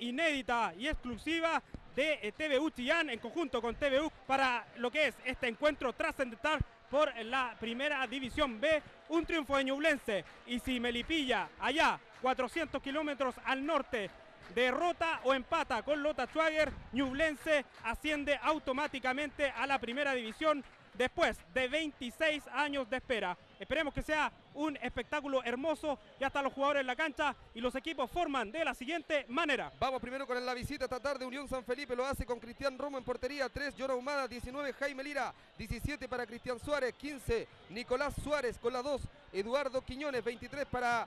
inédita y exclusiva de eh, TVU Chillán en conjunto con TVU para lo que es este encuentro trascendental por la primera división B, un triunfo de Ñublense y si Melipilla allá 400 kilómetros al norte. Derrota o empata con Lota Schwager, Ñublense asciende automáticamente a la primera división después de 26 años de espera. Esperemos que sea un espectáculo hermoso. Ya están los jugadores en la cancha y los equipos forman de la siguiente manera. Vamos primero con la visita esta tarde. Unión San Felipe lo hace con Cristian Romo en portería. 3, Llora Humada. 19, Jaime Lira. 17 para Cristian Suárez. 15, Nicolás Suárez con la 2. Eduardo Quiñones. 23 para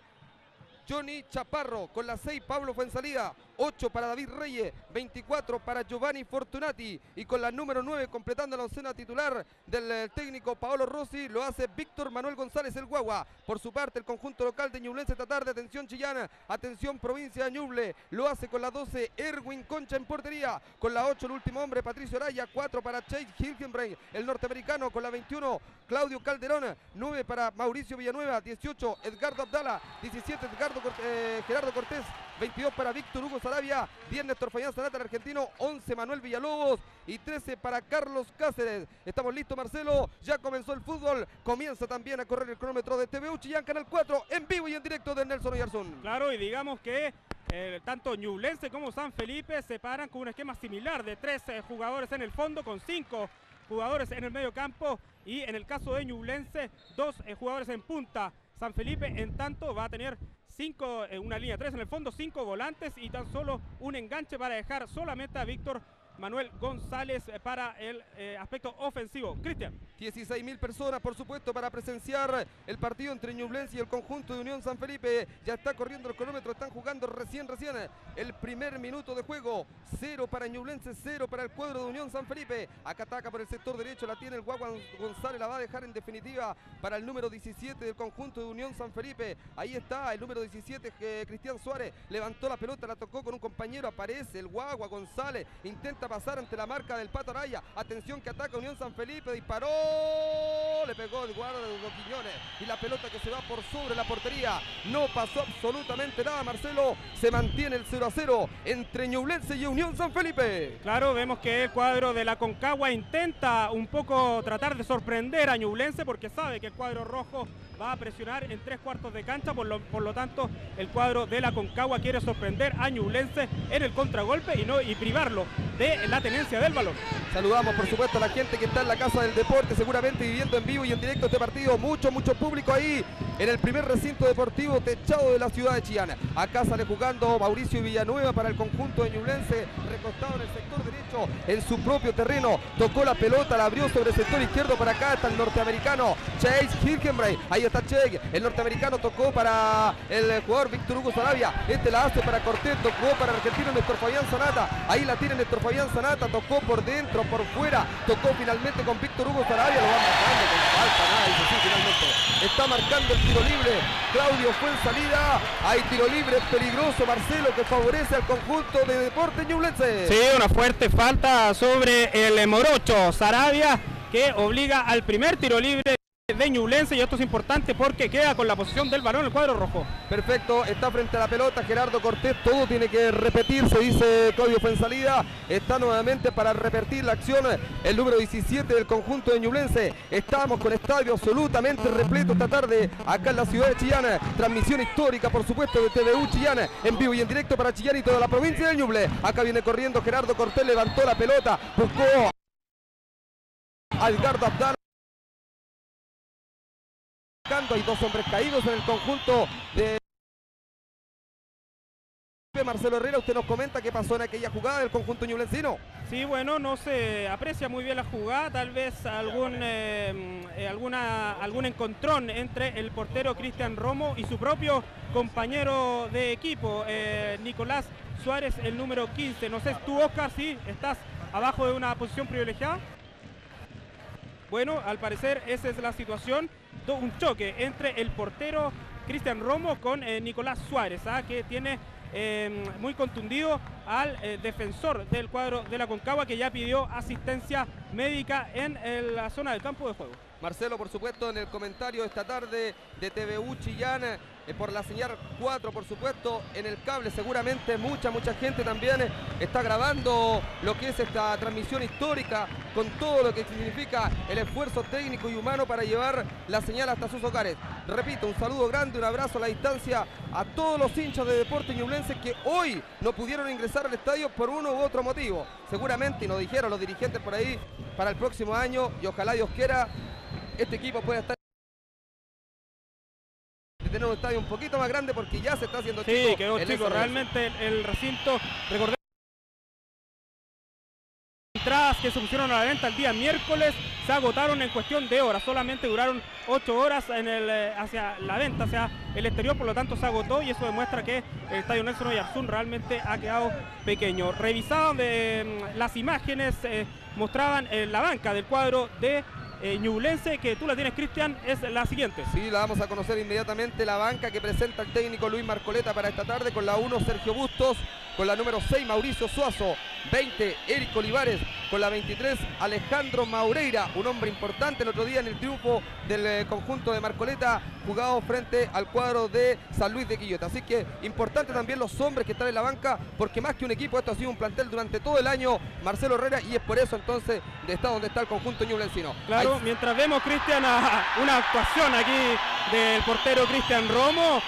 Johnny Chaparro. Con la 6, Pablo Fuensalida. 8 para David Reyes, 24 para Giovanni Fortunati y con la número 9 completando la oncena titular del eh, técnico Paolo Rossi lo hace Víctor Manuel González el Guagua. Por su parte el conjunto local de Ñublense esta tarde, atención Chillana, atención provincia de Ñuble, lo hace con la 12 Erwin Concha en portería, con la 8 el último hombre Patricio Araya, 4 para Chase Hilgenbrain, el norteamericano con la 21 Claudio Calderón, 9 para Mauricio Villanueva, 18 Edgardo Abdala, 17 Edgardo, eh, Gerardo Cortés, 22 para Víctor Hugo Sarabia, 10 Néstor Fayán Sanata el argentino, 11 Manuel Villalobos y 13 para Carlos Cáceres. Estamos listos Marcelo, ya comenzó el fútbol, comienza también a correr el cronómetro de TVU Chillán Canal 4 en vivo y en directo de Nelson Oyarzún. Claro, y digamos que eh, tanto Ñublense como San Felipe se paran con un esquema similar de 13 jugadores en el fondo con 5 jugadores en el medio campo y en el caso de Ñublense, dos eh, jugadores en punta. San Felipe, en tanto, va a tener cinco, en una línea 3 en el fondo, cinco volantes y tan solo un enganche para dejar solamente a Víctor Manuel González eh, para el eh, aspecto ofensivo. Cristian. 16 mil personas, por supuesto, para presenciar el partido entre Ñublense y el conjunto de Unión San Felipe. Ya está corriendo el cronómetro, están jugando recién, recién el primer minuto de juego. Cero para Ñublense, cero para el cuadro de Unión San Felipe. Acá ataca por el sector derecho, la tiene el Guagua González, la va a dejar en definitiva para el número 17 del conjunto de Unión San Felipe. Ahí está el número 17, eh, Cristian Suárez, levantó la pelota, la tocó con un compañero, aparece el Guagua González, intenta pasar ante la marca del Pato Araya. Atención que ataca Unión San Felipe, disparó, le pegó el guarda de los Quiñones y la pelota que se va por sobre la portería. No pasó absolutamente nada, Marcelo. Se mantiene el 0 a 0 entre Ñublense y Unión San Felipe. Claro, vemos que el cuadro de la Concagua intenta un poco tratar de sorprender a Ñublense porque sabe que el cuadro rojo va a presionar en tres cuartos de cancha, por lo, por lo tanto el cuadro de la Concagua quiere sorprender a Ñublense en el contragolpe y, no, y privarlo de la tenencia del balón. Saludamos por supuesto a la gente que está en la Casa del Deporte, seguramente viviendo en vivo y en directo este partido. Mucho, mucho público ahí en el primer recinto deportivo techado de la ciudad de Chillán. Acá sale jugando Mauricio Villanueva para el conjunto de Ñublense, recostado en el sector derecho, en su propio terreno. Tocó la pelota, la abrió sobre el sector izquierdo para acá, está el norteamericano Chase está El norteamericano tocó para el jugador Víctor Hugo Sarabia. Este la hace para Cortés, tocó para el argentino Néstor Fabián Sanata. Ahí la tiene Néstor Fabián Sanata, tocó por dentro, por fuera, tocó finalmente con Víctor Hugo Sarabia, lo va marcando con falta, nada, sí, finalmente. Está marcando el tiro libre. Claudio fue en salida. Hay tiro libre peligroso, Marcelo, que favorece al conjunto de Deporte Ñublense. Sí, una fuerte falta sobre el Morocho Sarabia que obliga al primer tiro libre de Ñublense y esto es importante porque queda con la posición del balón el cuadro rojo. Perfecto, está frente a la pelota Gerardo Cortés, todo tiene que repetirse, dice Claudio Fuensalida, está nuevamente para repetir la acción el número 17 del conjunto de Ñublense. Estamos con estadio absolutamente repleto esta tarde acá en la ciudad de Chillán, transmisión histórica por supuesto de TVU Chillán, en vivo y en directo para Chillán y toda la provincia de Ñuble. Acá viene corriendo Gerardo Cortés, levantó la pelota, buscó a Edgardo Hay dos hombres caídos en el conjunto de Marcelo Herrera, usted nos comenta qué pasó en aquella jugada del conjunto ñublencino. Sí, bueno, no se aprecia muy bien la jugada, tal vez algún, eh, alguna, algún encontrón entre el portero Cristian Romo y su propio compañero de equipo, eh, Nicolás Suárez, el número 15. No sé, tú Oscar, si estás abajo de una posición privilegiada. Bueno, al parecer esa es la situación, un choque entre el portero Cristian Romo con eh, Nicolás Suárez, ¿ah? que tiene eh, muy contundido al eh, defensor del cuadro de la Concagua que ya pidió asistencia médica en, en la zona del campo de juego. Marcelo, por supuesto, en el comentario esta tarde de TVU Chillán, eh, por la señal 4, por supuesto, en el cable seguramente mucha, mucha gente también eh, está grabando lo que es esta transmisión histórica con todo lo que significa el esfuerzo técnico y humano para llevar la señal hasta sus hogares. Repito, un saludo grande, un abrazo a la distancia a todos los hinchas de Deporte Ñublense que hoy no pudieron ingresar al estadio por uno u otro motivo. Seguramente, y nos dijeron los dirigentes por ahí, para el próximo año, y ojalá Dios quiera, este equipo pueda estar tener un estadio un poquito más grande porque ya se está haciendo Sí, chico quedó en chico. Realmente el, el recinto, recordemos entradas que se pusieron a la venta el día miércoles se agotaron en cuestión de horas, solamente duraron 8 horas en el, eh, hacia la venta, hacia el exterior, por lo tanto se agotó y eso demuestra que el estadio Nelson Oyarzún realmente ha quedado pequeño. Revisaban mm, las imágenes, eh, mostraban eh, la banca del cuadro de eh, Ñublense, que tú la tienes Cristian, es la siguiente. Sí, la vamos a conocer inmediatamente. La banca que presenta el técnico Luis Marcoleta para esta tarde con la 1 Sergio Bustos, con la número 6 Mauricio Suazo, 20 Eric Olivares, con la 23 Alejandro Maureira, un hombre importante el otro día en el triunfo del eh, conjunto de Marcoleta, jugado frente al cuadro de San Luis de Quillota. Así que importante también los hombres que están en la banca, porque más que un equipo, esto ha sido un plantel durante todo el año, Marcelo Herrera, y es por eso entonces de está donde está el conjunto ñublencino. Claro, Ahí- mientras vemos, Cristian, una actuación aquí del portero Cristian Romo,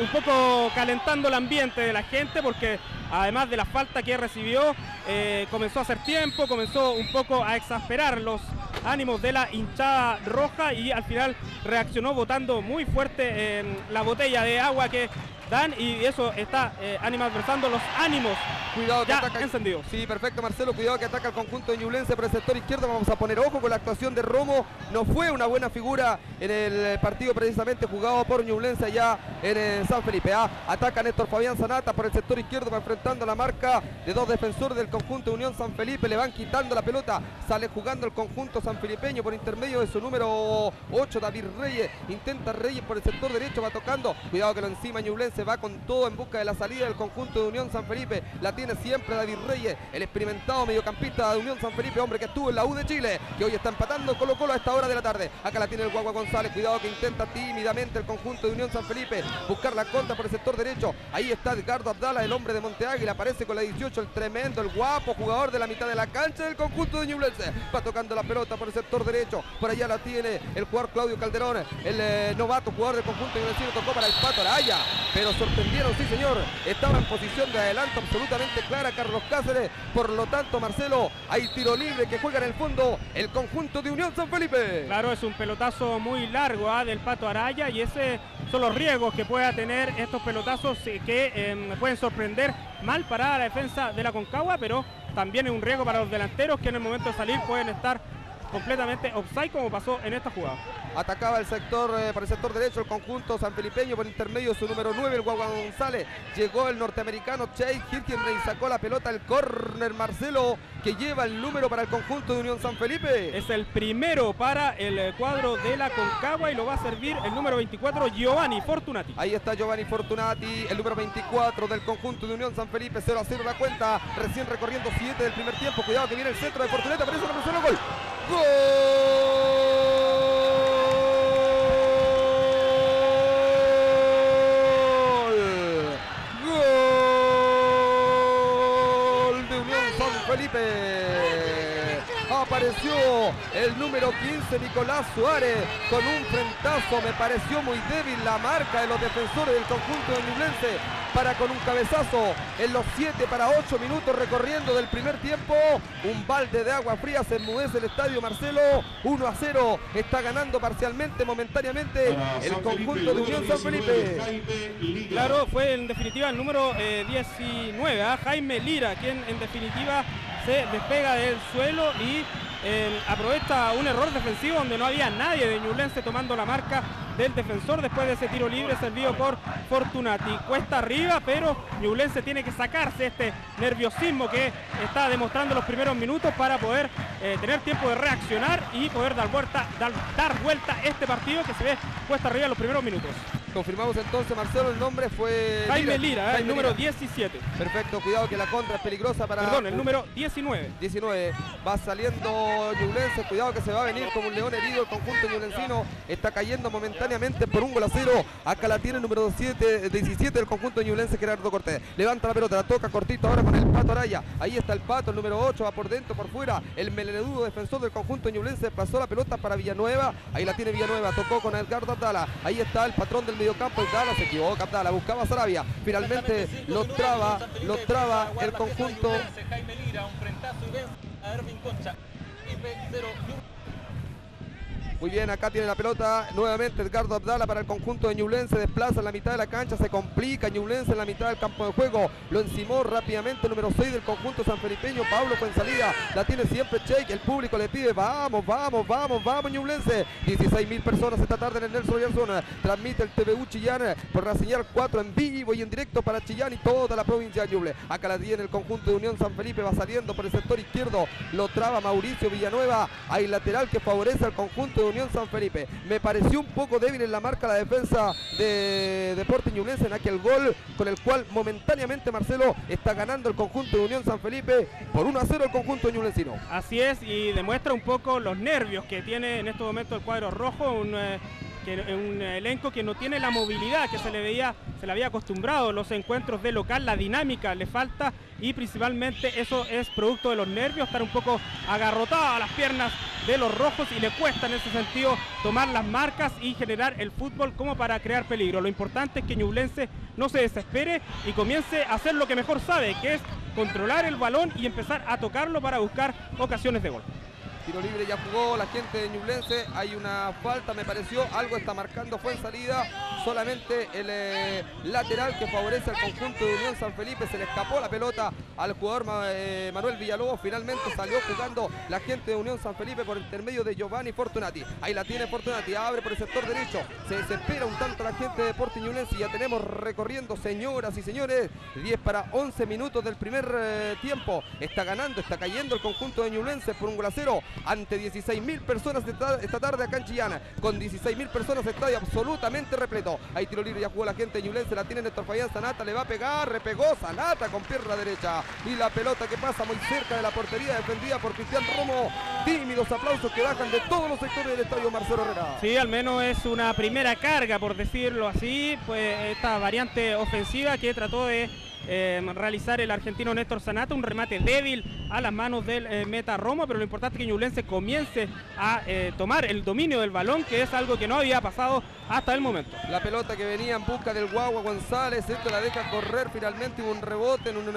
un poco calentando el ambiente de la gente, porque además de la falta que recibió, eh, comenzó a hacer tiempo, comenzó un poco a exasperar los ánimos de la hinchada roja y al final reaccionó botando muy fuerte en la botella de agua que dan y eso está eh, animadversando los ánimos Cuidado que ya ataca. encendidos. Sí, perfecto, Marcelo. Cuidado que ataca el conjunto de Ñublense por el sector izquierdo. Vamos a poner ojo con la actuación de Romo. No fue una buena figura en el partido precisamente jugado por Ñublense allá en eh, San Felipe. Ah, ataca Néstor Fabián Zanata por el sector izquierdo, va enfrentando la marca de dos defensores del conjunto de Unión San Felipe. Le van quitando la pelota. Sale jugando el conjunto sanfilipeño por intermedio de su número 8, David Reyes. Intenta Reyes por el sector derecho, va tocando. Cuidado que lo encima Ñublense va con todo en busca de la salida del conjunto de Unión San Felipe. La tiene siempre David Reyes, el experimentado mediocampista de Unión San Felipe, hombre que estuvo en la U de Chile, que hoy está empatando Colo Colo a esta hora de la tarde. Acá la tiene el Guagua González, cuidado que intenta tímidamente el conjunto de Unión San Felipe buscar la contra por el sector derecho. Ahí está Edgardo Abdala, el hombre de Monte Águila, aparece con la 18, el tremendo, el guapo jugador de la mitad de la cancha del conjunto de Ñublense. Va tocando la pelota por el sector derecho, por allá la tiene el jugador Claudio Calderón, el eh, novato jugador del conjunto ñublencino, tocó para el Pato Araya, pero sorprendieron, sí señor, estaba en posición de adelanto absolutamente clara Carlos Cáceres, por lo tanto Marcelo, hay tiro libre que juega en el fondo el conjunto de Unión San Felipe. Claro, es un pelotazo muy largo ah, del Pato Araya y ese son los riesgos que pueda tener estos pelotazos eh, que eh, pueden sorprender mal para la defensa de la Concagua, pero también es un riesgo para los delanteros que en el momento de salir pueden estar completamente offside como pasó en esta jugada. Atacaba el sector, eh, por el sector derecho el conjunto sanfilipeño por intermedio su número 9, el Guagua González. Llegó el norteamericano Chase Hirkenrey, sacó la pelota al córner Marcelo, que lleva el número para el conjunto de Unión San Felipe. Es el primero para el eh, cuadro de la Concagua y lo va a servir el número 24 Giovanni Fortunati. Ahí está Giovanni Fortunati, el número 24 del conjunto de Unión San Felipe, 0 a 0 la cuenta, recién recorriendo 7 del primer tiempo. Cuidado que viene el centro de Fortunati, aparece una persona, gol. ¡Gol! ¡Gol de Unión San Felipe! Apareció el número 15 Nicolás Suárez con un frentazo. Me pareció muy débil la marca de los defensores del conjunto de Ñublense para con un cabezazo en los 7 para 8 minutos recorriendo del primer tiempo. Un balde de agua fría se enmudece el estadio Marcelo. 1 a 0 está ganando parcialmente, momentáneamente el conjunto de Unión San Felipe. Claro, fue en definitiva el número eh, 19, ¿ah? Jaime Lira, quien en definitiva se despega del suelo y eh, aprovecha un error defensivo donde no había nadie de Ñublense tomando la marca del defensor después de ese tiro libre servido por Fortunati. Cuesta arriba, pero Ñublense tiene que sacarse este nerviosismo que está demostrando los primeros minutos para poder eh, tener tiempo de reaccionar y poder dar vuelta, dar, dar vuelta este partido que se ve cuesta arriba en los primeros minutos. Confirmamos entonces, Marcelo, el nombre fue... Jaime Lira, eh, Jaime el número Lira. 17. Perfecto, cuidado que la contra es peligrosa para... Perdón, el número 19. 19. Va saliendo Ñublense, cuidado que se va a venir como un león herido el conjunto ñublencino. Está cayendo momentáneamente por un gol a cero. Acá la tiene el número 7, 17 del conjunto ñublense Gerardo Cortés. Levanta la pelota, la toca cortito ahora con el Pato Araya. Ahí está el Pato, el número 8, va por dentro, por fuera. El melenudo defensor del conjunto ñublense pasó la pelota para Villanueva. Ahí la tiene Villanueva, tocó con Edgardo Abdala. Ahí está el patrón del mediocampo, Abdala se equivoca, Abdala buscaba a Sarabia. Finalmente lo traba, lo traba el conjunto Jaime Lira, un frentazo y vence a Ervin Concha. Felipe 0, Muy bien, acá tiene la pelota nuevamente Edgardo Abdala para el conjunto de Ñublense. Desplaza en la mitad de la cancha, se complica Ñublense en la mitad del campo de juego. Lo encimó rápidamente el número 6 del conjunto sanfelipeño. Pablo fue en salida. La tiene siempre Cheik. El público le pide, vamos, vamos, vamos, vamos Ñublense. 16 mil personas esta tarde en el Nelson Oyarzún. Transmite el TVU Chillán por la señal 4 en vivo y en directo para Chillán y toda la provincia de Ñuble. Acá la tiene el conjunto de Unión San Felipe. Va saliendo por el sector izquierdo. Lo traba Mauricio Villanueva. Hay lateral que favorece al conjunto de Unión San Felipe. Me pareció un poco débil en la marca la defensa de Deportes Ñublense en aquel gol con el cual momentáneamente Marcelo está ganando el conjunto de Unión San Felipe por 1 a 0 el conjunto ñublencino. Así es, y demuestra un poco los nervios que tiene en este momento el cuadro rojo, un, eh, que- un elenco que no tiene la movilidad que se le veía, se le había acostumbrado los encuentros de local, la dinámica le falta y principalmente eso es producto de los nervios, estar un poco agarrotado a las piernas de los rojos y le cuesta en ese sentido tomar las marcas y generar el fútbol como para crear peligro. Lo importante es que Ñublense no se desespere y comience a hacer lo que mejor sabe, que es controlar el balón y empezar a tocarlo para buscar ocasiones de gol. Tiro libre ya jugó la gente de Ñublense. Hay una falta, me pareció. Algo está marcando, fue en salida. Solamente el eh, lateral que favorece al conjunto de Unión San Felipe. Se le escapó la pelota al jugador eh, Manuel Villalobos. Finalmente salió jugando la gente de Unión San Felipe por intermedio de Giovanni Fortunati. Ahí la tiene Fortunati. Abre por el sector derecho. Se desespera un tanto la gente de Deportes Ñublense. Ya tenemos recorriendo, señoras y señores. 10 para 11 minutos del primer eh, tiempo. Está ganando, está cayendo el conjunto de Ñublense por un gol a ante 16 mil personas esta, tarde acá en Chillán. Con 16 mil personas estadio absolutamente repleto. Ahí tiro libre, ya jugó la gente Ñublense, la tiene Néstor Fabián Sanata, le va a pegar, repegó Sanata con pierna derecha. Y la pelota que pasa muy cerca de la portería defendida por Cristian Romo. Tímidos aplausos que bajan de todos los sectores del estadio Marcelo Herrera. Sí, al menos es una primera carga, por decirlo así, pues esta variante ofensiva que trató de realizar el argentino Néstor Sanata, un remate débil a las manos del eh, meta Romo, pero lo importante es que Ñublense comience a eh, tomar el dominio del balón, que es algo que no había pasado hasta el momento. La pelota que venía en busca del Guagua González, esto la deja correr finalmente, hubo un rebote en un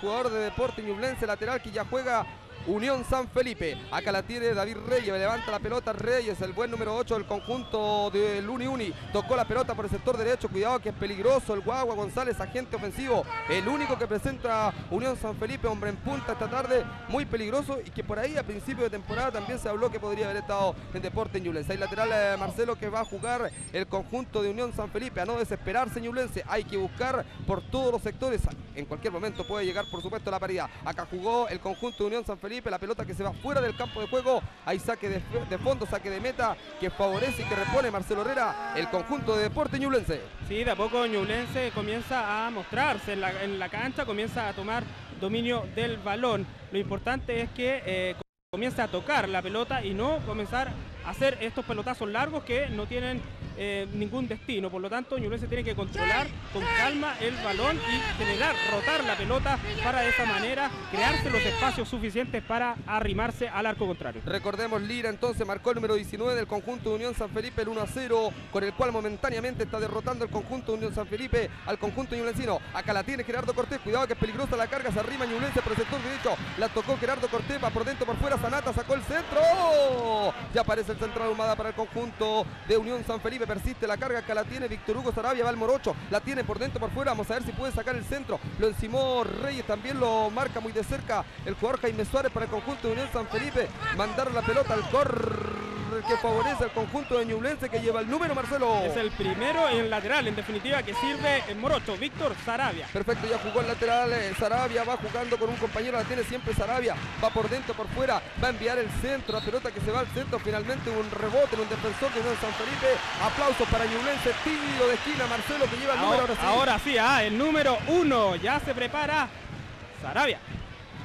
jugador de deporte ñublense lateral que ya juega Unión San Felipe. Acá la tiene David Reyes, levanta la pelota Reyes, el buen número 8 del conjunto del Uni Uni. Tocó la pelota por el sector derecho, cuidado que es peligroso el Guagua González, agente ofensivo. El único que presenta Unión San Felipe, hombre en punta esta tarde, muy peligroso y que por ahí a principio de temporada también se habló que podría haber estado en Deporte Ñublense. Hay lateral eh, Marcelo que va a jugar el conjunto de Unión San Felipe, a no desesperarse Ñublense. Hay que buscar por todos los sectores. En cualquier momento puede llegar, por supuesto, la paridad. Acá jugó el conjunto de Unión San Felipe, la pelota que se va fuera del campo de juego. Hay saque de, fondo, saque de meta que favorece y que repone Marcelo Herrera, el conjunto de Deporte Ñublense. Sí, de a poco Ñublense comienza a mostrarse en la, cancha, comienza a tomar dominio del balón. Lo importante es que eh, comience a tocar la pelota y no comenzar hacer estos pelotazos largos que no tienen eh, ningún destino. Por lo tanto, Ñublense tiene que controlar con calma el balón y generar, rotar la pelota para de esa manera crearse los espacios suficientes para arrimarse al arco contrario. Recordemos, Lira entonces marcó el número 19 del conjunto de Unión San Felipe, el 1 a 0, con el cual momentáneamente está derrotando el conjunto de Unión San Felipe al conjunto ñublencino. Acá la tiene Gerardo Cortés, cuidado que es peligrosa la carga, se arrima Ñublense por el sector derecho, la tocó Gerardo Cortés, va por dentro, por fuera, Sanata sacó el centro. Ya aparece el central humada para el conjunto de Unión San Felipe, persiste la carga, acá la tiene Víctor Hugo Sarabia, va el morocho, la tiene por dentro, por fuera, vamos a ver si puede sacar el centro. Lo encimó Reyes, también lo marca muy de cerca el jugador Jaime Suárez para el conjunto de Unión San Felipe. Mandaron la pelota al cor que favorece al conjunto de Ñublense que lleva el número Marcelo. Es el primero en lateral, en definitiva, que sirve en Morocho, Víctor Sarabia. Perfecto, ya jugó el lateral eh, Sarabia, va jugando con un compañero, la tiene siempre Sarabia, va por dentro, por fuera, va a enviar el centro, la pelota que se va al centro, finalmente un rebote en un defensor de Unión San Felipe. Aplausos para Ñublense, tímido de esquina, Marcelo que lleva el número Ahora, ahora sí. ahora sí, ah, el número uno, ya se prepara Sarabia.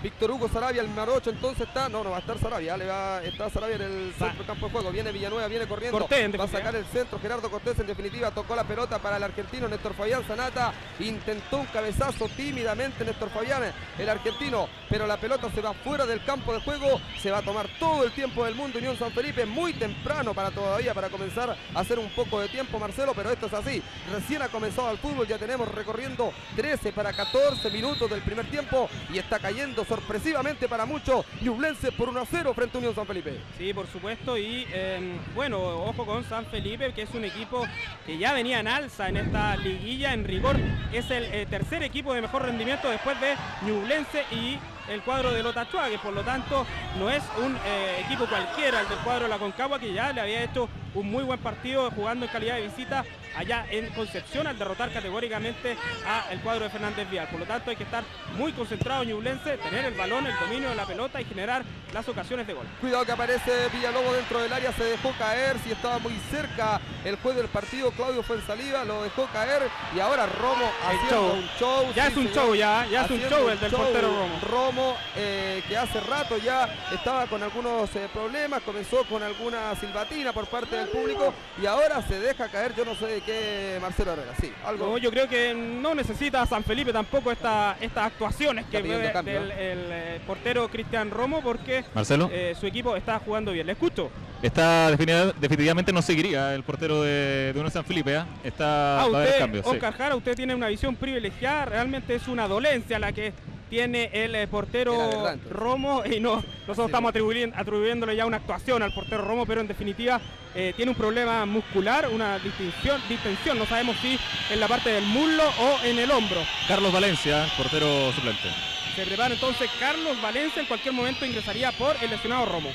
Víctor Hugo Sarabia, el Marocho entonces está, no, no va a estar Sarabia, le va, está Sarabia en el Va. centro del campo de juego, viene Villanueva, viene corriendo, Cortés, va a sacar el centro, Gerardo Cortés en definitiva tocó la pelota para el argentino Néstor Fabián Zanata, intentó un cabezazo tímidamente Néstor Fabián, el argentino, pero la pelota se va fuera del campo de juego, se va a tomar todo el tiempo del mundo Unión San Felipe, muy temprano para todavía para comenzar a hacer un poco de tiempo Marcelo, pero esto es así, recién ha comenzado el fútbol, ya tenemos recorriendo 13 para 14 minutos del primer tiempo y está cayendo sorpresivamente para muchos Ñublense por 1 a 0 frente a Unión San Felipe. Sí, por supuesto. Y eh, bueno, ojo con San Felipe, que es un equipo que ya venía en alza en esta liguilla. En rigor, es el eh, tercer equipo de mejor rendimiento después de Ñublense y el cuadro de Lotachua, que por lo tanto no es un eh, equipo cualquiera el del cuadro de la Concagua, que ya le había hecho un muy buen partido jugando en calidad de visita allá en Concepción al derrotar categóricamente a el cuadro de Fernández Vial. Por lo tanto hay que estar muy concentrado en Ñublense, tener el balón, el dominio de la pelota y generar las ocasiones de gol. Cuidado que aparece Villalobos dentro del área, se dejó caer, si estaba muy cerca el juez del partido, Claudio Fuenzaliva, lo dejó caer y ahora Romo El haciendo show. un show. Ya sí, es un señor. show, ya, ya es un show el del show. portero Romo. Romo, eh, que hace rato ya estaba con algunos eh, problemas, comenzó con alguna silbatina por parte del público y ahora se deja caer, yo no sé qué, Marcelo Herrera, sí, algo. No, yo creo que no necesita San Felipe tampoco esta, estas actuaciones que ve del el, eh, portero Cristian Romo porque Marcelo, eh, su equipo está jugando bien. Le escucho. está definitivamente no seguiría el portero de, de Unión San Felipe, ¿ah? Está, Ah, va a haber usted, cambios. sí. Oscar Jara, usted tiene una visión privilegiada. Realmente es una dolencia la que tiene el eh, portero verdad. Romo y no nosotros Sí, estamos atribuyendo- atribuyéndole ya una actuación al portero Romo, pero en definitiva eh, tiene un problema muscular, una distinción, distensión, no sabemos si en la parte del muslo o en el hombro. Carlos Valencia, portero suplente. Se prepara entonces Carlos Valencia, en cualquier momento ingresaría por el lesionado Romo.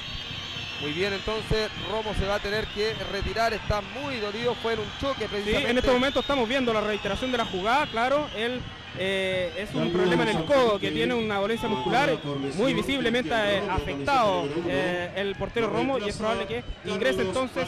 Muy bien, entonces Romo se va a tener que retirar, está muy dolido, fue en un choque Sí, precisamente. en este momento estamos viendo la reiteración de la jugada, claro, él eh, es un problema en el codo que tiene una dolencia muscular muy visiblemente eh, afectado eh, el portero Romo y es probable que ingrese entonces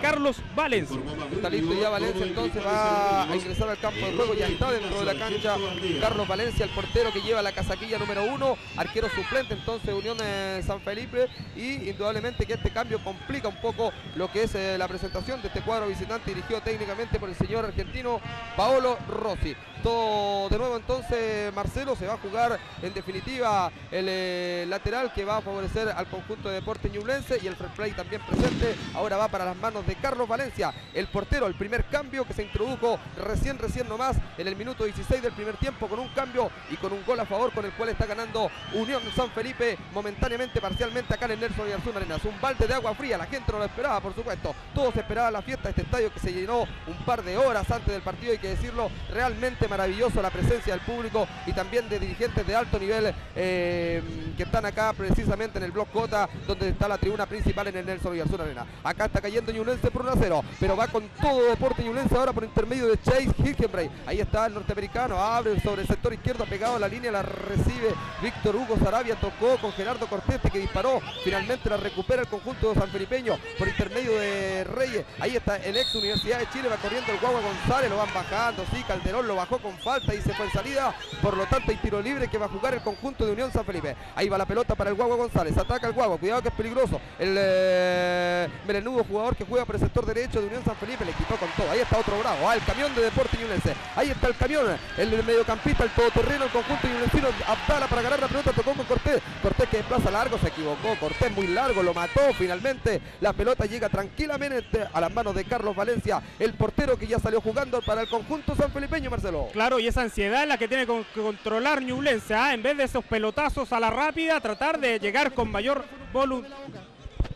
Carlos Valencia. Está listo ya Valencia, entonces va a ingresar al campo de juego, ya está dentro de la cancha Carlos Valencia, el portero que lleva la casaquilla número uno, arquero suplente entonces Unión de San Felipe y indudablemente que este cambio complica un poco lo que es eh, la presentación de este cuadro visitante dirigido técnicamente por el señor argentino Paolo Rossi. De nuevo entonces Marcelo se va a jugar en definitiva el eh, lateral que va a favorecer al conjunto de Deporte Ñublense y el fair play también presente. Ahora va para las manos de Carlos Valencia, el portero, el primer cambio que se introdujo recién, recién nomás en el minuto 16 del primer tiempo con un cambio y con un gol a favor con el cual está ganando Unión San Felipe momentáneamente, parcialmente acá en el Nelson Oyarzún Arenas. Un balde de agua fría, la gente no lo esperaba, por supuesto. Todos esperaban la fiesta este estadio que se llenó un par de horas antes del partido, hay que decirlo, realmente maravilloso la presencia del público y también de dirigentes de alto nivel eh, que están acá precisamente en el Block Cota, donde está la tribuna principal en el Nelson Oyarzún Arena. Acá está cayendo Ñublense por 1 a 0, pero va con todo Deporte Ñublense ahora por intermedio de Chase Hilgenbray. Ahí está el norteamericano, abre sobre el sector izquierdo, pegado a la línea, la recibe Víctor Hugo Sarabia, tocó con Gerardo Cortés que disparó, finalmente la recupera el conjunto San Felipeño por intermedio de Reyes. Ahí está el ex Universidad de Chile, va corriendo el Guagua González, lo van bajando, sí, Calderón lo bajó con falta y se fue en salida, por lo tanto hay tiro libre que va a jugar el conjunto de Unión San Felipe. Ahí va la pelota para el Guagua González, ataca el Guagua, cuidado que es peligroso. El eh, melenudo jugador que juega por el sector derecho de Unión San Felipe le quitó con todo. Ahí está otro bravo, ah, el camión de Deporte Ñublense. Ahí está el camión, el mediocampista, el todoterreno, el conjunto ñublencino, Abdala para ganar la pelota, tocó con Cortés. Cortés que desplaza largo, se equivocó. Cortés muy largo, lo mató finalmente. La pelota llega tranquilamente a las manos de Carlos Valencia, el portero que ya salió jugando para el conjunto sanfelipeño, Marcelo. Claro, y esa ansiedad es la que tiene con- que controlar Ñublense, ¿ah? en vez de esos pelotazos a la rápida, tratar de llegar con mayor voluntad.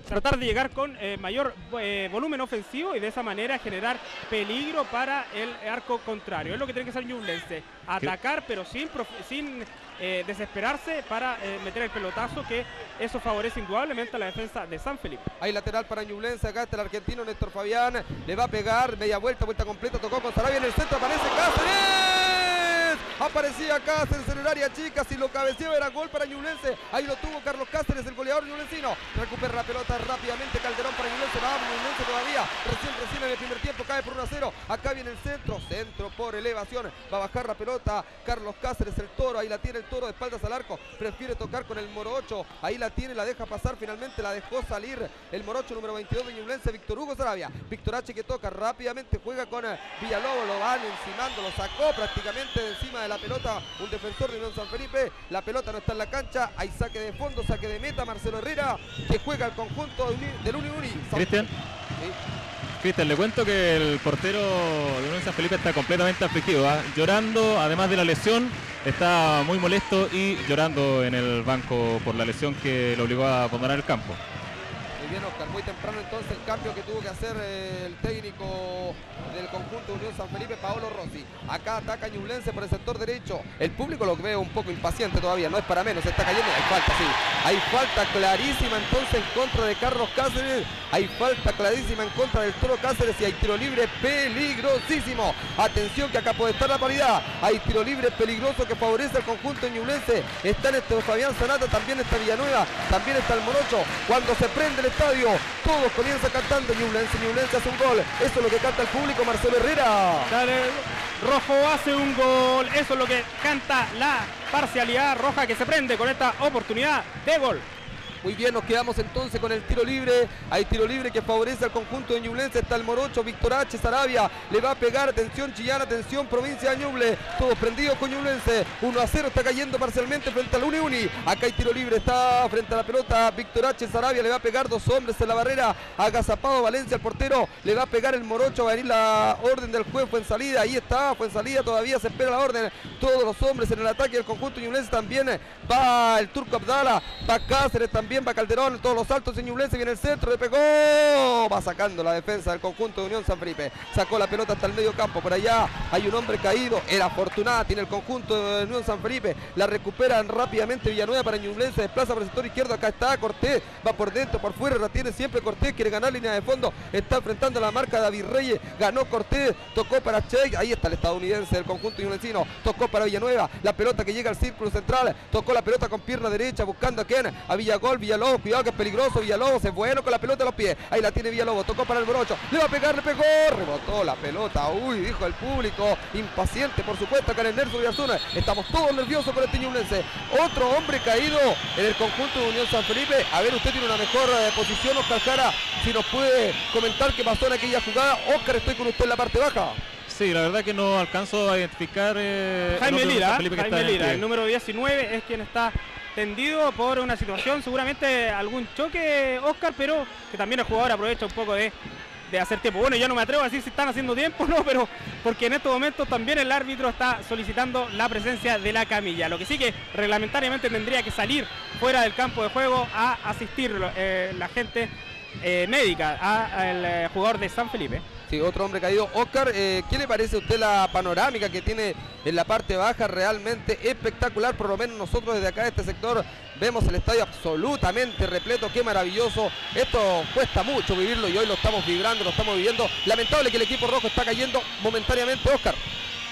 tratar de llegar con eh, mayor eh, volumen ofensivo y de esa manera generar peligro para el arco contrario. Es lo que tiene que hacer Ñublense, atacar pero sin, sin eh, desesperarse para meter el pelotazo que eso favorece indudablemente a la defensa de San Felipe. Hay lateral para Ñublense, acá está el argentino Néstor Fabián, le va a pegar, media vuelta, vuelta completa, tocó con Sarabia en el centro, aparece Cáceres. Aparecía Cáceres en el área chica, si lo cabeceaba era gol para Ñublense. Ahí lo tuvo Carlos Cáceres, el goleador ñublencino. Recupera la pelota rápidamente Calderón para Ñublense. Va Ñublense todavía. Recién, recién en el primer tiempo cae por 1 a 0. Acá viene el centro, centro por elevación. Va a bajar la pelota Carlos Cáceres, el toro. Ahí la tiene el toro de espaldas al arco. Prefiere tocar con el Morocho. Ahí la tiene, la deja pasar. Finalmente la dejó salir el Morocho número 22 de Ñublense, Víctor Hugo Sarabia. Víctor H que toca rápidamente, juega con eh, Villalobos, lo van encimando, lo sacó prácticamente de encima de la pelota un defensor de Unión San Felipe. La pelota no está en la cancha, hay saque de fondo, saque de meta, Marcelo Herrera que juega el conjunto del Uni Uni. Cristian. Cristian, le cuento que el portero de Unión San Felipe está completamente afligido, ¿ah? llorando, además de la lesión, está muy molesto y llorando en el banco por la lesión que lo obligó a abandonar el campo. Muy bien, Oscar. Muy temprano entonces el cambio que tuvo que hacer eh, el técnico del conjunto Unión San Felipe, Paolo Rossi. Acá ataca Ñublense por el sector derecho. El público lo veo un poco impaciente todavía, no es para menos, está cayendo. Hay falta, sí. Hay falta clarísima entonces en contra de Carlos Cáceres. Hay falta clarísima en contra del Toro Cáceres y hay tiro libre peligrosísimo. Atención que acá puede estar la paridad. Hay tiro libre peligroso que favorece al conjunto Ñublense. Está en este Fabián Sanata, también está Villanueva, también está el Morocho. Cuando se prende el estadio. Todos comienzan cantando Ñublense, Ñublense hace un gol. Eso es lo que canta el público Marcelo Herrera. Rojo hace un gol. Eso es lo que canta la parcialidad roja que se prende con esta oportunidad de gol. Muy bien, nos quedamos entonces con el tiro libre. Hay tiro libre que favorece al conjunto de Ñublense. Está el Morocho, Víctor H. Sarabia. Le va a pegar. Atención, Chillán. Atención, provincia de Ñuble. Todos prendidos con Ñublense. 1 a 0 está cayendo parcialmente frente al Uni Uni. Acá hay tiro libre. Está frente a la pelota. Víctor H. Sarabia le va a pegar dos hombres en la barrera. Agazapado Valencia, el portero. Le va a pegar el Morocho. Va a venir la orden del juez. Fue en salida. Ahí está. Fue en salida. Todavía se espera la orden. Todos los hombres en el ataque del conjunto Ñublense también. Va el Turco Abdala. Va Cáceres también va Calderón, todos los saltos en Ñublense, viene el centro, le pegó, va sacando la defensa del conjunto de Unión San Felipe, sacó la pelota hasta el medio campo, por allá hay un hombre caído, era afortunada, tiene el conjunto de Unión San Felipe, la recuperan rápidamente Villanueva para Ñublense, desplaza por el sector izquierdo, acá está Cortés, va por dentro, por fuera, la tiene siempre Cortés, quiere ganar línea de fondo, está enfrentando la marca David Reyes, ganó Cortés, tocó para Che, ahí está el estadounidense del conjunto ñublencino, tocó para Villanueva, la pelota que llega al círculo central, tocó la pelota con pierna derecha, buscando a quién, a Villagol, Villalobos, cuidado que es peligroso, Villalobos es bueno con la pelota a los pies, ahí la tiene Villalobos, tocó para el brocho, le va a pegar, le pegó, rebotó la pelota, uy, dijo el público, impaciente por supuesto acá en el Nerso Villasuna, estamos todos nerviosos con este ñublense, otro hombre caído en el conjunto de Unión San Felipe, a ver, usted tiene una mejor eh, posición, Oscar Jara, si nos puede comentar qué pasó en aquella jugada, Oscar, estoy con usted en la parte baja. Sí, la verdad que no alcanzo a identificar. Eh, Jaime Lira, Jaime Lira, el número 19 es quien está tendido por una situación, seguramente algún choque, Oscar, pero que también el jugador aprovecha un poco de, hacer tiempo. Bueno, yo no me atrevo a decir si están haciendo tiempo, no, pero porque en estos momentos también el árbitro está solicitando la presencia de la camilla. Lo que sí que reglamentariamente tendría que salir fuera del campo de juego a asistir eh, la gente eh, médica al eh, jugador de San Felipe. Sí, otro hombre caído. Oscar, eh, ¿qué le parece a usted la panorámica que tiene en la parte baja? Realmente espectacular, por lo menos nosotros desde acá de este sector vemos el estadio absolutamente repleto, qué maravilloso. Esto cuesta mucho vivirlo y hoy lo estamos vibrando, lo estamos viviendo. Lamentable que el equipo rojo está cayendo momentáneamente, Oscar.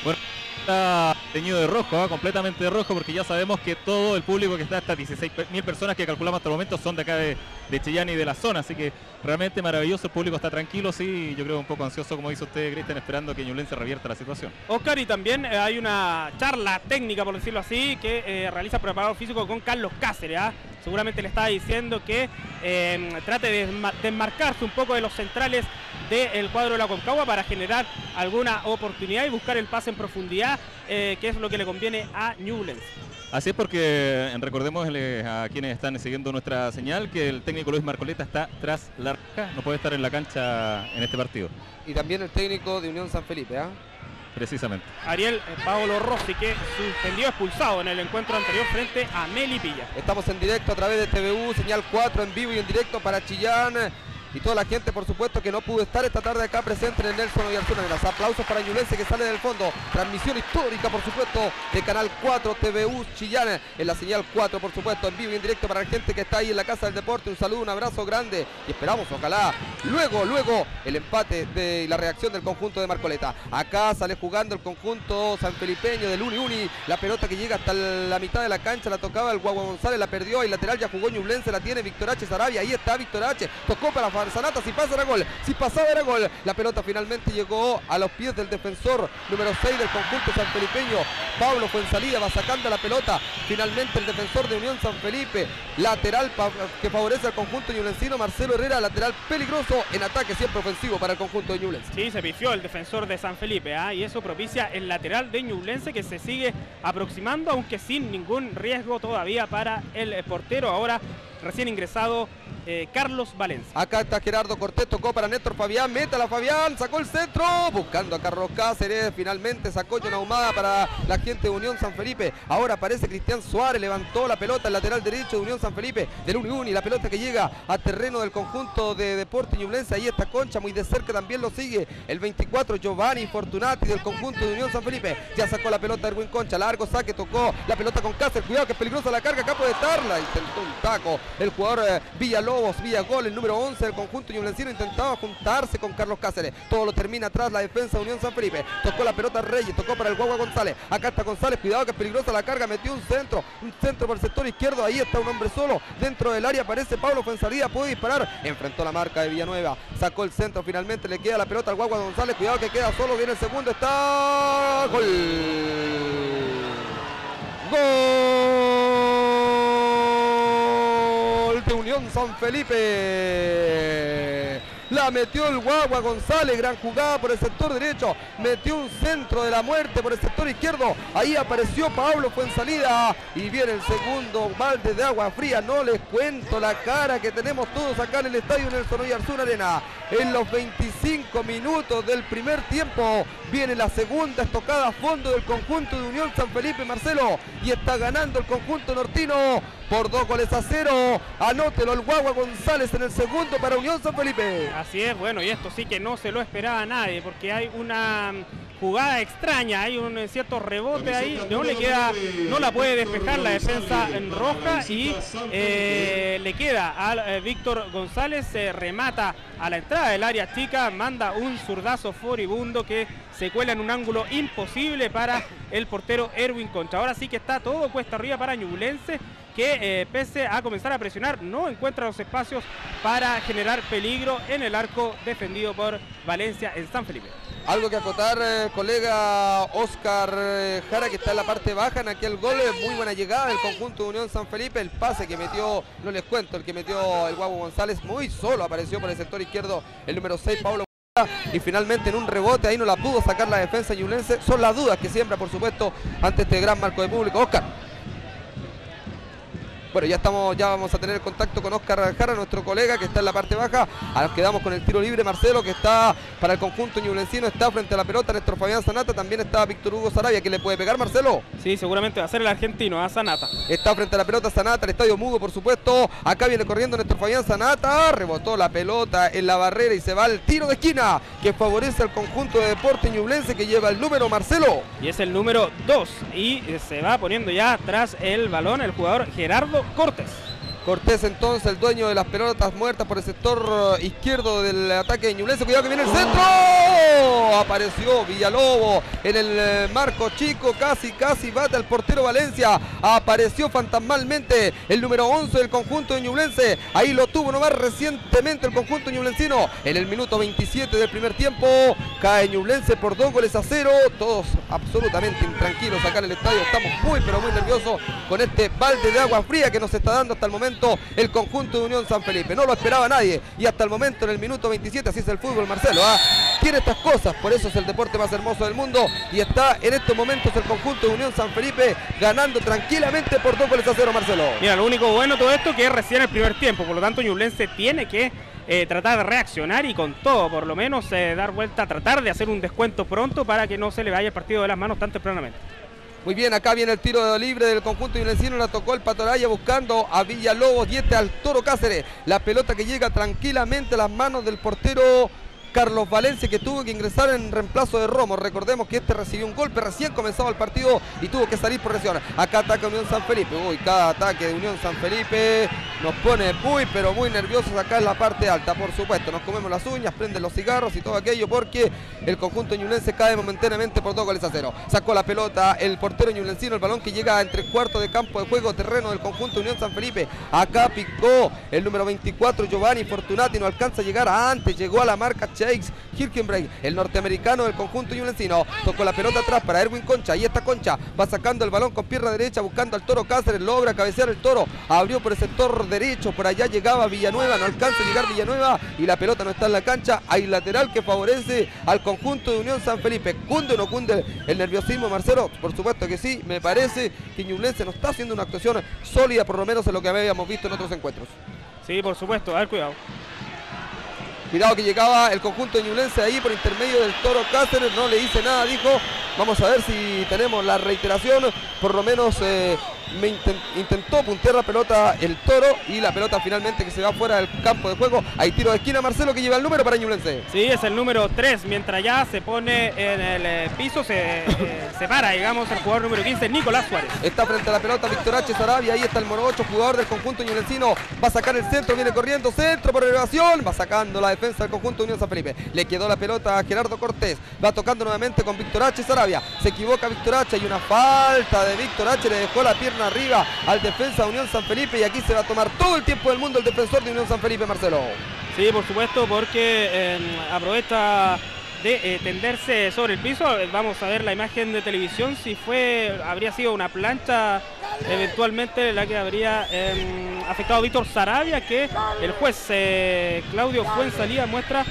Bueno, está teñido de rojo, ¿ah? completamente de rojo, porque ya sabemos que todo el público que está, hasta 16 mil personas que calculamos hasta el momento, son de acá de, de Chillán y de la zona, así que realmente maravilloso, el público está tranquilo, sí, yo creo un poco ansioso, como dice usted, Cristian, esperando que Ñublense revierta la situación. Oscar, y también eh, hay una charla técnica, por decirlo así, que eh, realiza preparador físico con Carlos Cáceres, ¿ah? Seguramente le está diciendo que eh, trate de desmarcarse un poco de los centrales del cuadro de la Concagua para generar alguna oportunidad y buscar el pase en profundidad, eh, que es lo que le conviene a Newlands. Así es porque recordemos a quienes están siguiendo nuestra señal que el técnico Luis Marcoleta está tras la raja, no puede estar en la cancha en este partido. Y también el técnico de Unión San Felipe, ¿ah? Precisamente. Ariel eh, Paolo Rossi que suspendió expulsado en el encuentro anterior frente a Melipilla. Estamos en directo a través de TVU, señal 4 en vivo y en directo para Chillán. Y toda la gente, por supuesto, que no pudo estar esta tarde acá presente en el Nelson Oyarzuna. Los aplausos para Ñulense que sale del fondo. Transmisión histórica, por supuesto, de Canal 4 TVU Chillán. En la señal 4, por supuesto, en vivo y en directo para la gente que está ahí en la Casa del Deporte. Un saludo, un abrazo grande. Y esperamos, ojalá, luego, luego, el empate de la reacción del conjunto de Marcoleta. Acá sale jugando el conjunto sanfelipeño del Uni Uni. La pelota que llega hasta la mitad de la cancha la tocaba el Guagua González, la perdió. Y lateral ya jugó Ñublense, la tiene Víctor H. Sarabia. Ahí está Víctor H. Tocó para Sanata, si pasa era gol, si pasaba era gol. La pelota finalmente llegó a los pies del defensor número 6 del conjunto sanfelipeño. Pablo fue en salida, va sacando la pelota. Finalmente el defensor de Unión San Felipe, lateral que favorece al conjunto ñulencino. Marcelo Herrera, lateral peligroso en ataque siempre ofensivo para el conjunto de Ñublense. Sí, se pifió el defensor de San Felipe ¿ah? y eso propicia el lateral de Ñublense que se sigue aproximando, aunque sin ningún riesgo todavía para el portero. Ahora recién ingresado eh, Carlos Valencia. Acá está Gerardo Cortés, tocó para Néstor Fabián, meta la Fabián, sacó el centro, buscando a Carlos Cáceres, finalmente sacó John Ahumada para la gente de Unión San Felipe. Ahora aparece Cristian Suárez, levantó la pelota, el lateral derecho de Unión San Felipe, del Uni la pelota que llega a terreno del conjunto de Deporte Ñublense, ahí está Concha, muy de cerca también lo sigue, el 24 Giovanni Fortunati del conjunto de Unión San Felipe, ya sacó la pelota Erwin Concha, largo saque, tocó la pelota con Cáceres, cuidado que es peligrosa la carga, acá puede estarla, intentó un taco el jugador eh, Villalobos, Villagol, el número 11 del conjunto ñublencino, intentaba juntarse con Carlos Cáceres. Todo lo termina atrás la defensa de Unión San Felipe. Tocó la pelota Reyes, tocó para el Guagua González. Acá está González, cuidado que es peligrosa la carga, metió un centro, un centro por el sector izquierdo. Ahí está un hombre solo. Dentro del área aparece Pablo fue en salida, puede disparar. Enfrentó la marca de Villanueva. Sacó el centro, finalmente le queda la pelota al Guagua González. Cuidado que queda solo, viene el segundo, está. Gol. Gol de Unión San Felipe. La metió el Guagua González, gran jugada por el sector derecho. Metió un centro de la muerte por el sector izquierdo. Ahí apareció Pablo, fue en salida. Y viene el segundo balde de agua fría. No les cuento la cara que tenemos todos acá en el estadio Nelson Oyarzún Arena. En los 25 minutos del primer tiempo viene la segunda estocada a fondo del conjunto de Unión San Felipe Marcelo. Y está ganando el conjunto nortino por dos goles a cero. Anótelo el Guagua González en el segundo para Unión San Felipe. Así es, bueno, y esto sí que no se lo esperaba nadie, porque hay una jugada extraña, hay un cierto rebote ahí, no le queda, no la puede despejar la defensa en roja y eh, le queda a eh, Víctor González, se remata a la entrada del área chica, manda un zurdazo furibundo que se cuela en un ángulo imposible para el portero Erwin Concha. Ahora sí que está todo cuesta arriba para Ñublense que eh, pese a comenzar a presionar no encuentra los espacios para generar peligro en el arco defendido por Valencia en San Felipe. Algo que acotar, eh, colega Oscar eh, Jara, que está en la parte baja en aquel gol. Muy buena llegada del conjunto de Unión San Felipe. El pase que metió, no les cuento, el que metió el Guapo González, muy solo apareció por el sector izquierdo el número 6, Pablo. Y finalmente en un rebote ahí no la pudo sacar la defensa yulense. Son las dudas que siembra, por supuesto, ante este gran marco de público. Oscar. Bueno, ya estamos, ya vamos a tener contacto con Oscar Jara, nuestro colega que está en la parte baja. Nos quedamos con el tiro libre, Marcelo, que está para el conjunto ñublencino, está frente a la pelota, nuestro Fabián Sanata, también está Víctor Hugo Sarabia, que le puede pegar, Marcelo. Sí, seguramente va a ser el argentino, a Sanata. Está frente a la pelota Sanata, el estadio mudo, por supuesto. Acá viene corriendo nuestro Fabián Sanata, rebotó la pelota en la barrera y se va al tiro de esquina, que favorece al conjunto de deporte ñublense que lleva el número Marcelo. Y es el número 2 y se va poniendo ya tras el balón el jugador Gerardo Cortés. Cortés entonces, el dueño de las pelotas muertas por el sector izquierdo del ataque de Ñublense. Cuidado que viene el centro. Apareció Villalobo en el eh, marco chico. Casi, casi bate al portero Valencia. Apareció fantasmalmente el número 11 del conjunto de Ñublense. Ahí lo tuvo nomás recientemente el conjunto ñublencino. En el minuto 27 del primer tiempo cae Ñublense por dos goles a cero. Todos absolutamente intranquilos acá en el estadio. Estamos muy, pero muy nerviosos con este balde de agua fría que nos está dando hasta el momento el conjunto de Unión San Felipe. No lo esperaba nadie y hasta el momento en el minuto 27, así es el fútbol, Marcelo. ¿ah? Tiene estas cosas, por eso es el deporte más hermoso del mundo y está en estos momentos el conjunto de Unión San Felipe ganando tranquilamente por dos goles a cero, Marcelo. Mira, lo único bueno de todo esto que es recién el primer tiempo, por lo tanto Ñublense tiene que eh, tratar de reaccionar y con todo, por lo menos eh, dar vuelta, tratar de hacer un descuento pronto para que no se le vaya el partido de las manos tan tempranamente. Muy bien, acá viene el tiro libre del conjunto yulencino, la tocó el Patoraya buscando a Villalobos y este al Toro Cáceres. La pelota que llega tranquilamente a las manos del portero Carlos Valencia que tuvo que ingresar en reemplazo de Romo. Recordemos que este recibió un golpe recién comenzado el partido y tuvo que salir por lesión. Acá ataca Unión San Felipe. Uy, cada ataque de Unión San Felipe nos pone muy pero muy nerviosos acá en la parte alta, por supuesto. Nos comemos las uñas, prenden los cigarros y todo aquello porque el conjunto ñulense cae momentáneamente por dos goles a cero. Sacó la pelota el portero ñulencino, el balón que llega entre cuartos de campo de juego terreno del conjunto Unión San Felipe. Acá picó el número 24 Giovanni Fortunati, no alcanza a llegar antes, llegó a la marca Shakes Hirkenbreak, el norteamericano del conjunto yulencino. Tocó la pelota atrás para Erwin Concha. Ahí está Concha. Va sacando el balón con pierna derecha buscando al toro Cáceres. Logra cabecear el toro. Abrió por el sector derecho. Por allá llegaba Villanueva. No alcanza a llegar Villanueva. Y la pelota no está en la cancha. Hay lateral que favorece al conjunto de Unión San Felipe. ¿Cunde o no cunde el nerviosismo, Marcelo? Por supuesto que sí. Me parece que Ñublense no está haciendo una actuación sólida, por lo menos en lo que habíamos visto en otros encuentros. Sí, por supuesto. A ver, cuidado. Cuidado que llegaba el conjunto de Ñublense ahí por intermedio del Toro Cáceres. No le dice nada, dijo. Vamos a ver si tenemos la reiteración. Por lo menos eh, me intentó puntear la pelota el Toro y la pelota finalmente que se va fuera del campo de juego. Hay tiro de esquina Marcelo que lleva el número para Ñublense. Sí, es el número 3. Mientras ya se pone en el eh, piso, se eh, separa, digamos, el jugador número 15, Nicolás Suárez. Está frente a la pelota Víctor H. Sarabia. Ahí está el moro 8, jugador del conjunto ñublencino. Va a sacar el centro, viene corriendo, centro por elevación. Va sacando la defensa del conjunto Unión San Felipe. Le quedó la pelota a Gerardo Cortés. Va tocando nuevamente con Víctor H. Sarabia. Se equivoca Víctor H. Hay una falta de Víctor H. Le dejó la pierna arriba al defensa de Unión San Felipe. Y aquí se va a tomar todo el tiempo del mundo el defensor de Unión San Felipe, Marcelo. Sí, por supuesto, porque eh, aprovecha de eh, tenderse sobre el piso. Vamos a ver la imagen de televisión si fue habría sido una plancha eventualmente la que habría em, afectado a Víctor Sarabia, que el juez eh, Claudio Fuensalía muestra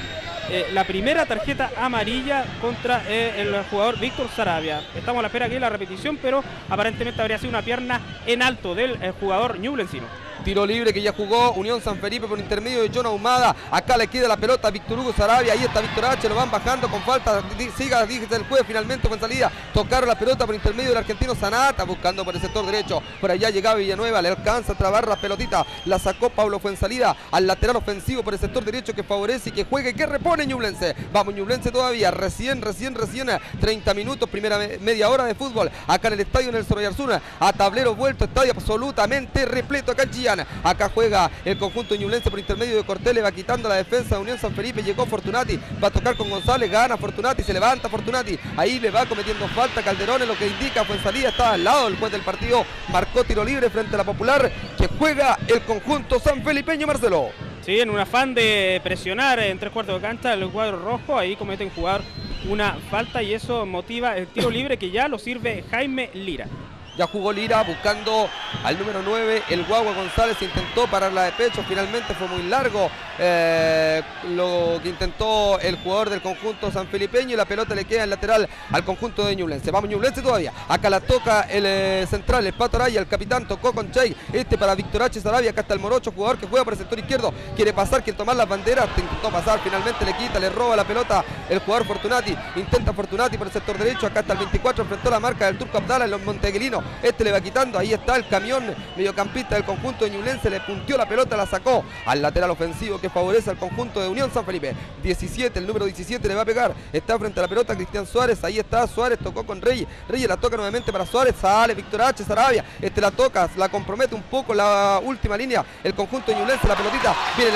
eh, la primera tarjeta amarilla contra eh, el jugador Víctor Sarabia. Estamos a la espera aquí de la repetición, pero aparentemente habría sido una pierna en alto del jugador Ñublencino. Tiro libre que ya jugó Unión San Felipe por intermedio de John Ahumada. Acá le queda la pelota a Víctor Hugo Sarabia. Ahí está Víctor H. Lo van bajando con falta. Siga, dice el juez finalmente con salida. Tocaron la pelota por intermedio del argentino Sanata. Buscando por el sector derecho. Por allá llegaba Villanueva. Le alcanza a trabar la pelotita. La sacó Pablo Fuensalida al lateral ofensivo por el sector derecho que favorece y que juegue que repone Ñublense. Vamos Ñublense todavía. Recién, recién, recién. 30 minutos, primera media hora de fútbol. Acá en el estadio en el Soroyarzuna. A tablero vuelto. Estadio absolutamente repleto acá en Acá juega el conjunto ñublense por intermedio de Cortés, le va quitando la defensa de Unión San Felipe, llegó Fortunati, va a tocar con González, gana Fortunati, se levanta Fortunati, ahí le va cometiendo falta Calderón, en lo que indica fue en salida, estaba al lado del juez del partido, marcó tiro libre frente a la Popular, que juega el conjunto San Felipeño Marcelo. Sí, en un afán de presionar en tres cuartos de cancha el cuadro rojo, ahí cometen jugar una falta y eso motiva el tiro libre que ya lo sirve Jaime Lira. Ya jugó Lira buscando al número 9. El Guagua González intentó pararla de pecho. Finalmente fue muy largo eh, lo que intentó el jugador del conjunto San Felipeño. Y la pelota le queda en lateral al conjunto de Ñublense. Vamos Ñublense todavía. Acá la toca el eh, central, el Pato Araya. El capitán tocó con Chay. Este para Víctor H. Sarabia. Acá está el Morocho, jugador que juega por el sector izquierdo. Quiere pasar, quiere tomar las banderas. Intentó pasar. Finalmente le quita, le roba la pelota el jugador Fortunati. Intenta Fortunati por el sector derecho. Acá está el 24. Enfrentó la marca del Turco Abdala los monteguelinos. Este le va quitando. Ahí está el camión mediocampista del conjunto de Ñublense. Le puntió la pelota, la sacó al lateral ofensivo que favorece al conjunto de Unión San Felipe. 17, el número 17 le va a pegar. Está frente a la pelota Cristian Suárez. Ahí está Suárez, tocó con Reyes. Reyes la toca nuevamente para Suárez. Sale Víctor H. Sarabia. Este la toca, la compromete un poco la última línea. El conjunto de Ñublense, la pelotita. Viene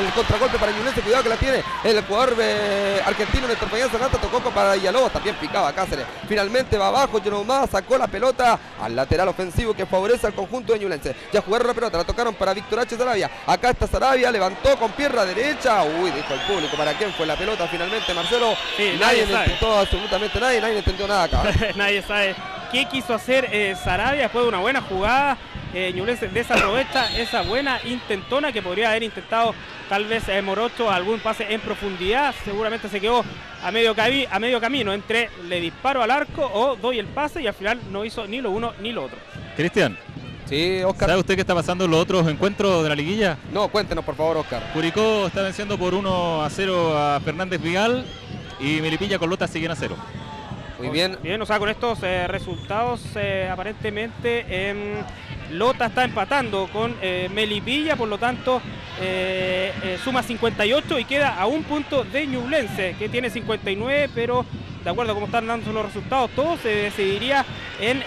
el, contragolpe para Ñublense. Cuidado que la tiene el jugador eh, argentino Néstor Fabián Sanata. Tocó para Villalobos. También picaba Cáceres. Finalmente va abajo. más sacó la pelota al lateral ofensivo que favorece al conjunto de Ñublense. Ya jugaron la pelota, la tocaron para Víctor H. Sarabia. Acá está Sarabia, levantó con pierna derecha. Uy, dijo el público, ¿para quién fue la pelota finalmente, Marcelo? Sí, nadie, nadie intentó absolutamente nadie, nadie entendió nada acá. nadie sabe qué quiso hacer eh, Sarabia después de una buena jugada. Eh, desaprovecha esa buena intentona que podría haber intentado tal vez eh, Morocho algún pase en profundidad. Seguramente se quedó a medio, a medio camino entre le disparo al arco o doy el pase y al final no hizo ni lo uno ni lo otro. Cristian, Sí, Oscar. ¿Sabe usted qué está pasando en los otros encuentros de la liguilla? No, cuéntenos por favor, Oscar. Curicó está venciendo por 1 a 0 a Fernández Vigal y Milipilla con Lota siguen a 0. Muy bien. Bien, o sea, con estos eh, resultados, eh, aparentemente em, Lota está empatando con eh, Melipilla, por lo tanto, suma 58 y queda a un punto de Ñublense, que tiene 59, pero de acuerdo a cómo están dando los resultados, todo se decidiría en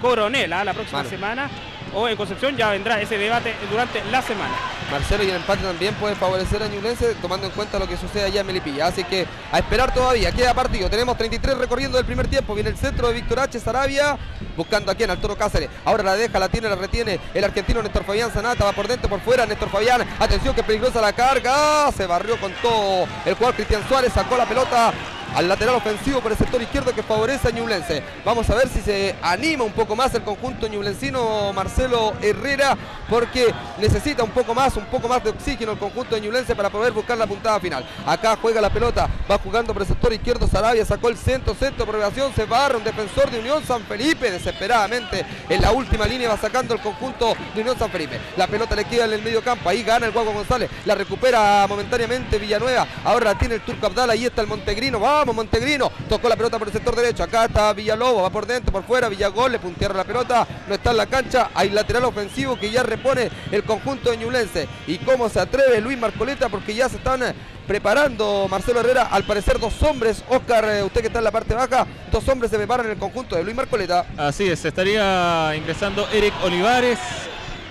Coronel ¿ah? la próxima semana. O en Concepción ya vendrá ese debate durante la semana. Marcelo y el empate también puede favorecer a Ñublense tomando en cuenta lo que sucede allá en Melipilla. Así que a esperar todavía. Queda partido. Tenemos 33 recorriendo el primer tiempo. Viene el centro de Víctor H. Sarabia. Buscando aquí en Arturo Cáceres. Ahora la deja, la tiene, la retiene el argentino Néstor Fabián Zanata. Va por dentro, por fuera. Néstor Fabián. Atención que peligrosa la carga. Se barrió con todo. El jugador Cristian Suárez sacó la pelota al lateral ofensivo por el sector izquierdo que favorece a Ñublense. Vamos a ver si se anima un poco más el conjunto ñublencino Marcelo Herrera, porque necesita un poco más, un poco más de oxígeno el conjunto de Ñublense para poder buscar la puntada final. Acá juega la pelota, va jugando por el sector izquierdo Sarabia, sacó el centro, centro, aprobación, se barra un defensor de Unión San Felipe, desesperadamente en la última línea va sacando el conjunto de Unión San Felipe. La pelota le queda en el medio campo, ahí gana el Guago González, la recupera momentáneamente Villanueva, ahora la tiene el Turco Abdala, ahí está el Montegrino, vamos Montegrino, tocó la pelota por el sector derecho, acá está Villalobos, va por dentro, por fuera, Villagol, le puntearon la pelota, no está en la cancha, hay lateral ofensivo que ya repone el conjunto de Ñublense. Y cómo se atreve Luis Marcoleta porque ya se están preparando Marcelo Herrera, al parecer dos hombres, Oscar, eh, usted que está en la parte baja, dos hombres se preparan en el conjunto de Luis Marcoleta. Así es, estaría ingresando Eric Olivares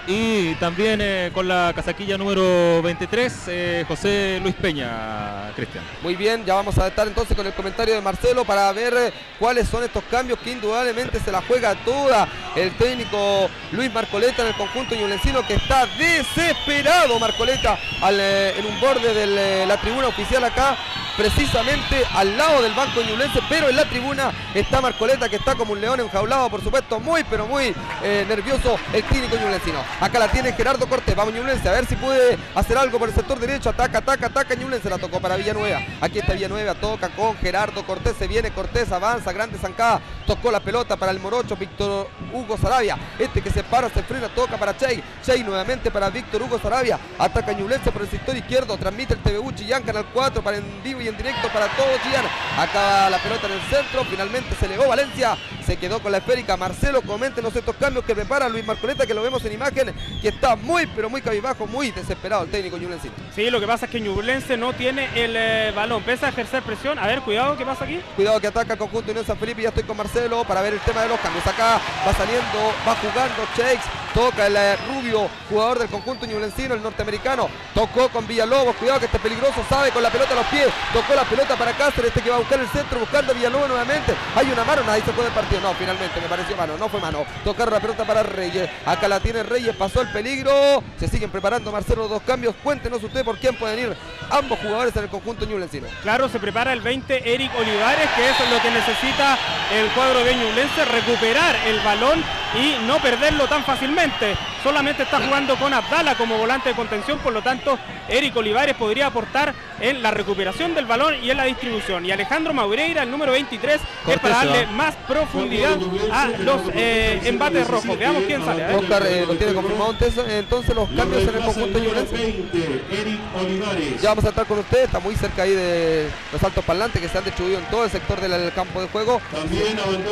y también eh, con la casaquilla número 23, eh, José Luis Peña, Cristian. Muy bien, ya vamos a estar entonces con el comentario de Marcelo para ver eh, cuáles son estos cambios que indudablemente se la juega toda el técnico Luis Marcoleta en el conjunto ñublencino que está desesperado Marcoleta en un borde de la tribuna oficial acá precisamente al lado del banco ñublense pero en la tribuna está Marcoleta que está como un león enjaulado por supuesto muy pero muy eh, nervioso el clínico ñublencino. Acá la tiene Gerardo Cortés vamos ñublense a ver si puede hacer algo por el sector derecho. Ataca ataca ataca ñublense la tocó para Villanueva. Aquí está Villanueva toca con Gerardo Cortés se viene Cortés avanza grande zancada tocó la pelota para el morocho Víctor Hugo Sarabia. Este que se para se frena toca para Chey. Chey nuevamente para Víctor Hugo Sarabia. Ataca Ñublense por el sector izquierdo transmite el TVU Chillán Canal 4 para en vivo y en directo para todo Chillán acá la pelota en el centro finalmente se legó Valencia se quedó con la esférica Marcelo coméntenos estos cambios que prepara Luis Marcoleta que lo vemos en imagen que está muy pero muy cabibajo muy desesperado el técnico ñublencino Sí, lo que pasa es que Ñublense no tiene el eh, balón, pese a ejercer presión. A ver, cuidado, ¿qué pasa aquí? Cuidado que ataca el conjunto Unión San Felipe. Ya estoy con Marcelo para ver el tema de los cambios. Acá va saliendo, va jugando Shakes. Toca el eh, rubio jugador del conjunto ñublencino, el norteamericano. Tocó con Villalobos. Cuidado que este peligroso sabe con la pelota a los pies. Tocó la pelota para Cáceres. Este que va a buscar el centro buscando a Villalobos nuevamente. Hay una mano, nadie se puede partido. No, finalmente me pareció mano. No fue mano. Tocaron la pelota para Reyes. Acá la tiene Reyes. Pasó el peligro. Se siguen preparando Marcelo dos cambios. Cuéntenos usted por quién pueden ir ambos jugadores en el conjunto ñublencino. Claro, se prepara el 20 Eric Olivares, que es lo que necesita el cuadro de Ñublense, recuperar el balón y no perderlo tan fácilmente. Solamente está jugando con Abdala como volante de contención, por lo tanto, Eric Olivares podría aportar en la recuperación del balón y en la distribución. Y Alejandro Maureira, el número 23, es para darle más profundidad a los eh, embates rojos. Veamos quién sale. Oscar eh, lo tiene confirmado entonces, entonces los cambios en el conjunto ñublense. 20, Eric Olivares. Ya vamos a estar con usted, está muy cerca ahí de los altos parlantes que se han distribuido en todo el sector del campo de juego.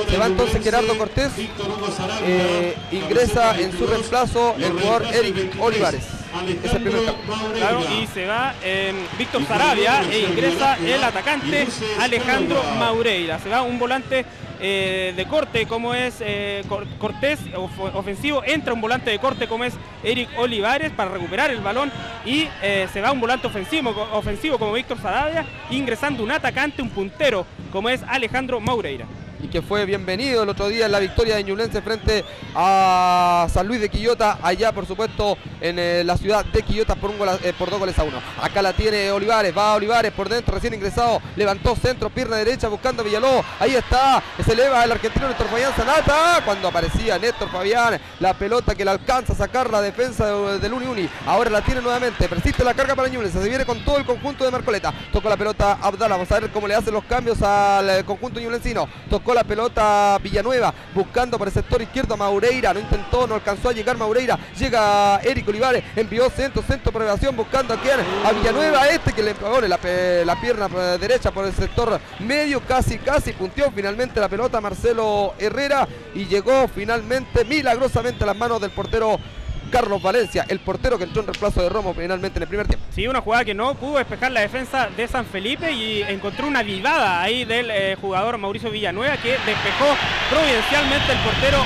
Se va entonces Gerardo Cortés. Eh, ingresa en su reemplazo el jugador Eric Olivares. Y se va eh, Víctor Sarabia e ingresa el atacante Alejandro Maureira. Se va un volante eh, de corte como es eh, Cor- Cortés, of- ofensivo, entra un volante de corte como es Eric Olivares para recuperar el balón y eh, se va un volante ofensivo como Víctor Sarabia, ingresando un atacante, un puntero como es Alejandro Maureira. Y que fue bienvenido el otro día en la victoria de Ñublense frente a San Luis de Quillota, allá por supuesto en eh, la ciudad de Quillota por, un gol a- eh, por dos goles a uno. Acá la tiene Olivares, va Olivares por dentro, recién ingresado, levantó centro, pierna derecha buscando a Villalobos, ahí está, se eleva el argentino Néstor Fabián Zanata, cuando aparecía Néstor Fabián, la pelota que le alcanza a sacar la defensa de- del Uni Uni, ahora la tiene nuevamente, persiste la carga para Ñublense, se viene con todo el conjunto de Marcoleta, tocó la pelota Abdala, vamos a ver cómo le hacen los cambios al eh, conjunto ñublencino, tocó la pelota Villanueva, buscando por el sector izquierdo a Maureira, no intentó, no alcanzó a llegar Maureira, llega Eric Olivares, envió centro, centro por elevación, buscando a a Villanueva, este que le pegó la, la pierna eh, derecha por el sector medio, casi, casi punteó finalmente la pelota Marcelo Herrera y llegó finalmente milagrosamente a las manos del portero Carlos Valencia, el portero que entró en reemplazo de Romo finalmente en el primer tiempo. Sí, una jugada que no pudo despejar la defensa de San Felipe y encontró una vivada ahí del eh, jugador Mauricio Villanueva que despejó providencialmente el portero,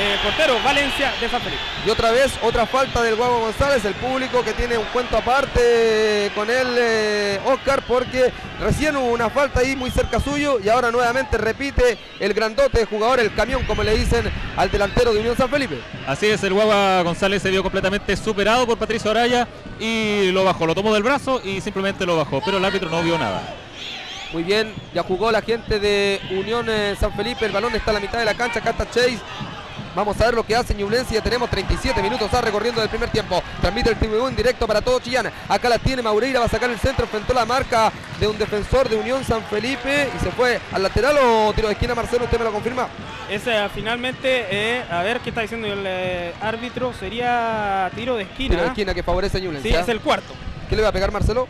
eh, portero Valencia de San Felipe. Y otra vez, otra falta del Guago González, el público que tiene un cuento aparte con él, eh, Oscar, porque recién hubo una falta ahí muy cerca suyo y ahora nuevamente repite el grandote jugador, el camión, como le dicen al delantero de Unión San Felipe. Así es, el Guagua González se vio completamente superado por Patricio Araya y lo bajó, lo tomó del brazo y simplemente lo bajó, pero el árbitro no vio nada. Muy bien, ya jugó la gente de Unión eh, San Felipe, el balón está a la mitad de la cancha, acá está Chase. Vamos a ver lo que hace Ñublense, ya tenemos 37 minutos ya recorriendo del primer tiempo. Transmite el TV en directo para todo Chillán. Acá la tiene Maureira, va a sacar el centro, enfrentó la marca de un defensor de Unión San Felipe y se fue al lateral o tiro de esquina, Marcelo, ¿usted me lo confirma? Ese finalmente, eh, a ver qué está diciendo el eh, árbitro, sería tiro de esquina. Tiro de esquina que favorece a Ñublense. Sí, ¿ah? es el cuarto. ¿Qué le va a pegar Marcelo?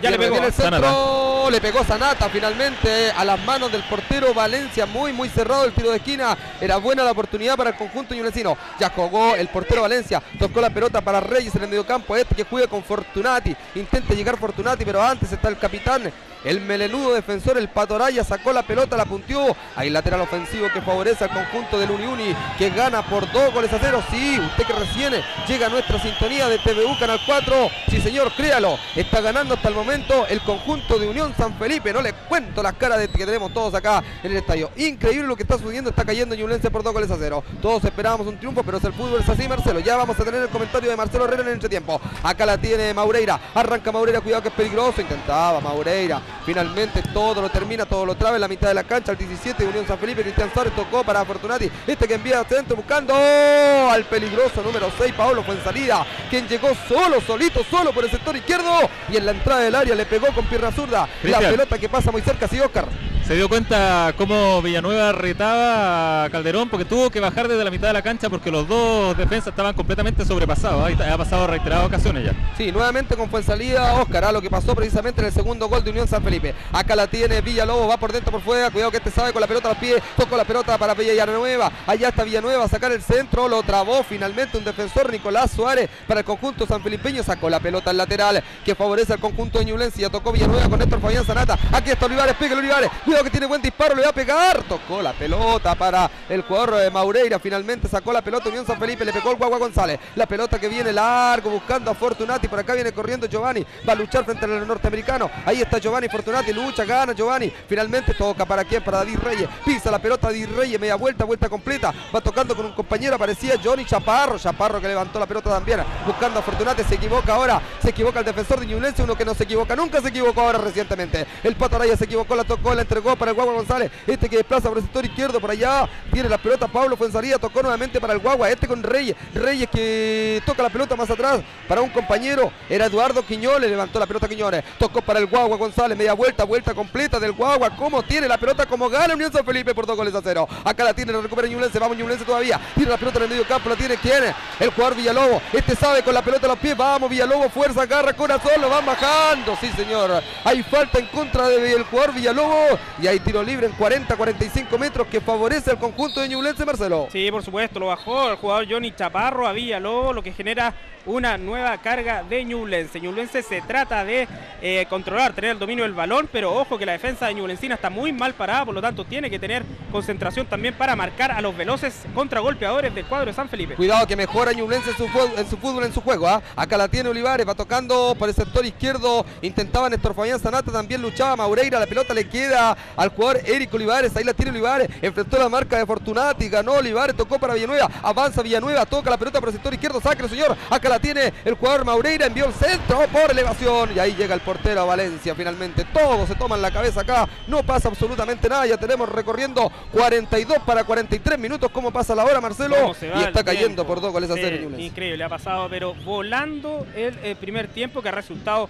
Ya le pegó. el centro, le pegó Sanata finalmente a las manos del portero Valencia, muy muy cerrado el tiro de esquina, era buena la oportunidad para el conjunto ñublencino, ya jugó el portero Valencia, tocó la pelota para Reyes en el mediocampo, este que juega con Fortunati, intenta llegar Fortunati, pero antes está el capitán, el melenudo defensor, el Patoraya, sacó la pelota, la punteó, hay lateral ofensivo que favorece al conjunto del Uniuni, que gana por dos goles a cero, sí, usted que recién llega a nuestra sintonía de TVU Canal 4, sí señor, créalo, está ganando hasta el momento el conjunto de Unión San Felipe. No le cuento las caras de que tenemos todos acá en el estadio. Increíble lo que está sucediendo, está cayendo Ñublense por dos goles a cero. Todos esperábamos un triunfo, pero es el fútbol, es así, Marcelo. Ya vamos a tener el comentario de Marcelo Herrera en el entretiempo. Acá la tiene Maureira. Arranca Maureira, cuidado que es peligroso. Intentaba Maureira. Finalmente todo lo termina, todo lo traba en la mitad de la cancha. El 17 de Unión San Felipe. Cristian Suárez tocó para Fortunati. Este que envía centro buscando al peligroso número 6, Paolo fue en salida. Quien llegó solo, solito, solo por el sector izquierdo. Y en la entrada del área le pegó con pierna zurda. La pelota que pasa muy cerca, sí, Oscar. Se dio cuenta cómo Villanueva retaba a Calderón porque tuvo que bajar desde la mitad de la cancha porque los dos defensas estaban completamente sobrepasados. Ha pasado reiteradas ocasiones ya. Sí, nuevamente con Fuensalida, Oscar, a lo que pasó precisamente en el segundo gol de Unión San Felipe. Acá la tiene Villalobos, va por dentro, por fuera, cuidado que este sabe con la pelota a los pies, tocó la pelota para Villanueva, allá está Villanueva, a sacar el centro, lo trabó finalmente un defensor, Nicolás Suárez, para el conjunto sanfelipeño, sacó la pelota al lateral, que favorece al conjunto de Ñublense, tocó Villanueva con Néstor Fabián Zanata, aquí está Olivares, pega Olivares, cuidado que tiene buen disparo, le va a pegar, tocó la pelota para el jugador de Maureira, finalmente sacó la pelota Unión San Felipe, le pegó el Guagua González, la pelota que viene largo buscando a Fortunati, por acá viene corriendo Giovanni, va a luchar frente al norteamericano, ahí está Giovanni Fortunati, lucha, gana Giovanni, finalmente toca para quién, para David Reyes, pisa la pelota David Reyes, media vuelta, vuelta completa, va tocando con un compañero, aparecía Johnny Chaparro, Chaparro que levantó la pelota también, buscando a Fortunati, se equivoca ahora, se equivoca el defensor de Ñublense, uno que no se equivoca, nunca se equivocó ahora recientemente, el Pato Araya se equivocó, la tocó, la entregó para el Guagua González, este que desplaza por el sector izquierdo, por allá, tiene la pelota Pablo Fuenzalía, tocó nuevamente para el Guagua, este con Reyes, Reyes que toca la pelota más atrás para un compañero, era Eduardo Quiñones, levantó la pelota Quiñones, tocó para el Guagua González, media vuelta, vuelta completa del Guagua, como tiene la pelota, como gana Unión San Felipe por dos goles a cero, acá la tiene, la recupera Ñublense, vamos Ñublense todavía, tiene la pelota en el medio campo, la tiene quién, el jugador Villalobos, este sabe con la pelota a los pies, vamos Villalobos, fuerza, agarra, corazón, lo van bajando, sí señor, hay falta en contra del jugador Villalobos y hay tiro libre en 40-45 metros que favorece al conjunto de Ñublense, Marcelo. Sí, por supuesto, lo bajó el jugador Johnny Chaparro a Villalobos, lo que genera una nueva carga de Ñublense. Ñublense se trata de eh, controlar, tener el dominio del balón, pero ojo que la defensa de Ñublencina está muy mal parada, por lo tanto tiene que tener concentración también para marcar a los veloces contragolpeadores del cuadro de San Felipe. Cuidado que mejora Ñublense en su, fu- en su fútbol, en su juego. ¿ah? Acá la tiene Olivares, va tocando por el sector izquierdo. Intentaba Néstor Fabián Zanata, también luchaba Maureira. La pelota le queda al jugador Eric Olivares. Ahí la tiene Olivares. Enfrentó la marca de Fortunati, ganó Olivares, tocó para Villanueva. Avanza Villanueva, toca la pelota por el sector izquierdo. Sacre, señor. Acá la tiene el jugador Maureira, envió el centro por elevación. Y ahí llega el portero a Valencia. Finalmente todos se toman la cabeza acá. No pasa absolutamente nada. Ya tenemos recorriendo 42 para 43 minutos. ¿Cómo pasa la hora, Marcelo? Y está el cayendo tiempo. por dos goles a cero. Increíble, ha pasado, pero volando el, eh, primer tiempo que ha resultado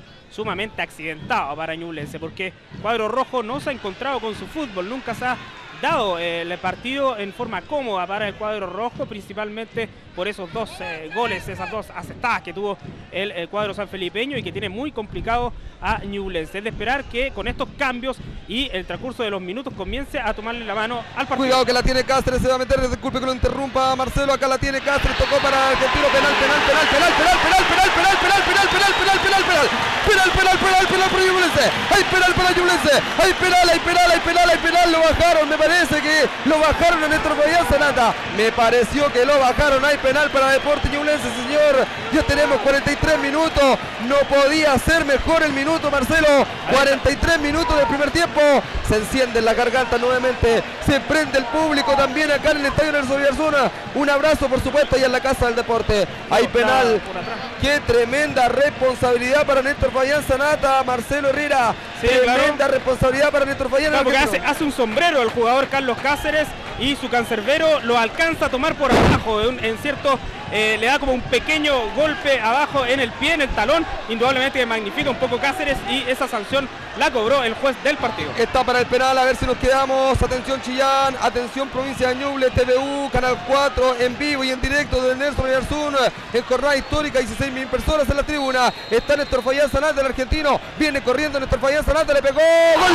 accidentado para Ñublense, porque Cuadro Rojo no se ha encontrado con su fútbol, nunca se ha dado eh, el partido en forma cómoda para el cuadro rojo, principalmente por esos dos eh, goles, esas dos asestadas que tuvo el, eh, cuadro sanfelipeño y que tiene muy complicado a Ñublense. Es de esperar que con estos cambios y el transcurso de los minutos comience a tomarle la mano al partido. Cuidado que la tiene Cáceres, se va a meter, disculpe que lo interrumpa Marcelo, acá la tiene Cáceres, tocó para Argentino, penal, penal, penal, penal, penal, penal, penal, penal, penal, penal, penal, penal, penal, penal, penal, penal, penal, penal para Ñublense, hay penal para Ñublense, hay penal, hay penal, hay penal, hay penal, lo bajaron, me parece que lo bajaron Néstor Fabián Sanata, me pareció que lo bajaron, hay penal para Deporte Ñublense, señor, ya tenemos 43 minutos, no podía ser mejor el minuto, Marcelo, 43 minutos del primer tiempo, se enciende en la garganta nuevamente, se prende el público también acá en el Estadio Nelson Villarzona, un abrazo por supuesto y en la Casa del Deporte, hay penal, qué tremenda responsabilidad para Néstor Fabián Sanata, Marcelo Herrera, Sí, tremenda claro. responsabilidad para Néstor. Claro, porque hace, hace un sombrero el jugador Carlos Cáceres y su cancerbero lo alcanza a tomar por abajo. En, cierto, eh, le da como un pequeño golpe abajo en el pie, en el talón. Indudablemente que magnifica un poco Cáceres y esa sanción la cobró el juez del partido. Está para el penal, a ver si nos quedamos. Atención Chillán, atención provincia de Ñuble, TVU, Canal 4, en vivo y en directo de Nelson Oyarzún, en jornada histórica, 16 mil personas en la tribuna. Está Néstor Fayán Sanata, el argentino. Viene corriendo Néstor Fayán Sanata, le pegó. ¡Gol!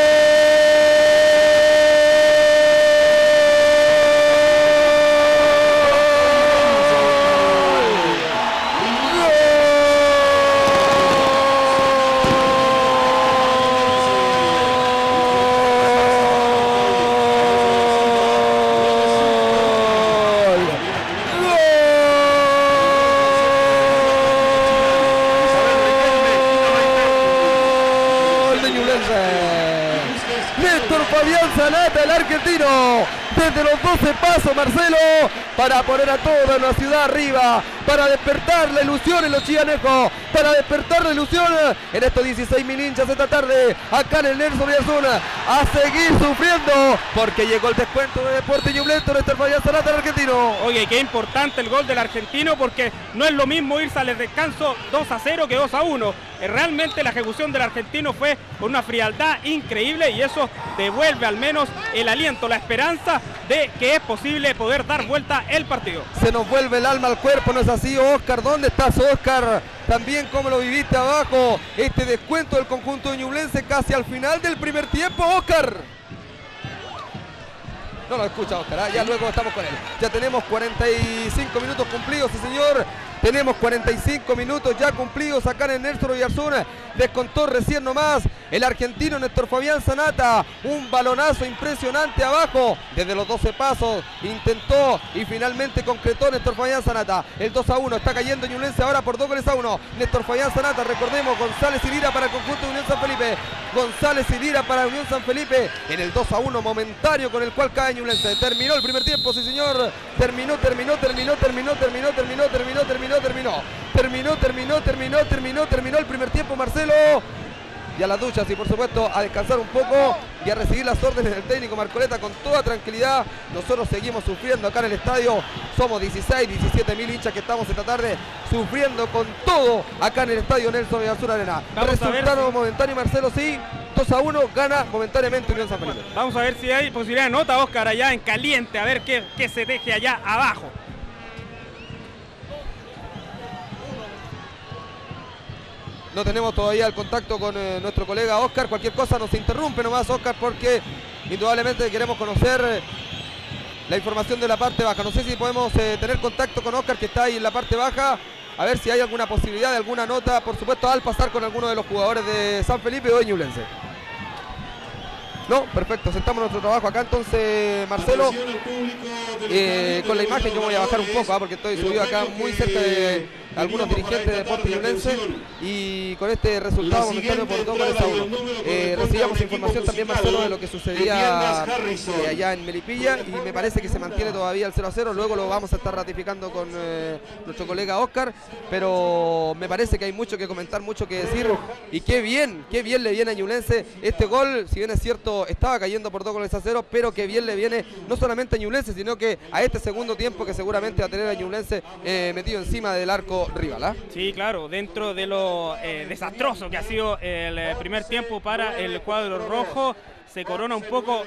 desde los 12 pasos, Marcelo, para poner a toda la ciudad arriba, para despertar la ilusión en los chianejos, para despertar la ilusión en estos 16 mil hinchas esta tarde, acá en el Nelson Villasuna, a seguir sufriendo, porque llegó el descuento de Deporte Ñublense, Néstor Fabián Sanata, el argentino. Oye, qué importante el gol del argentino porque no es lo mismo irse al descanso 2 a 0 que 2 a 1. Eh, Realmente la ejecución del argentino fue con una frialdad increíble y eso devuelve al menos el aliento, la esperanza de que es posible poder dar vuelta el partido. Se nos vuelve el alma al cuerpo, ¿no es así, Oscar? ¿Dónde estás, Oscar? También cómo lo viviste abajo, este descuento del conjunto de Ñublense casi al final del primer tiempo, Oscar. No lo escucha Oscar, ¿ah? ya luego estamos con él. Ya tenemos 45 minutos cumplidos, sí señor. Tenemos 45 minutos ya cumplidos acá en el Nelson Oyarzún. Descontó recién nomás el argentino Néstor Fabián Sanata. Un balonazo impresionante abajo. Desde los 12 pasos intentó y finalmente concretó Néstor Fabián Sanata. El 2 a 1 está cayendo Ñublense ahora por 2 goles a 1. Néstor Fabián Sanata, recordemos, González y Lira para el conjunto de Unión San Felipe. González y Lira para Unión San Felipe en el 2 a 1 momentáneo con el cual cae Ñublense. Terminó el primer tiempo, sí señor. Terminó, terminó, terminó, terminó, terminó, terminó, terminó, terminó, terminó. Terminó, terminó, terminó, terminó, terminó el primer tiempo, Marcelo. Y a las duchas y por supuesto a descansar un poco y a recibir las órdenes del técnico Marcoleta con toda tranquilidad. Nosotros seguimos sufriendo acá en el estadio. Somos 16, 17 mil hinchas que estamos esta tarde sufriendo con todo acá en el estadio Nelson Villasur Arena. Vamos Resultado si- momentáneo, Marcelo, sí. 2 a 1 gana momentáneamente Unión San Felipe. Vamos a ver si hay posibilidad de nota, Oscar, allá en caliente, a ver qué, qué se deje allá abajo. No tenemos todavía el contacto con eh, nuestro colega Oscar. Cualquier cosa nos interrumpe nomás, Oscar, porque indudablemente queremos conocer eh, la información de la parte baja. No sé si podemos eh, tener contacto con Oscar, que está ahí en la parte baja. A ver si hay alguna posibilidad de alguna nota, por supuesto, al pasar con alguno de los jugadores de San Felipe o de Ñublense. No, perfecto, sentamos nuestro trabajo acá entonces, Marcelo. Con la imagen yo voy a bajar un poco, ah, porque estoy subido acá muy cerca de algunos dirigentes de esta Deporte tarde. Ñublense Atención. y con este resultado momentáneo por dos goles a uno. Eh, recibíamos información también Marcelo de lo que sucedía eh, allá en Melipilla y me parece que se mantiene todavía el 0 a 0, luego lo vamos a estar ratificando con eh, nuestro colega Oscar, pero me parece que hay mucho que comentar, mucho que decir y qué bien, qué bien le viene a Ñublense este gol, si bien es cierto, estaba cayendo por dos goles a cero, pero que bien le viene no solamente a Ñublense, sino que a este segundo tiempo que seguramente va a tener a Ñublense eh, metido encima del arco ¿ah? Sí, claro, dentro de lo eh, desastroso que ha sido el eh, primer tiempo para el cuadro rojo se corona un poco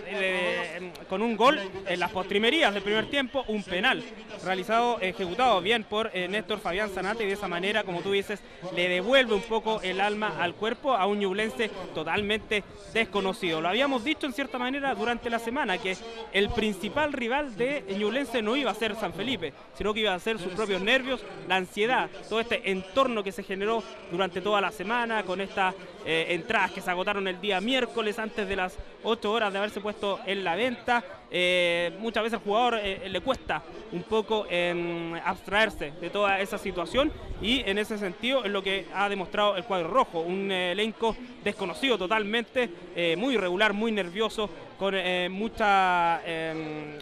con un gol en las postrimerías del primer tiempo, un penal realizado, ejecutado bien por eh, Néstor Fabián Zanate y de esa manera, como tú dices, le devuelve un poco el alma al cuerpo a un ñublense totalmente desconocido. Lo habíamos dicho en cierta manera durante la semana, que el principal rival de ñublense no iba a ser San Felipe, sino que iba a ser sus propios nervios, la ansiedad, todo este entorno que se generó durante toda la semana con estas eh, entradas que se agotaron el día miércoles antes de las 8 horas de haberse puesto en la venta. Eh, muchas veces al jugador eh, le cuesta un poco em, abstraerse de toda esa situación y en ese sentido es lo que ha demostrado el cuadro rojo, un elenco desconocido totalmente, muy irregular, muy nervioso, con mucha, em,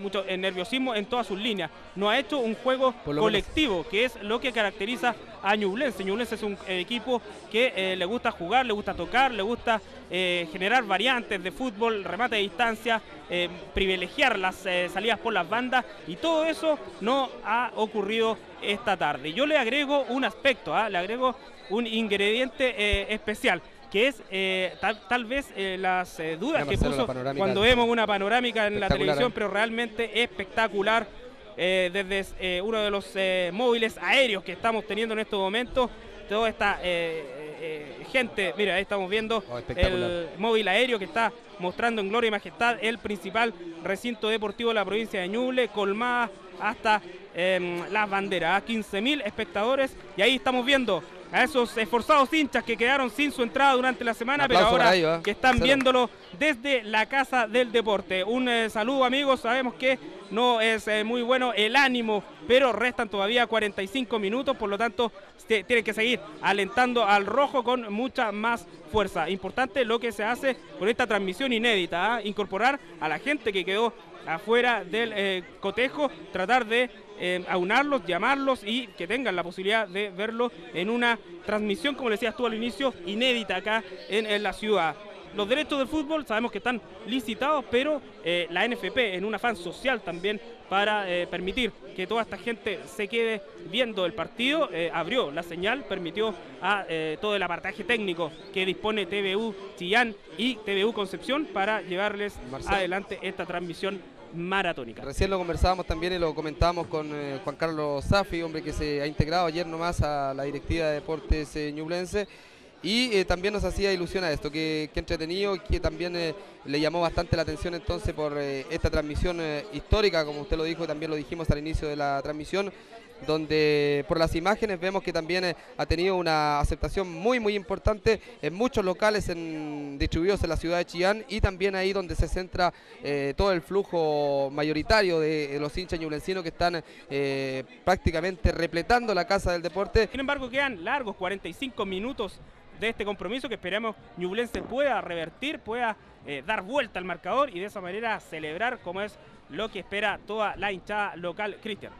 mucho nerviosismo en todas sus líneas. No ha hecho un juego colectivo, que es lo que caracteriza a Ñublense. Ñublense es un equipo que le gusta jugar, le gusta tocar, le gusta generar variantes de fútbol, remate de distancia, eh, privilegiar las eh, salidas por las bandas y todo eso no ha ocurrido esta tarde. Yo le agrego un aspecto, ¿ah? le agrego un ingrediente eh, especial que es tal, vez las dudas que puso cuando vemos una panorámica en la televisión, pero realmente espectacular desde uno de los móviles aéreos que estamos teniendo en estos momentos, toda esta gente, mira, ahí estamos viendo Oh, el móvil aéreo que está mostrando en gloria y majestad el principal recinto deportivo de la provincia de Ñuble, colmada hasta em, las banderas, a 15.000 espectadores y ahí estamos viendo a esos esforzados hinchas que quedaron sin su entrada durante la semana, pero ahora ellos, ¿eh? que están viéndolo desde la Casa del Deporte. Un eh, saludo amigos, sabemos que no es eh, muy bueno el ánimo, pero restan todavía 45 minutos, por lo tanto tienen que seguir alentando al rojo con mucha más fuerza. Importante lo que se hace con esta transmisión inédita, ¿ah? incorporar a la gente que quedó afuera del eh, cotejo, tratar de eh, aunarlos, llamarlos y que tengan la posibilidad de verlo en una transmisión, como decías tú al inicio, inédita acá en, en la ciudad. Los derechos del fútbol sabemos que están licitados, pero eh, la NFP en un afán social también para eh, permitir que toda esta gente se quede viendo el partido, eh, abrió la señal, permitió a todo el apartaje técnico que dispone TVU Chillán y TVU Concepción para llevarles Marcelo. adelante esta transmisión maratónica. Recién lo conversábamos también y lo comentábamos con eh, Juan Carlos Safi, hombre que se ha integrado ayer nomás a la directiva de deportes eh, ñublense. Y eh, también nos hacía ilusión a esto, que, que entretenido, que también eh, le llamó bastante la atención entonces por esta transmisión histórica, como usted lo dijo, también lo dijimos al inicio de la transmisión, donde por las imágenes vemos que también eh, ha tenido una aceptación muy muy importante en muchos locales distribuidos en la ciudad de Chillán y también ahí donde se centra eh, todo el flujo mayoritario de, de los hinchas ñublencinos que están eh, prácticamente repletando la casa del deporte. Sin embargo, quedan largos 45 minutos de este compromiso que esperamos Ñublense pueda revertir, pueda eh, dar vuelta al marcador y de esa manera celebrar como es lo que espera toda la hinchada local, Cristian.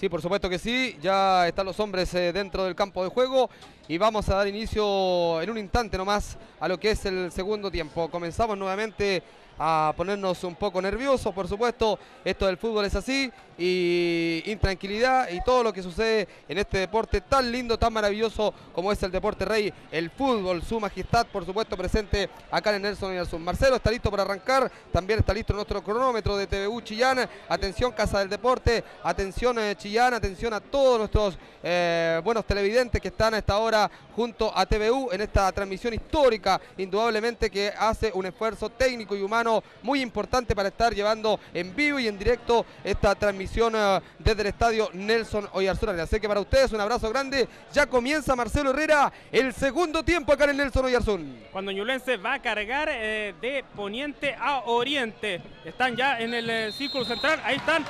Sí, por supuesto que sí, ya están los hombres eh, dentro del campo de juego y vamos a dar inicio en un instante nomás a lo que es el segundo tiempo. Comenzamos nuevamente a ponernos un poco nerviosos, por supuesto, esto del fútbol es así y intranquilidad y todo lo que sucede en este deporte tan lindo, tan maravilloso como es el deporte rey, el fútbol, su majestad, por supuesto, presente acá en Nelson y el Sur. Marcelo está listo para arrancar, también está listo nuestro cronómetro de TVU Chillán, atención Casa del Deporte, atención eh, Chillán, atención a todos nuestros eh, buenos televidentes que están a esta hora junto a TVU en esta transmisión histórica, indudablemente que hace un esfuerzo técnico y humano muy importante para estar llevando en vivo y en directo esta transmisión eh, desde el estadio Nelson Oyarzún. Así que para ustedes un abrazo grande, ya comienza Marcelo Herrera el segundo tiempo acá en el Nelson Oyarzún. Cuando Ñublense va a cargar eh, de poniente a oriente. Están ya en el eh, círculo central, ahí están.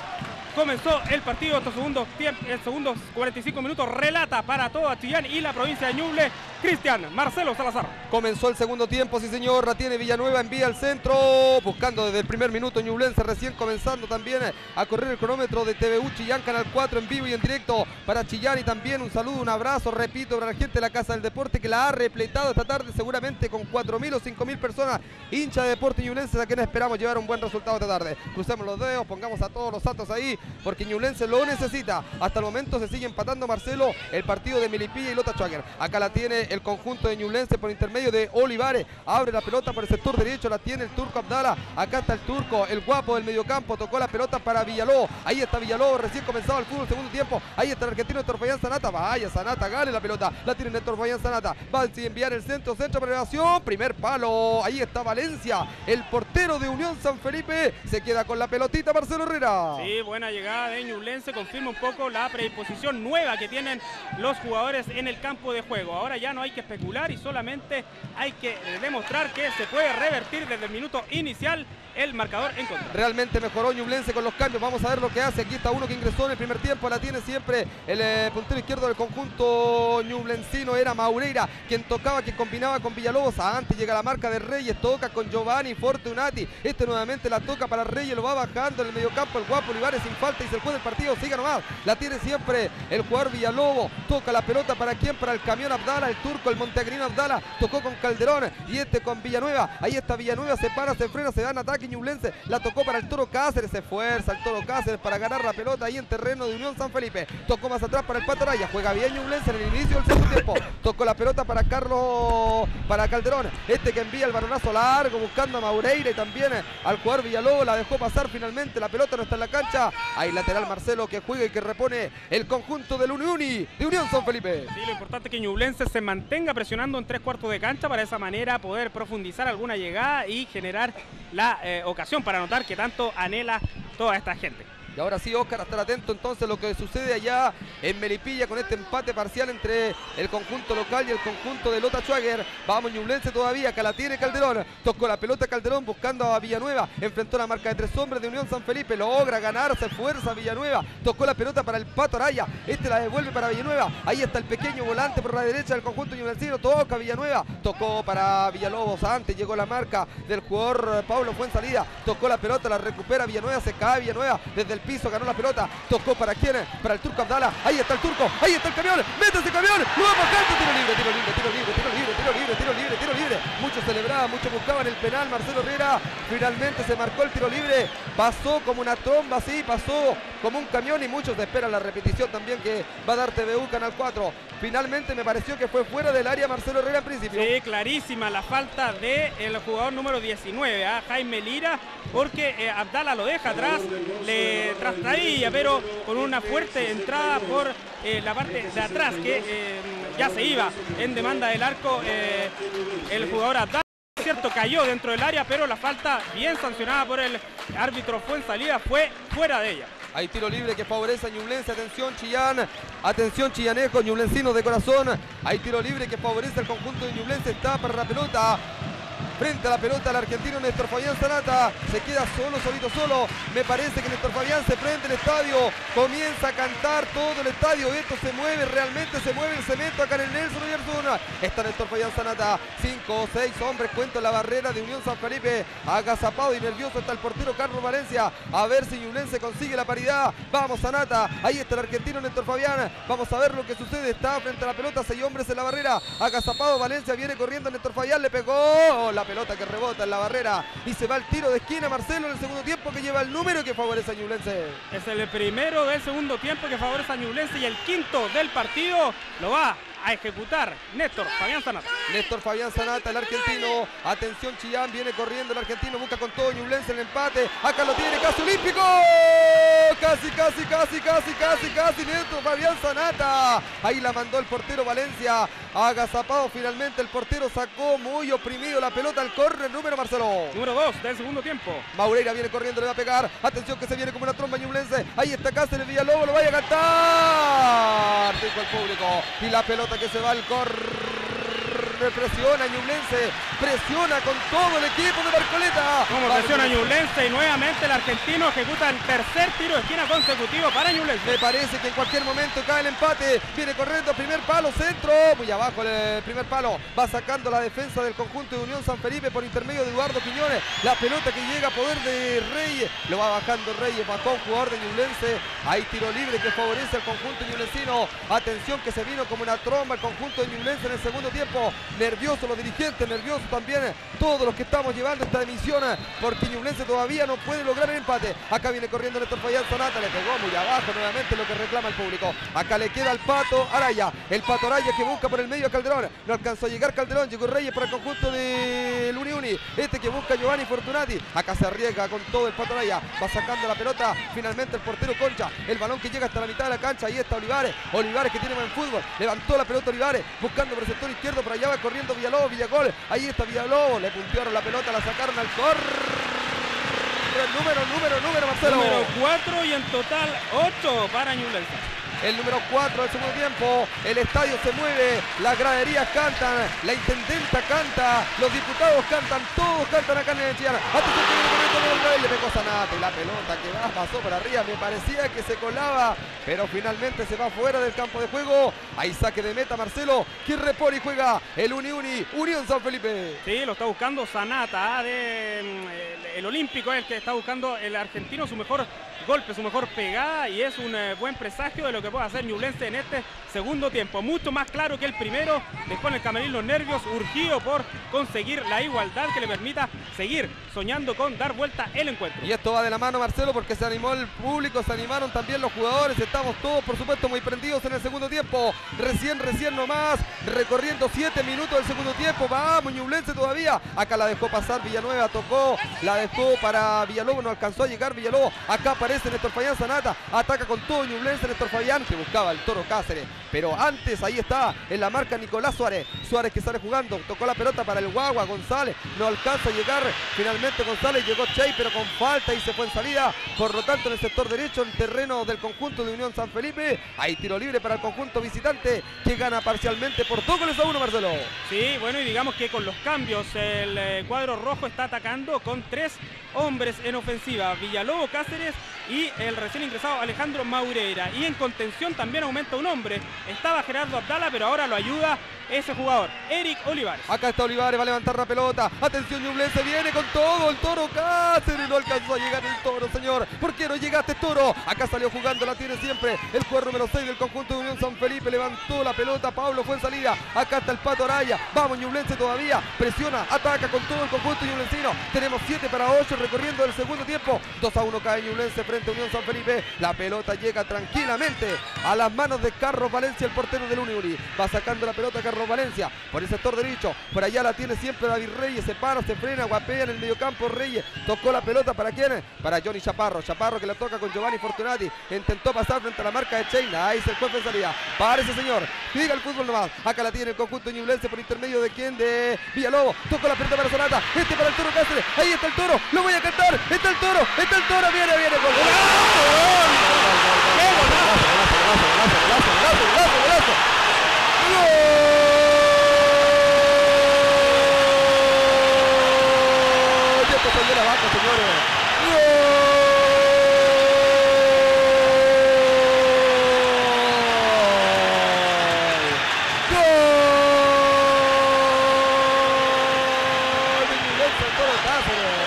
Comenzó el partido, estos segundos, tiemp- eh, segundos 45 minutos, relata para toda Chillán y la provincia de Ñuble, Cristian Marcelo Salazar. Comenzó el segundo tiempo, sí señor, la tiene Villanueva, envía al centro, buscando desde el primer minuto Ñublense, recién comenzando también a correr el cronómetro de TVU Chillán, Canal 4 en vivo y en directo para Chillán y también un saludo, un abrazo, repito, para la gente de la Casa del Deporte que la ha repletado esta tarde seguramente con 4.000 o 5.000 personas, hincha de deporte ñublenses a quienes esperamos llevar un buen resultado esta tarde. Crucemos los dedos, pongamos a todos los santos ahí, porque Ñublense lo necesita. Hasta el momento se sigue empatando Marcelo el partido de Milipilla y Lota Schwager. Acá la tiene el conjunto de Ñublense por intermedio de Olivares. Abre la pelota por el sector derecho, la tiene el turco Abdala. Acá está el turco, el guapo del mediocampo. Tocó la pelota para Villalobos. Ahí está Villalobos, recién comenzado el fútbol, segundo tiempo. Ahí está el argentino Néstor Fayán Sanata. Vaya, Sanata, gane la pelota. La tiene Néstor Fayán Sanata. Va a enviar el centro, centro para elevación. Primer palo. Ahí está Valencia, el portero de Unión San Felipe. Se queda con la pelotita Marcelo Herrera. Sí, buena llegada de Ñublense. Confirma un poco la predisposición nueva que tienen los jugadores en el campo de juego. Ahora ya no hay que especular y solamente hay que demostrar que se puede revertir desde el minuto inicial el marcador en contra. Realmente mejoró Ñublense con los cambios. Vamos a ver lo que hace. Aquí está uno que ingresó en el primer tiempo. La tiene siempre el eh, puntero izquierdo del conjunto ñublencino. Era Maureira quien tocaba, quien combinaba con Villalobos. Antes llega la marca de Reyes. Toca con Giovanni Fortunati. Este nuevamente la toca para Reyes. Lo va bajando en el mediocampo el guapo Olivares sin falta y se juega el partido. Siga nomás. La tiene siempre el jugador Villalobos. Toca la pelota para quién? Para el camión Abdala. El turco, el montegrino Abdala. Tocó con Calderón y este con Villanueva. Ahí está Villanueva. Se para, se frena, se da en ataque Ñublense. La tocó para el Toro Cáceres. Se fuerza el Toro Cáceres para ganar la pelota ahí en terreno de Unión San Felipe. Tocó más atrás para el Pato Araya. Juega bien Ñublense en el inicio del segundo tiempo. Tocó la pelota para Carlos, para Calderón. Este que envía el balonazo largo buscando a Maureira y también al jugador Villalobos. La dejó pasar finalmente. La pelota no está en la cancha. Hay lateral Marcelo que juega y que repone el conjunto del Uniuni de Unión San Felipe. Sí, lo importante es que Ñublense se mantenga presionando en tres cuartos de cancha para de esa manera poder profundizar alguna llegada y generar la eh, ocasión para anotar que tanto anhela toda esta gente. Y ahora sí, Oscar, a estar atento entonces a lo que sucede allá en Melipilla con este empate parcial entre el conjunto local y el conjunto de Lota Schwager. Vamos, Ñublense todavía, que la tiene Calderón. Tocó la pelota Calderón buscando a Villanueva. Enfrentó la marca de tres hombres de Unión San Felipe. Logra ganarse fuerza Villanueva. Tocó la pelota para el Pato Araya. Este la devuelve para Villanueva. Ahí está el pequeño volante por la derecha del conjunto ñublencino. Toca Villanueva. Tocó para Villalobos. Antes llegó la marca del jugador Pablo salida. Tocó la pelota, la recupera Villanueva. Se cae Villanueva desde el piso, ganó la pelota, tocó para quién, para el turco Abdala, ahí está el turco, ahí está el camión, mete ese camión, lo va tiro libre, tiro libre, tiro libre, tiro libre, tiro libre, tiro libre, tiro libre, muchos celebraban, muchos buscaban el penal, Marcelo Herrera, finalmente se marcó el tiro libre, pasó como una tromba así, pasó como un camión y muchos esperan la repetición también que va a dar TVU Canal 4. Finalmente me pareció que fue fuera del área Marcelo Herrera en principio. Sí, clarísima la falta del jugador número 19, a Jaime Lira, porque eh, Abdala lo deja atrás, le trastraía, pero con una fuerte entrada por eh, la parte de atrás que eh, ya se iba en demanda del arco el jugador Abdala cierto, cayó dentro del área, pero la falta bien sancionada por el árbitro fue en salida, fue fuera de ella. Hay tiro libre que favorece a Ñublense. Atención Chillán. Atención Chillanejo, Ñublencino de corazón. Hay tiro libre que favorece al conjunto de Ñublense. Está para la pelota. Frente a la pelota el argentino Néstor Fabián Sanata. Se queda solo, solito, solo. Me parece que Néstor Fabián se prende el estadio. Comienza a cantar todo el estadio. Esto se mueve, realmente se mueve el cemento acá en el Nelson Oyarzún. Está Néstor Fabián Sanata. Cinco o seis hombres cuento la barrera de Unión San Felipe. Agazapado y nervioso está el portero Carlos Valencia. A ver si Ñublense consigue la paridad. Vamos, Sanata. Ahí está el argentino Néstor Fabián. Vamos a ver lo que sucede. Está frente a la pelota. Seis hombres en la barrera. Agazapado Valencia viene corriendo. Néstor Fabián le pegó. La pelota que rebota en la barrera y se va el tiro de esquina Marcelo en el segundo tiempo que lleva el número que favorece a Ñublense. Es el primero del segundo tiempo que favorece a Ñublense y el quinto del partido lo va a ejecutar Néstor Fabián Sanata. Néstor Fabián Sanata, el argentino. Atención Chillán, viene corriendo el argentino, busca con todo Ñublense el empate. Acá lo tiene, casi olímpico. Casi, casi, casi, casi, casi, casi. Néstor Fabián Sanata. Ahí la mandó el portero Valencia. Agazapado finalmente el portero sacó muy oprimido la pelota al córner número Marcelo. Número 2 del segundo tiempo. Maureira viene corriendo, le va a pegar. Atención que se viene como una tromba Ñublense. Ahí está Cáceres Villalobos, lo vaya a cantar. Dijo el público. Y la pelota que se va al córner presiona Ñublense, presiona con todo el equipo de Barcoleta. Como presiona Ñublense y nuevamente el argentino ejecuta el tercer tiro de esquina consecutivo para Ñublense. Me parece que en cualquier momento cae el empate, viene corriendo primer palo, centro, muy abajo el primer palo, va sacando la defensa del conjunto de Unión San Felipe por intermedio de Eduardo Quiñones, la pelota que llega a poder de Reyes, lo va bajando Reyes, bajó un jugador de Ñublense, hay tiro libre que favorece al conjunto ñublensino, atención que se vino como una tromba el conjunto de Ñublense en el segundo tiempo, nerviosos los dirigentes, nerviosos también todos los que estamos llevando esta emisión, porque Ñublense todavía no puede lograr el empate. Acá viene corriendo Néstor Fayán Sonata, le pegó muy abajo nuevamente lo que reclama el público. Acá le queda el Pato Araya, el Pato Araya que busca por el medio a Calderón. No alcanzó a llegar Calderón, llegó Reyes para el conjunto del Uni. Este que busca Giovanni Fortunati. Acá se arriesga con todo el Pato Araya. Va sacando la pelota. Finalmente el portero Concha. El balón que llega hasta la mitad de la cancha. Ahí está Olivares. Olivares que tiene buen fútbol. Levantó la pelota Olivares. Buscando por el sector izquierdo. Por allá corriendo Villalobos. Villagol. Ahí está Villalobos. Le puntearon la pelota. La sacaron al cor. Número, número, número, Marcelo. Número 4 y en total 8 para Ñublense. El número 4 del segundo tiempo. El estadio se mueve, las graderías cantan, la intendenta canta, los diputados cantan, todos cantan acá en el Chillán. Atención que viene le pegó Zanate, la pelota que va, pasó por arriba, me parecía que se colaba, pero finalmente se va fuera del campo de juego. Ahí saque de meta Marcelo, quien repone y juega el Uni Uni, Unión San Felipe. Sí, lo está buscando Sanata, ah, mm, el, el olímpico es el que está buscando el argentino su mejor golpe, su mejor pegada y es un eh, buen presagio de lo que puede hacer Ñublense en este segundo tiempo. Mucho más claro que el primero, dejó en el camerino los nervios, urgido por conseguir la igualdad que le permita seguir soñando con dar vuelta el encuentro. Y esto va de la mano, Marcelo, porque se animó el público, se animaron también los jugadores. Estamos todos, por supuesto, muy prendidos en el segundo tiempo. Recién, recién nomás, recorriendo siete minutos del segundo tiempo. Vamos, Ñublense todavía. Acá la dejó pasar Villanueva, tocó, la dejó para Villalobos, no alcanzó a llegar Villalobos. Acá aparece Néstor Fabián Zanata, ataca con todo Ñublense Néstor Fabián, que buscaba el toro Cáceres. Pero antes, ahí está, en la marca Nicolás Suárez. Suárez que sale jugando, tocó la pelota para el Guagua, González, no alcanza a llegar. Finalmente González llegó Chey, pero con falta y se fue en salida. Por lo tanto, en el sector derecho, en terreno del conjunto de Unión San Felipe, hay tiro libre para el conjunto visitante, que gana parcialmente por dos goles a uno, Marcelo. Sí, bueno, y digamos que con los cambios el eh, cuadro rojo está atacando con tres hombres en ofensiva, Villalobos, Cáceres y el recién ingresado Alejandro Maureira. Y en contención también aumenta un hombre, estaba Gerardo Abdala, pero ahora lo ayuda ese jugador, Eric Olivares. Acá está Olivares, va a levantar la pelota. Atención, Ñublense viene con todo. El toro Cáceres no alcanzó a llegar el toro, señor. ¿Por qué no llegaste, toro? Acá salió jugando, la tiene siempre el jugador número 6 del conjunto de Unión San Felipe. Levantó la pelota, Pablo fue en salida. Acá está el Pato Araya. Vamos, Ñublense todavía. Presiona, ataca con todo el conjunto ñublencino. Tenemos 7 para 8 recorriendo el segundo tiempo. 2 a 1 cae Ñublense frente a Unión San Felipe. La pelota llega tranquilamente a las manos de Carlos Valencia, el portero del Uniuri. Va sacando la pelota Carlos Valencia por el sector derecho. Por allá la tiene siempre David Reyes. Se para, se frena, guapea en el mediocampo Reyes. Tocó la pelota para quién? Para Johnny Chaparro. Chaparro que la toca con Giovanni Fortunati. Intentó pasar frente a la marca de Cheina. Ahí se fue en salida. Para ese señor. Diga el fútbol nomás. Acá la tiene el conjunto ñublense por intermedio de quién? De Villalobos. Tocó la pelota para Sonata. Este para el toro Cáceres. Ahí está el toro. Lo voy a cantar. Está el toro. Está el toro. Viene, viene. Gol. ¡Gol! Y esto fue de la vaca, señores. ¡Gol! ¡Gol! de Ñublense, el Toro Cáceres.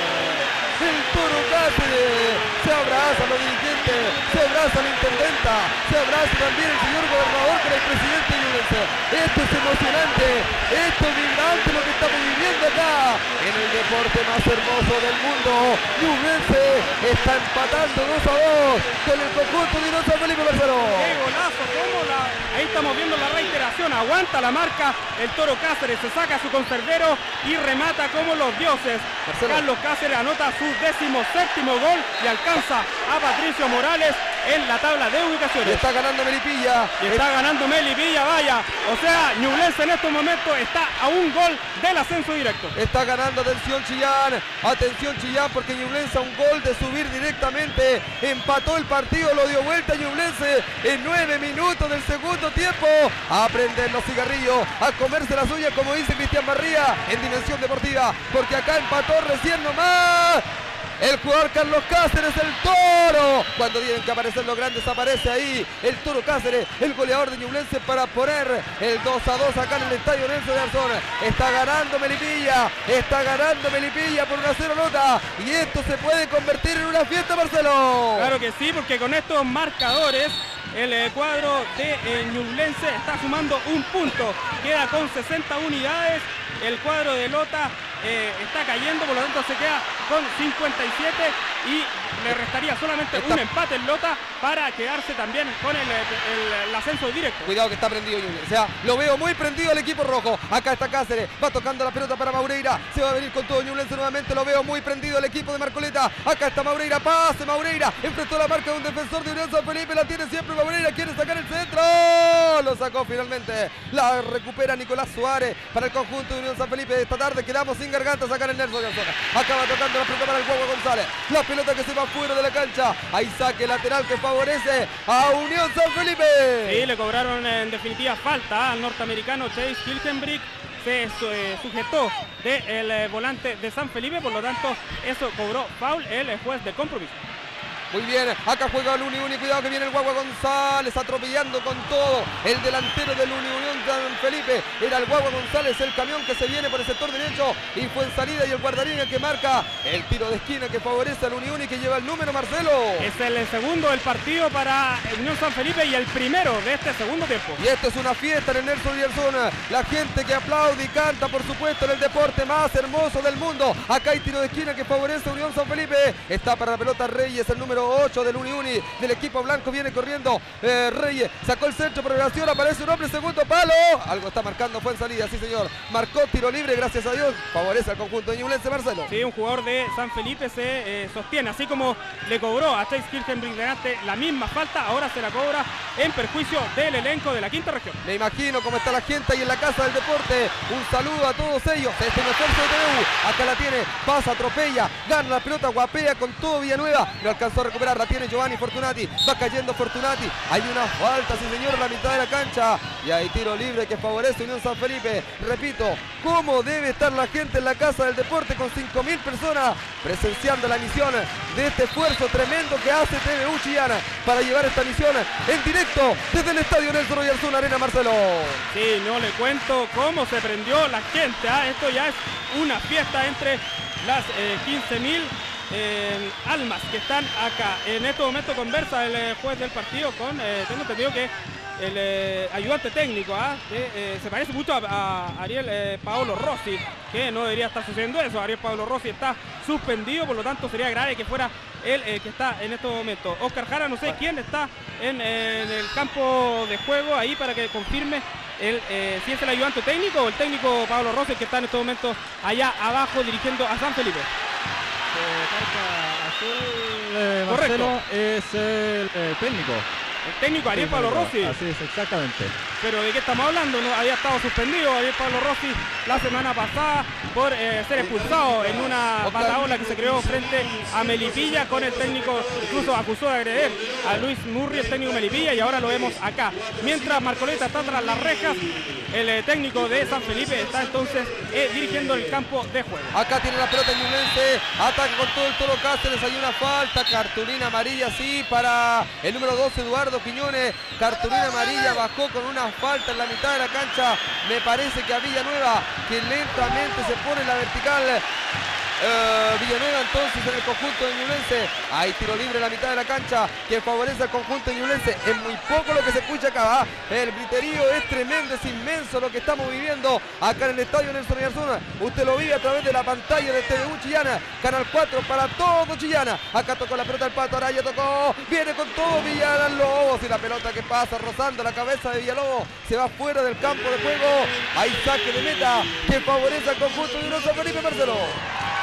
El Toro Cáceres. Se abrazan los dirigentes, se abraza la intendenta, se abraza también el señor gobernador con el presidente Ñublense. Esto es emocionante, esto es vibrante lo que estamos viviendo acá en el deporte más hermoso del mundo. Ñublense está empatando 2 a 2 con el conjunto de San Felipe Barceló. ¡Qué golazo! ¿Cómo la... Ahí estamos viendo la reiteración. Aguanta la marca. El toro Cáceres se saca su conservero y remata como los dioses. Marcelo. Carlos Cáceres anota su décimo séptimo gol y alcanza a Patricio Morales en la tabla de Y ubicaciones. está ganando Melipilla. Y está ganando Meli Villa, vaya. O sea, Ñublense en estos momentos está a un gol del ascenso directo. Está ganando, atención Chillán, atención Chillán porque Ñublense a un gol de subir directamente, empató el partido, lo dio vuelta Ñublense en nueve minutos del segundo tiempo, a prender los cigarrillos, a comerse las uñas como dice Cristian Barría en Dimensión Deportiva, porque acá empató recién nomás. El jugador Carlos Cáceres, el toro. Cuando tienen que aparecer los grandes, aparece ahí el toro Cáceres, el goleador de Ñublense para poner el 2 a 2 acá en el estadio Nelson de Arzón. Está ganando Melipilla, está ganando Melipilla por una cero nota. Y esto se puede convertir en una fiesta, Marcelo. Claro que sí, porque con estos marcadores el eh, cuadro de eh, Ñublense está sumando un punto, queda con 60 unidades. El cuadro de Lota eh, está cayendo, por lo tanto se queda con 57 y le restaría solamente Está- un empate en Lota para quedarse también con el, ascenso directo. Cuidado que está prendido Junior. O sea, lo veo muy prendido el equipo rojo. Acá está Cáceres. Va tocando la pelota para Maureira. Se va a venir con todo Ñublense nuevamente. Lo veo muy prendido el equipo de Marcoleta. Acá está Maureira. Pase Maureira. Enfrentó la marca de un defensor de Unión San Felipe. La tiene siempre Maureira. Quiere sacar el centro. Lo sacó finalmente. La recupera Nicolás Suárez para el conjunto de Unión San Felipe. Esta tarde quedamos sin garganta. Sacar el Nelson Garzona. Acaba tocando la pelota para el Guagua González. La pelota que se va fuera de la cancha. Ahí saque lateral que favorece a Unión San Felipe. Sí, le cobraron en definitiva falta al norteamericano Chase Hilkenbrick. Se eh, sujetó del eh, volante de San Felipe, por lo tanto, eso cobró foul el juez de compromiso. Muy bien, acá juega el Uni cuidado que viene el Guagua González atropellando con todo. El delantero del Uni Unión San Felipe era el Guagua González, el camión que se viene por el sector derecho y fue en salida y el guardarín el que marca el tiro de esquina que favorece al Uni Uni que lleva el número Marcelo. Es el segundo del partido para Unión San Felipe y el primero de este segundo tiempo. Y esto es una fiesta en el Nelson Rierzón. La gente que aplaude y canta, por supuesto, en el deporte más hermoso del mundo. Acá hay tiro de esquina que favorece a Unión San Felipe. Está para la pelota Reyes, el número 8 del Uni Uni del equipo blanco. Viene corriendo eh, Reyes. Sacó el centro, progresión. Aparece un hombre, segundo palo. Algo está marcando, fue en salida, sí señor. Marcó tiro libre, gracias a Dios. Favorece al conjunto de Ñublense, Marcelo. Sí, un jugador de San Felipe se eh, sostiene, así como le cobró a Chase Hilkenbrick delante la misma falta, ahora se la cobra en perjuicio del elenco de la quinta región. Me imagino cómo está la gente ahí en la casa del deporte. Un saludo a todos ellos. Este es esfuerzo de TVU. Acá la tiene, pasa, atropella, gana la pelota, guapea con todo Villanueva. Lo alcanzó a recuperar, la tiene Giovanni Fortunati. Va cayendo Fortunati. Hay una falta, sí señor, en la mitad de la cancha. Y hay tiro libre que favorece Unión San Felipe. Repito, cómo debe estar la gente en la casa del deporte con 5.000 personas presenciando la misión de este esfuerzo tremendo que hace TVU Chillana para llevar esta misión en directo desde el estadio Nelson Oyarzún Arena Marcelo. Sí, no le cuento cómo se prendió la gente. ¿ah? Esto ya es una fiesta entre las eh, 15.000 eh, almas que están acá. En este momento conversa el eh, juez del partido con, eh, tengo entendido que el eh, ayudante técnico, ¿ah? que se parece mucho a, a Ariel Paolo Rossi, que no debería estar sucediendo eso. Ariel Paolo Rossi está suspendido, por lo tanto sería grave que fuera él que está en estos momentos. Oscar Jara, no sé quién está en, en el campo de juego ahí para que confirme el, si es el ayudante técnico o el técnico Pablo Rossi que está en estos momentos allá abajo dirigiendo a San Felipe. Eh, Correcto. Marcelo es el eh, técnico. El técnico Ariel Sí, Pablo. Rossi. Así es, exactamente. Pero ¿de qué estamos hablando? No, había estado suspendido Ariel Pablo Rossi la semana pasada por eh, ser expulsado en una bataola que se creó frente a Melipilla con el técnico, incluso acusó de agredir a Luis Murri, el técnico de Melipilla, y ahora lo vemos acá. Mientras Marcoleta está tras las rejas, el eh, técnico de San Felipe está entonces eh, dirigiendo el campo de juego. Acá tiene la pelota Ñublense, ataca con todo el toro Cáceres, hay una falta, cartulina amarilla sí para el número 12 Eduardo Quiñones, cartulina amarilla bajó con una falta en la mitad de la cancha, me parece que a Villanueva que lentamente se pone en la vertical. Eh, Villanueva entonces en el conjunto de Ñublense. Hay tiro libre en la mitad de la cancha que favorece al conjunto de Ñublense. Es muy poco lo que se escucha acá. ¿ah? El griterío es tremendo, es inmenso lo que estamos viviendo acá en el estadio Nelson Oyarzún. Usted lo vive a través de la pantalla de TVU Chillana, Canal 4 para todo Chillana. Acá tocó la pelota el Pato Araya, tocó, viene con todo Villalobos y la pelota que pasa rozando la cabeza de Villalobos se va fuera del campo de juego. Hay saque de meta que favorece al conjunto de Felipe Marcelo.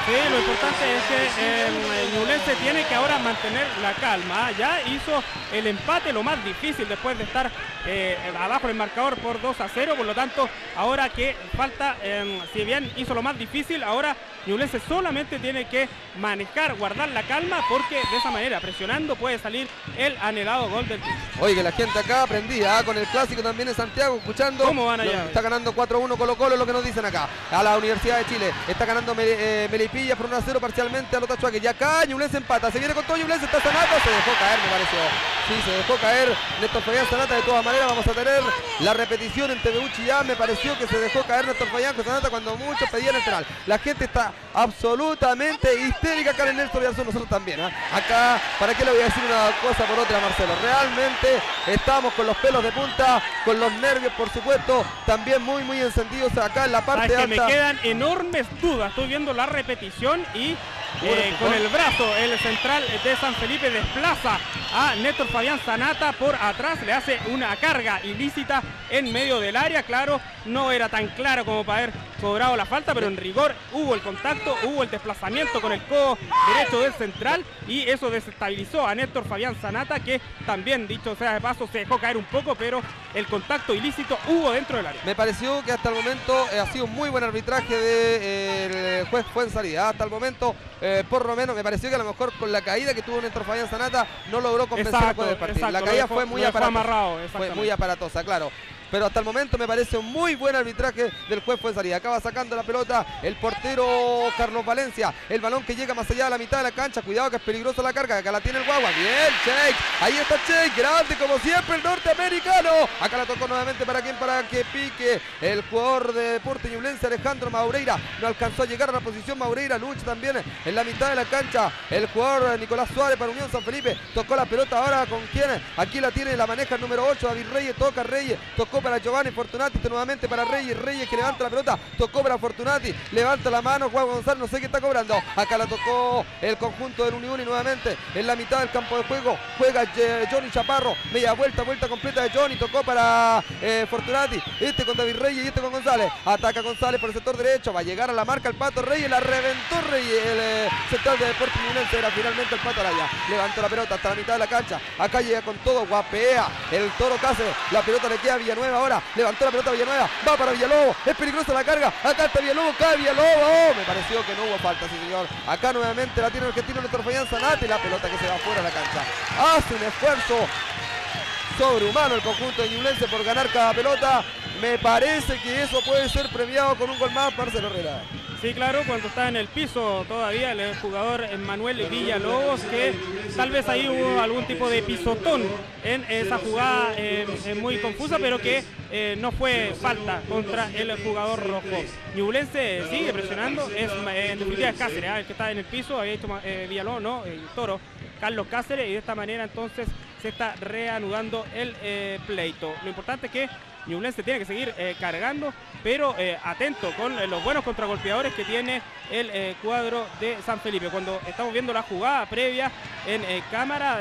Sí, lo importante es que el Ñublense tiene que ahora mantener la calma. ¿ah? Ya hizo el empate lo más difícil después de estar eh, abajo el marcador por 2 a 0. Por lo tanto, ahora que falta, eh, si bien hizo lo más difícil, ahora Ñublense solamente tiene que manejar, guardar la calma, porque de esa manera, presionando, puede salir el anhelado gol del Tigre. Oye, la gente acá aprendía ¿ah? con el clásico también en Santiago, escuchando. ¿Cómo van allá? Está ganando 4-1 Colo Colo, lo que nos dicen acá. A la Universidad de Chile. Está ganando eh, Melipilla por 1-0 parcialmente a los Tachuaques. Y acá Ñublense empata. Se viene con todo Ñublense, está sanando. Se dejó caer, me pareció. Sí, se dejó caer Néstor Fabián Sanata. De todas maneras, vamos a tener la repetición en TVU Chillán. Me pareció que se dejó caer Néstor Fabián Sanata cuando muchos pedían el penal. La gente está absolutamente histérica acá en el Néstor Villalzón, nosotros también. ¿ah? Acá, ¿para qué le voy a decir una cosa por otra, Marcelo? Realmente estamos con los pelos de punta, con los nervios, por supuesto, también muy, muy encendidos acá en la parte Sabes que alta. me quedan enormes dudas. Estoy viendo la repetición y eh, con el brazo el central de San Felipe desplaza a Néstor Fabián Sanata por atrás, le hace una carga ilícita en medio del área. Claro, no era tan claro como para haber cobrado la falta, pero en rigor hubo el contacto, hubo el desplazamiento con el codo derecho del central y eso desestabilizó a Néstor Fabián Sanata, que también, dicho sea de paso, se dejó caer un poco, pero el contacto ilícito hubo dentro del área. Me pareció que hasta el momento eh, ha sido un muy buen arbitraje del juez Fuenzalía. Hasta el momento, eh, por lo menos, me pareció que a lo mejor con la caída que tuvo Néstor Fabián Sanata no logró juez del partido. exacto, la caída dejó- fue muy aparatosa. amarrado, Fue muy aparatosa, claro. Pero hasta el momento me parece un muy buen arbitraje del juez Fuenzalía. Acaba sacando la pelota el portero Carlos Valencia. El balón que llega más allá de la mitad de la cancha. Cuidado que es peligrosa la carga. Acá la tiene el guagua. Bien, Cheik. Ahí está Cheik. Grande como siempre el norteamericano. Acá la tocó nuevamente para quien para que pique el jugador de Deporte Ñublense Alejandro Maureira. No alcanzó a llegar a la posición Maureira. Lucha también en la mitad de la cancha. El jugador Nicolás Suárez para Unión San Felipe. Tocó la pelota ahora con quién. Aquí la tiene, la maneja el número 8. David Reyes. Toca Reyes. Tocó para Giovanni Fortunati. Nuevamente para Reyes. Reyes que levanta la pelota. Tocó para Fortunati. Levanta la mano. Juan González. No sé qué está cobrando. Acá la tocó el conjunto del Unión y nuevamente en la mitad del campo de juego. Juega eh, Johnny Chaparro. Media vuelta, vuelta completa de Johnny. Tocó para eh, Fortunati. Este con David Reyes y este con González. Ataca González por el sector derecho. Va a llegar a la marca el Pato Reyes. La reventó Reyes. El eh, central de Deportes Ñublense era finalmente el Pato Araya. Levantó la pelota hasta la mitad de la cancha. Acá llega con todo. Guapea. El Toro Cáceres. La pelota le queda a Villanueva ahora. Levantó la pelota Villanueva. Va para Villalobos. Es peligrosa la carga. Acá está Villalobos. Cae Villalobos. Oh, me pareció que no hubo falta, sí señor. Acá nuevamente la tiene el argentino Fabián Zanate. La pelota que se va fuera de la cancha. Hace un esfuerzo sobrehumano el conjunto de Ñublense por ganar cada pelota. Me parece que eso puede ser premiado con un gol más, Marcelo Herrera. Sí, claro, cuando está en el piso todavía el jugador Manuel Villalobos, que tal vez ahí hubo algún tipo de pisotón en esa jugada eh, eh, muy confusa, pero que eh, no fue falta contra el jugador rojo. Ñublense sigue presionando, es en definitiva es Cáceres, ah, el que está en el piso, había hecho Villalobos, no, el toro, Carlos Cáceres, y de esta manera entonces se está reanudando el pleito. Lo importante es que Ñublense tiene que seguir eh, cargando, pero eh, atento con eh, los buenos contragolpeadores que tiene el cuadro de San Felipe. Cuando estamos viendo la jugada previa en cámara,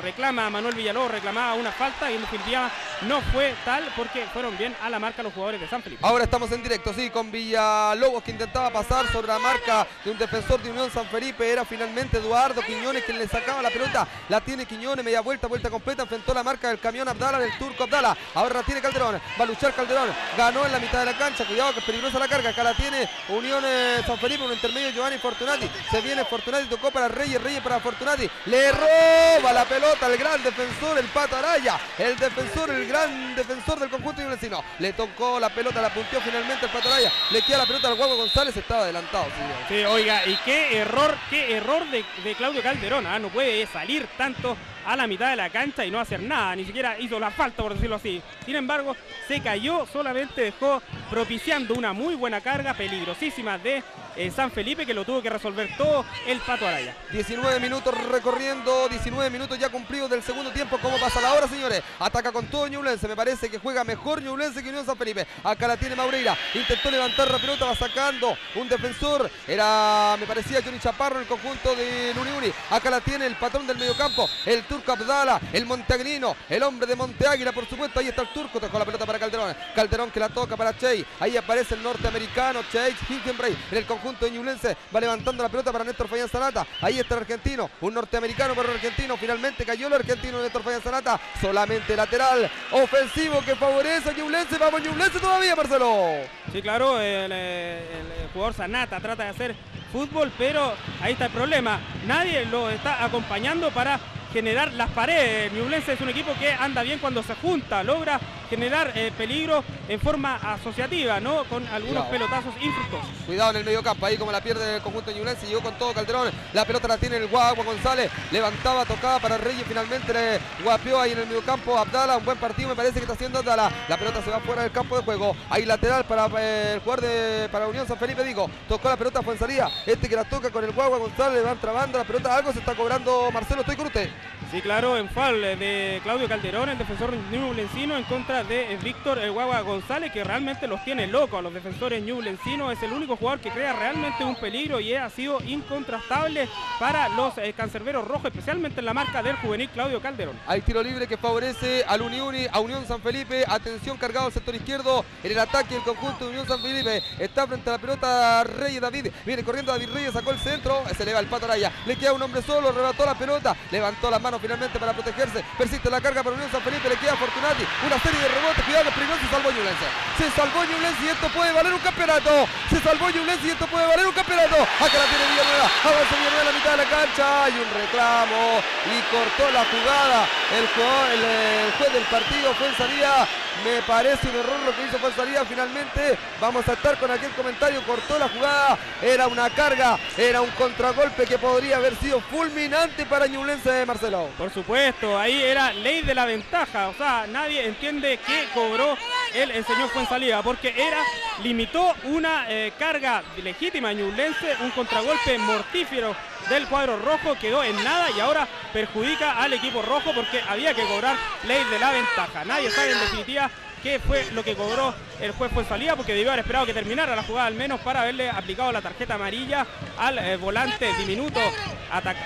reclama a Manuel Villalobos, reclamaba una falta y en definitiva no fue tal porque fueron bien a la marca los jugadores de San Felipe. Ahora estamos en directo, sí, con Villalobos que intentaba pasar sobre la marca de un defensor de Unión San Felipe. Era finalmente Eduardo Quiñones quien le sacaba la pelota. La tiene Quiñones, media vuelta, vuelta completa. Enfrentó la marca del camión Abdala, del turco Abdala. Ahora tiene Calderón. Va a luchar Calderón. Ganó en la mitad de la cancha. Cuidado que es peligrosa la carga. Acá la tiene Unión eh, San Felipe, un intermedio Giovanni Fortunati. Se viene Fortunati, tocó para Reyes, Reyes para Fortunati. Le roba la pelota al gran defensor, el Pato Araya. El defensor, el gran defensor del conjunto vecino. Le tocó la pelota, la punteó finalmente el Pato Araya. Le queda la pelota al Guago González, estaba adelantado. Sí, oiga, y qué error, qué error de, de Claudio Calderón. ¿ah? No puede salir tanto a la mitad de la cancha y no hacer nada, ni siquiera hizo la falta, por decirlo así. Sin embargo, se cayó, solamente dejó propiciando una muy buena carga, peligrosísima de eh, San Felipe, que lo tuvo que resolver todo el Pato Araya. 19 minutos recorriendo, 19 minutos ya cumplidos del segundo tiempo. ¿Cómo pasa la hora, señores? Ataca con todo Ñublense. Me parece que juega mejor Ñublense que Unión San Felipe. Acá la tiene Maureira. Intentó levantar la pelota, va sacando un defensor. Era, me parecía Johnny Chaparro, el conjunto de Luniuni. Acá la tiene el patrón del mediocampo, el turco Abdala, el monteagrino, el hombre de Monte Águila, por supuesto. Ahí está el turco, tocó la pelota para Calderón. Calderón que la toca para Chey. Ahí aparece el norteamericano, Chey Hilgenbray, en el conjunto de Ñublense. Va levantando la pelota para Néstor Fabián Sanata. Ahí está el argentino, un norteamericano para un argentino. Finalmente cayó el argentino Néstor Fabián Sanata. Solamente lateral ofensivo que favorece a Ñublense. Vamos Ñublense todavía, Marcelo. Sí, claro, el, eh, el jugador Sanata trata de hacer fútbol, pero ahí está el problema. Nadie lo está acompañando para generar las paredes. Ñublense es un equipo que anda bien cuando se junta, logra generar eh, peligro en forma asociativa, ¿no? Con algunos Cuidado. pelotazos infructuosos. Cuidado en el medio campo, ahí como la pierde el conjunto ñublense, llegó con todo Calderón, la pelota la tiene el Guagua González, levantaba, tocaba para Reyes, finalmente le guapeó ahí en el medio campo Abdala, un buen partido me parece que está haciendo Abdala, la pelota se va fuera del campo de juego, ahí lateral para eh, el jugador de para Unión San Felipe, digo, tocó la pelota fue en salida, este que la toca con el Guagua González, le van trabando la pelota, algo se está cobrando Marcelo, estoy con usted. Sí, claro, en foul de Claudio Calderón, el defensor ñublencino, en contra de Víctor El Guagua González, que realmente los tiene locos a los defensores ñublencinos. Es el único jugador que crea realmente un peligro y ha sido incontrastable para los eh, cancerberos rojos, especialmente en la marca del juvenil Claudio Calderón. Hay tiro libre que favorece al Unión, a Unión San Felipe. Atención cargado al sector izquierdo. En el ataque el conjunto de Unión San Felipe. Está frente a la pelota Reyes David. Viene corriendo David Reyes, sacó el centro. Se eleva el pato Araya. Le queda un hombre solo, rebató la pelota. Levantó las manos finalmente para protegerse. Persiste la carga para Unión San Felipe. Le queda Fortunati. Una serie de rebotes. Cuidado, primero se salvó Ñublense. Se salvó Ñublense y esto puede valer un campeonato. Se salvó Ñublense y esto puede valer un campeonato. Acá la tiene Villanueva. Avanza Villanueva a la mitad de la cancha. Hay un reclamo y cortó la jugada. El, juez del partido fue en. Me parece un error lo que hizo salida. Finalmente vamos a estar con aquel comentario. Cortó la jugada. Era una carga. Era un contragolpe que podría haber sido fulminante para Ñublense de Marcelo. Por supuesto, ahí era ley de la ventaja. O sea, nadie entiende qué cobró el, el señor Fuensalida, porque era, limitó una eh, carga legítima ñublense, un contragolpe mortífero del cuadro rojo, quedó en nada y ahora perjudica al equipo rojo porque había que cobrar ley de la ventaja. Nadie sabe en definitiva qué fue lo que cobró el juez Fuensalida porque debió haber esperado que terminara la jugada al menos para haberle aplicado la tarjeta amarilla al eh, volante diminuto,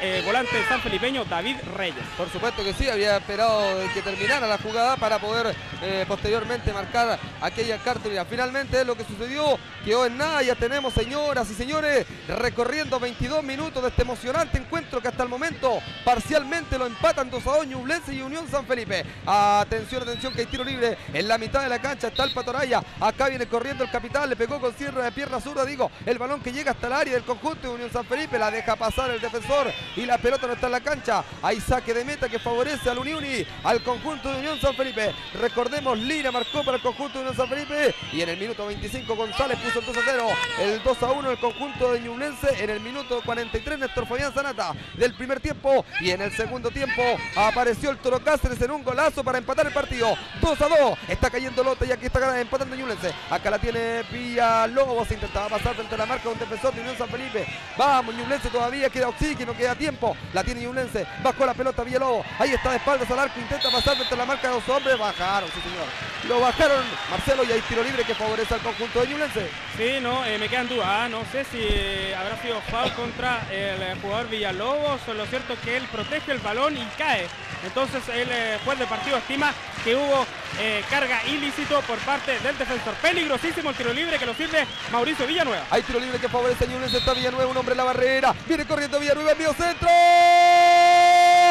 eh, volante sanfelipeño David Reyes. Por supuesto que sí, había esperado que terminara la jugada para poder eh, posteriormente marcar aquella cartulina. Finalmente lo que sucedió quedó en nada. Ya tenemos, señoras y señores, recorriendo 22 minutos de este emocionante encuentro que hasta el momento parcialmente lo empatan 2 a 2 Ñublense y Unión San Felipe. Atención, atención, que hay tiro libre en la mitad de la cancha. Está el Patoraya. Acá viene corriendo el capitán. Le pegó con cierre de pierna zurda. Digo, el balón que llega hasta el área del conjunto de Unión San Felipe. La deja pasar el defensor y la pelota no está en la cancha. Hay saque de meta que favorece al Unión y al conjunto de Unión San Felipe. Recordemos, Lina marcó para el conjunto de Unión San Felipe y en el minuto 25 González puso el 2 a 0. El 2 a 1 el conjunto de Ñublense en el minuto 43 Néstor Fabián Zanata del primer tiempo y en el segundo tiempo apareció el Toro Cáceres en un golazo para empatar el partido. 2 a 2. Está Lota y aquí está empatando Ñublense. Acá la tiene Villalobos. Intentaba pasar frente a la marca de un defensor de Unión San Felipe. Vamos, Ñublense todavía queda oxígeno, queda tiempo. La tiene Ñublense. Bajó la pelota Villalobos. Ahí está de espaldas al arco. Intenta pasar frente a la marca de dos hombres. Bajaron, sí señor. Lo bajaron Marcelo y hay tiro libre que favorece al conjunto de Ñublense. Sí, no, eh, me quedan dudas. Ah, no sé si eh, habrá sido foul contra el jugador Villalobos. Lo cierto es que él protege el balón y cae. Entonces el eh, juez del partido estima que hubo eh, carga ilícito por parte del defensor. Peligrosísimo el tiro libre que lo sirve Mauricio Villanueva. Hay tiro libre que favorece a Ñublense. Está Villanueva, un hombre en la barrera. Viene corriendo Villanueva, envío centro.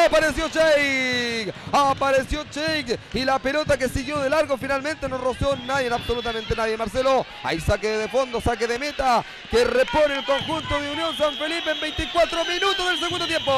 Apareció Cheik. Apareció Cheik. Y la pelota que siguió de largo finalmente no roció nadie, absolutamente nadie. Marcelo, hay saque de fondo, saque de meta que repone el conjunto de Unión San Felipe en 24 minutos del segundo tiempo.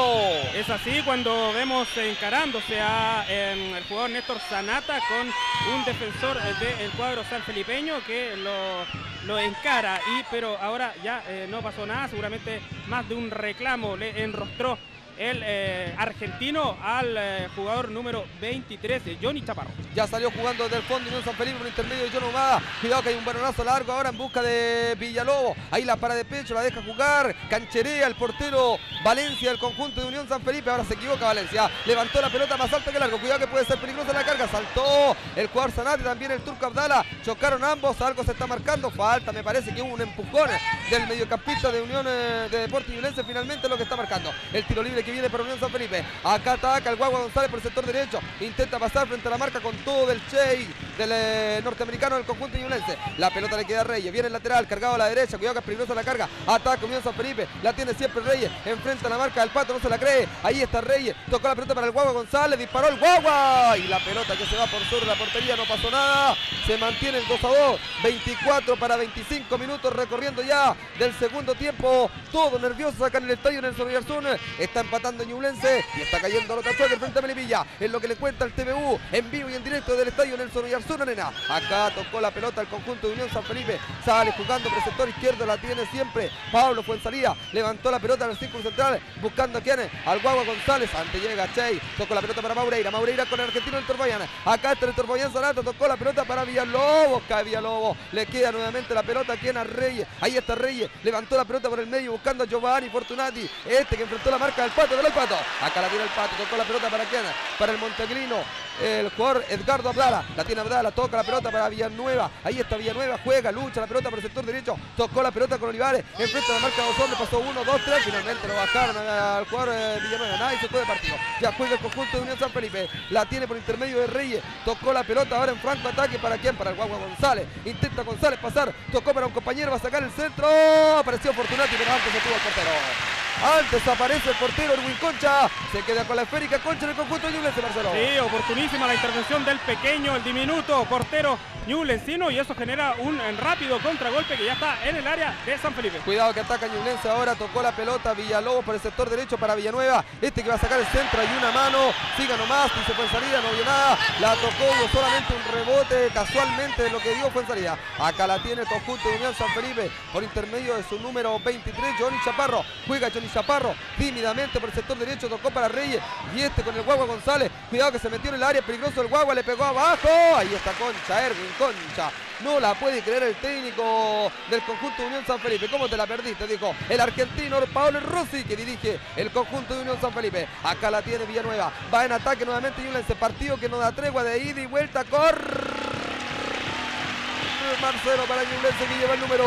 Es así cuando vemos encarándose a eh, el jugador Néstor Zanata con un defensor del cuadro sanfelipeño que lo, lo encara y pero ahora ya eh, no pasó nada, seguramente más de un reclamo le enrostró el eh, argentino al eh, jugador número 23, eh, Johnny Chaparro. Ya salió jugando desde el fondo Unión San Felipe por intermedio de John Humada. Cuidado que hay un balonazo largo ahora en busca de Villalobos. Ahí la para de pecho, la deja jugar. Cancherea el portero Valencia del conjunto de Unión San Felipe. Ahora se equivoca Valencia. Levantó la pelota más alta que largo. Cuidado que puede ser peligrosa la carga. Saltó el jugador Zanati, también el turco Abdala. Chocaron ambos. Algo se está marcando. Falta, me parece que hubo un empujón del mediocampista de Unión eh, de Deportes Violencia. Finalmente lo que está marcando. El tiro libre que viene para Unión San Felipe. Acá ataca el Guagua González por el sector derecho. Intenta pasar frente a la marca con todo del Che del eh, norteamericano del conjunto ñublense. La pelota le queda a Reyes. Viene el lateral, cargado a la derecha. Cuidado que es peligrosa la carga. Ataca Unión San Felipe. La tiene siempre Reyes. Enfrenta a la marca del pato, no se la cree. Ahí está Reyes. Tocó la pelota para el Guagua González. Disparó el Guagua. Y la pelota que se va por de la portería. No pasó nada. Se mantiene el 2 a 2. 24 para 25 minutos recorriendo ya del segundo tiempo. Todo nervioso acá en el estadio Nelson Oyarzún. Está empatando Ñublense y está cayendo Lota Schwager frente a Melipilla. Es lo que le cuenta el TVU en vivo y en directo del estadio Nelson Oyarzún Arena. Acá tocó la pelota el conjunto de Unión San Felipe. Sale jugando por el sector izquierdo, la tiene siempre. Pablo fue en salida, levantó la pelota en el círculo central, buscando a quién, al Guagua González. Ante llega Chey, tocó la pelota para Maureira. Maureira con el argentino del Torboyan. Acá está el Torboyan Zanata, tocó la pelota para Villalobos. Cae Villalobos, le queda nuevamente la pelota aquí a Reyes. Ahí está Reyes, levantó la pelota por el medio buscando a Giovanni Fortunati. Este que enfrentó la marca del pato, del pato. Acá la tiene el pato, tocó la pelota para quién, para el Montegrino. El jugador Edgardo Abdala, la tiene Abdala, toca la pelota para Villanueva. Ahí está Villanueva, juega, lucha la pelota por el sector derecho. Tocó la pelota con Olivares, enfrente a la marca de Osón, le pasó uno, dos, tres. Finalmente lo bajaron al jugador eh, Villanueva. Nadie se puede partido. Ya juega el conjunto de Unión San Felipe. La tiene por intermedio de Reyes. Tocó la pelota ahora en franco ataque. ¿Para quién? Para el Guagua González. Intenta González pasar. Tocó para un compañero. Va a sacar el centro. Apareció Fortunati, pero antes se tuvo el portero. Antes aparece el portero Erwin Concha. Se queda con la esférica Concha en el conjunto de Ñublense, Marcelo. Sí, oportunísima la intervención del pequeño, el diminuto portero Ñublencino y eso genera un rápido contragolpe que ya está en el área de San Felipe. Cuidado que ataca Ñublense ahora, tocó la pelota Villalobos por el sector derecho para Villanueva. Este que va a sacar el centro, hay una mano, siga nomás, y se fue en salida, no vio nada. La tocó, solamente un rebote casualmente de lo que dio fue en salida. Acá la tiene el conjunto de Unión San Felipe por intermedio de su número 23, Johnny Chaparro. Juega Johnny Chaparro tímidamente por el sector derecho, tocó para Reyes y este con el Guagua González. Cuidado que se metió en el área, peligroso el Guagua, le pegó abajo. Ahí está Concha, Erwin Concha. No la puede creer el técnico del conjunto de Unión San Felipe. ¿Cómo te la perdiste? Dijo el argentino Paolo Rossi que dirige el conjunto de Unión San Felipe. Acá la tiene Villanueva. Va en ataque nuevamente ese partido que no da tregua de ida y vuelta. Corre. Marcelo para Ñublense que lleva el número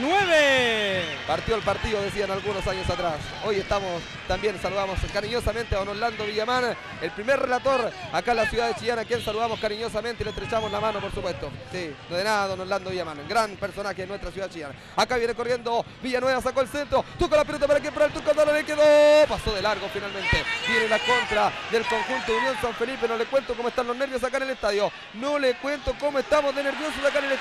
9. Partió el partido, decían algunos años atrás. Hoy estamos, también saludamos cariñosamente a don Orlando Villamán, el primer relator acá en la ciudad de Chillán, a quien saludamos cariñosamente y le estrechamos la mano, por supuesto. Sí, no de nada, don Orlando Villamán, gran personaje en nuestra ciudad de Chillán. Acá viene corriendo Villanueva, sacó el centro, tocó la pelota para que para el Tuco, no le quedó, pasó de largo finalmente. Viene la contra del conjunto de Unión San Felipe, no le cuento cómo están los nervios acá en el estadio. No le cuento cómo estamos de nerviosos acá en el estadio.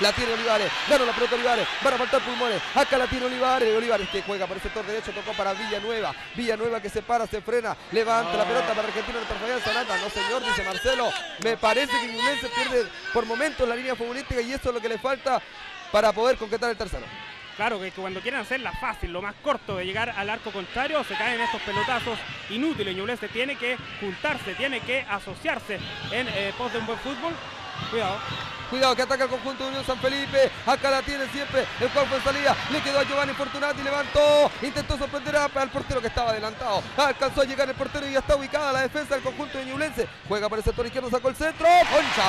La tiene Olivares. Gana la pelota Olivares. Van a faltar pulmones. Acá la tiene Olivares. Olivares que juega por el sector derecho. Tocó para Villanueva. Villanueva que se para, se frena. Levanta la pelota para Argentina de Sanata. No señor, dice Marcelo. Me parece que Ñublense pierde por momentos la línea futbolística y eso es lo que le falta para poder concretar el tercero. Claro, que, cuando quieren hacerla fácil, lo más corto de llegar al arco contrario, se caen estos pelotazos inútiles. Ñublense tiene que juntarse, tiene que asociarse en eh, pos de un buen fútbol. Cuidado. Cuidado que ataca el conjunto de Unión San Felipe. Acá la tiene siempre el cuerpo en salida. Le quedó a Giovanni Fortunati. Levantó. Intentó sorprender al portero que estaba adelantado. Alcanzó a llegar el portero y ya está ubicada la defensa del conjunto de Ñublense. Juega por el sector izquierdo. Sacó el centro. Concha.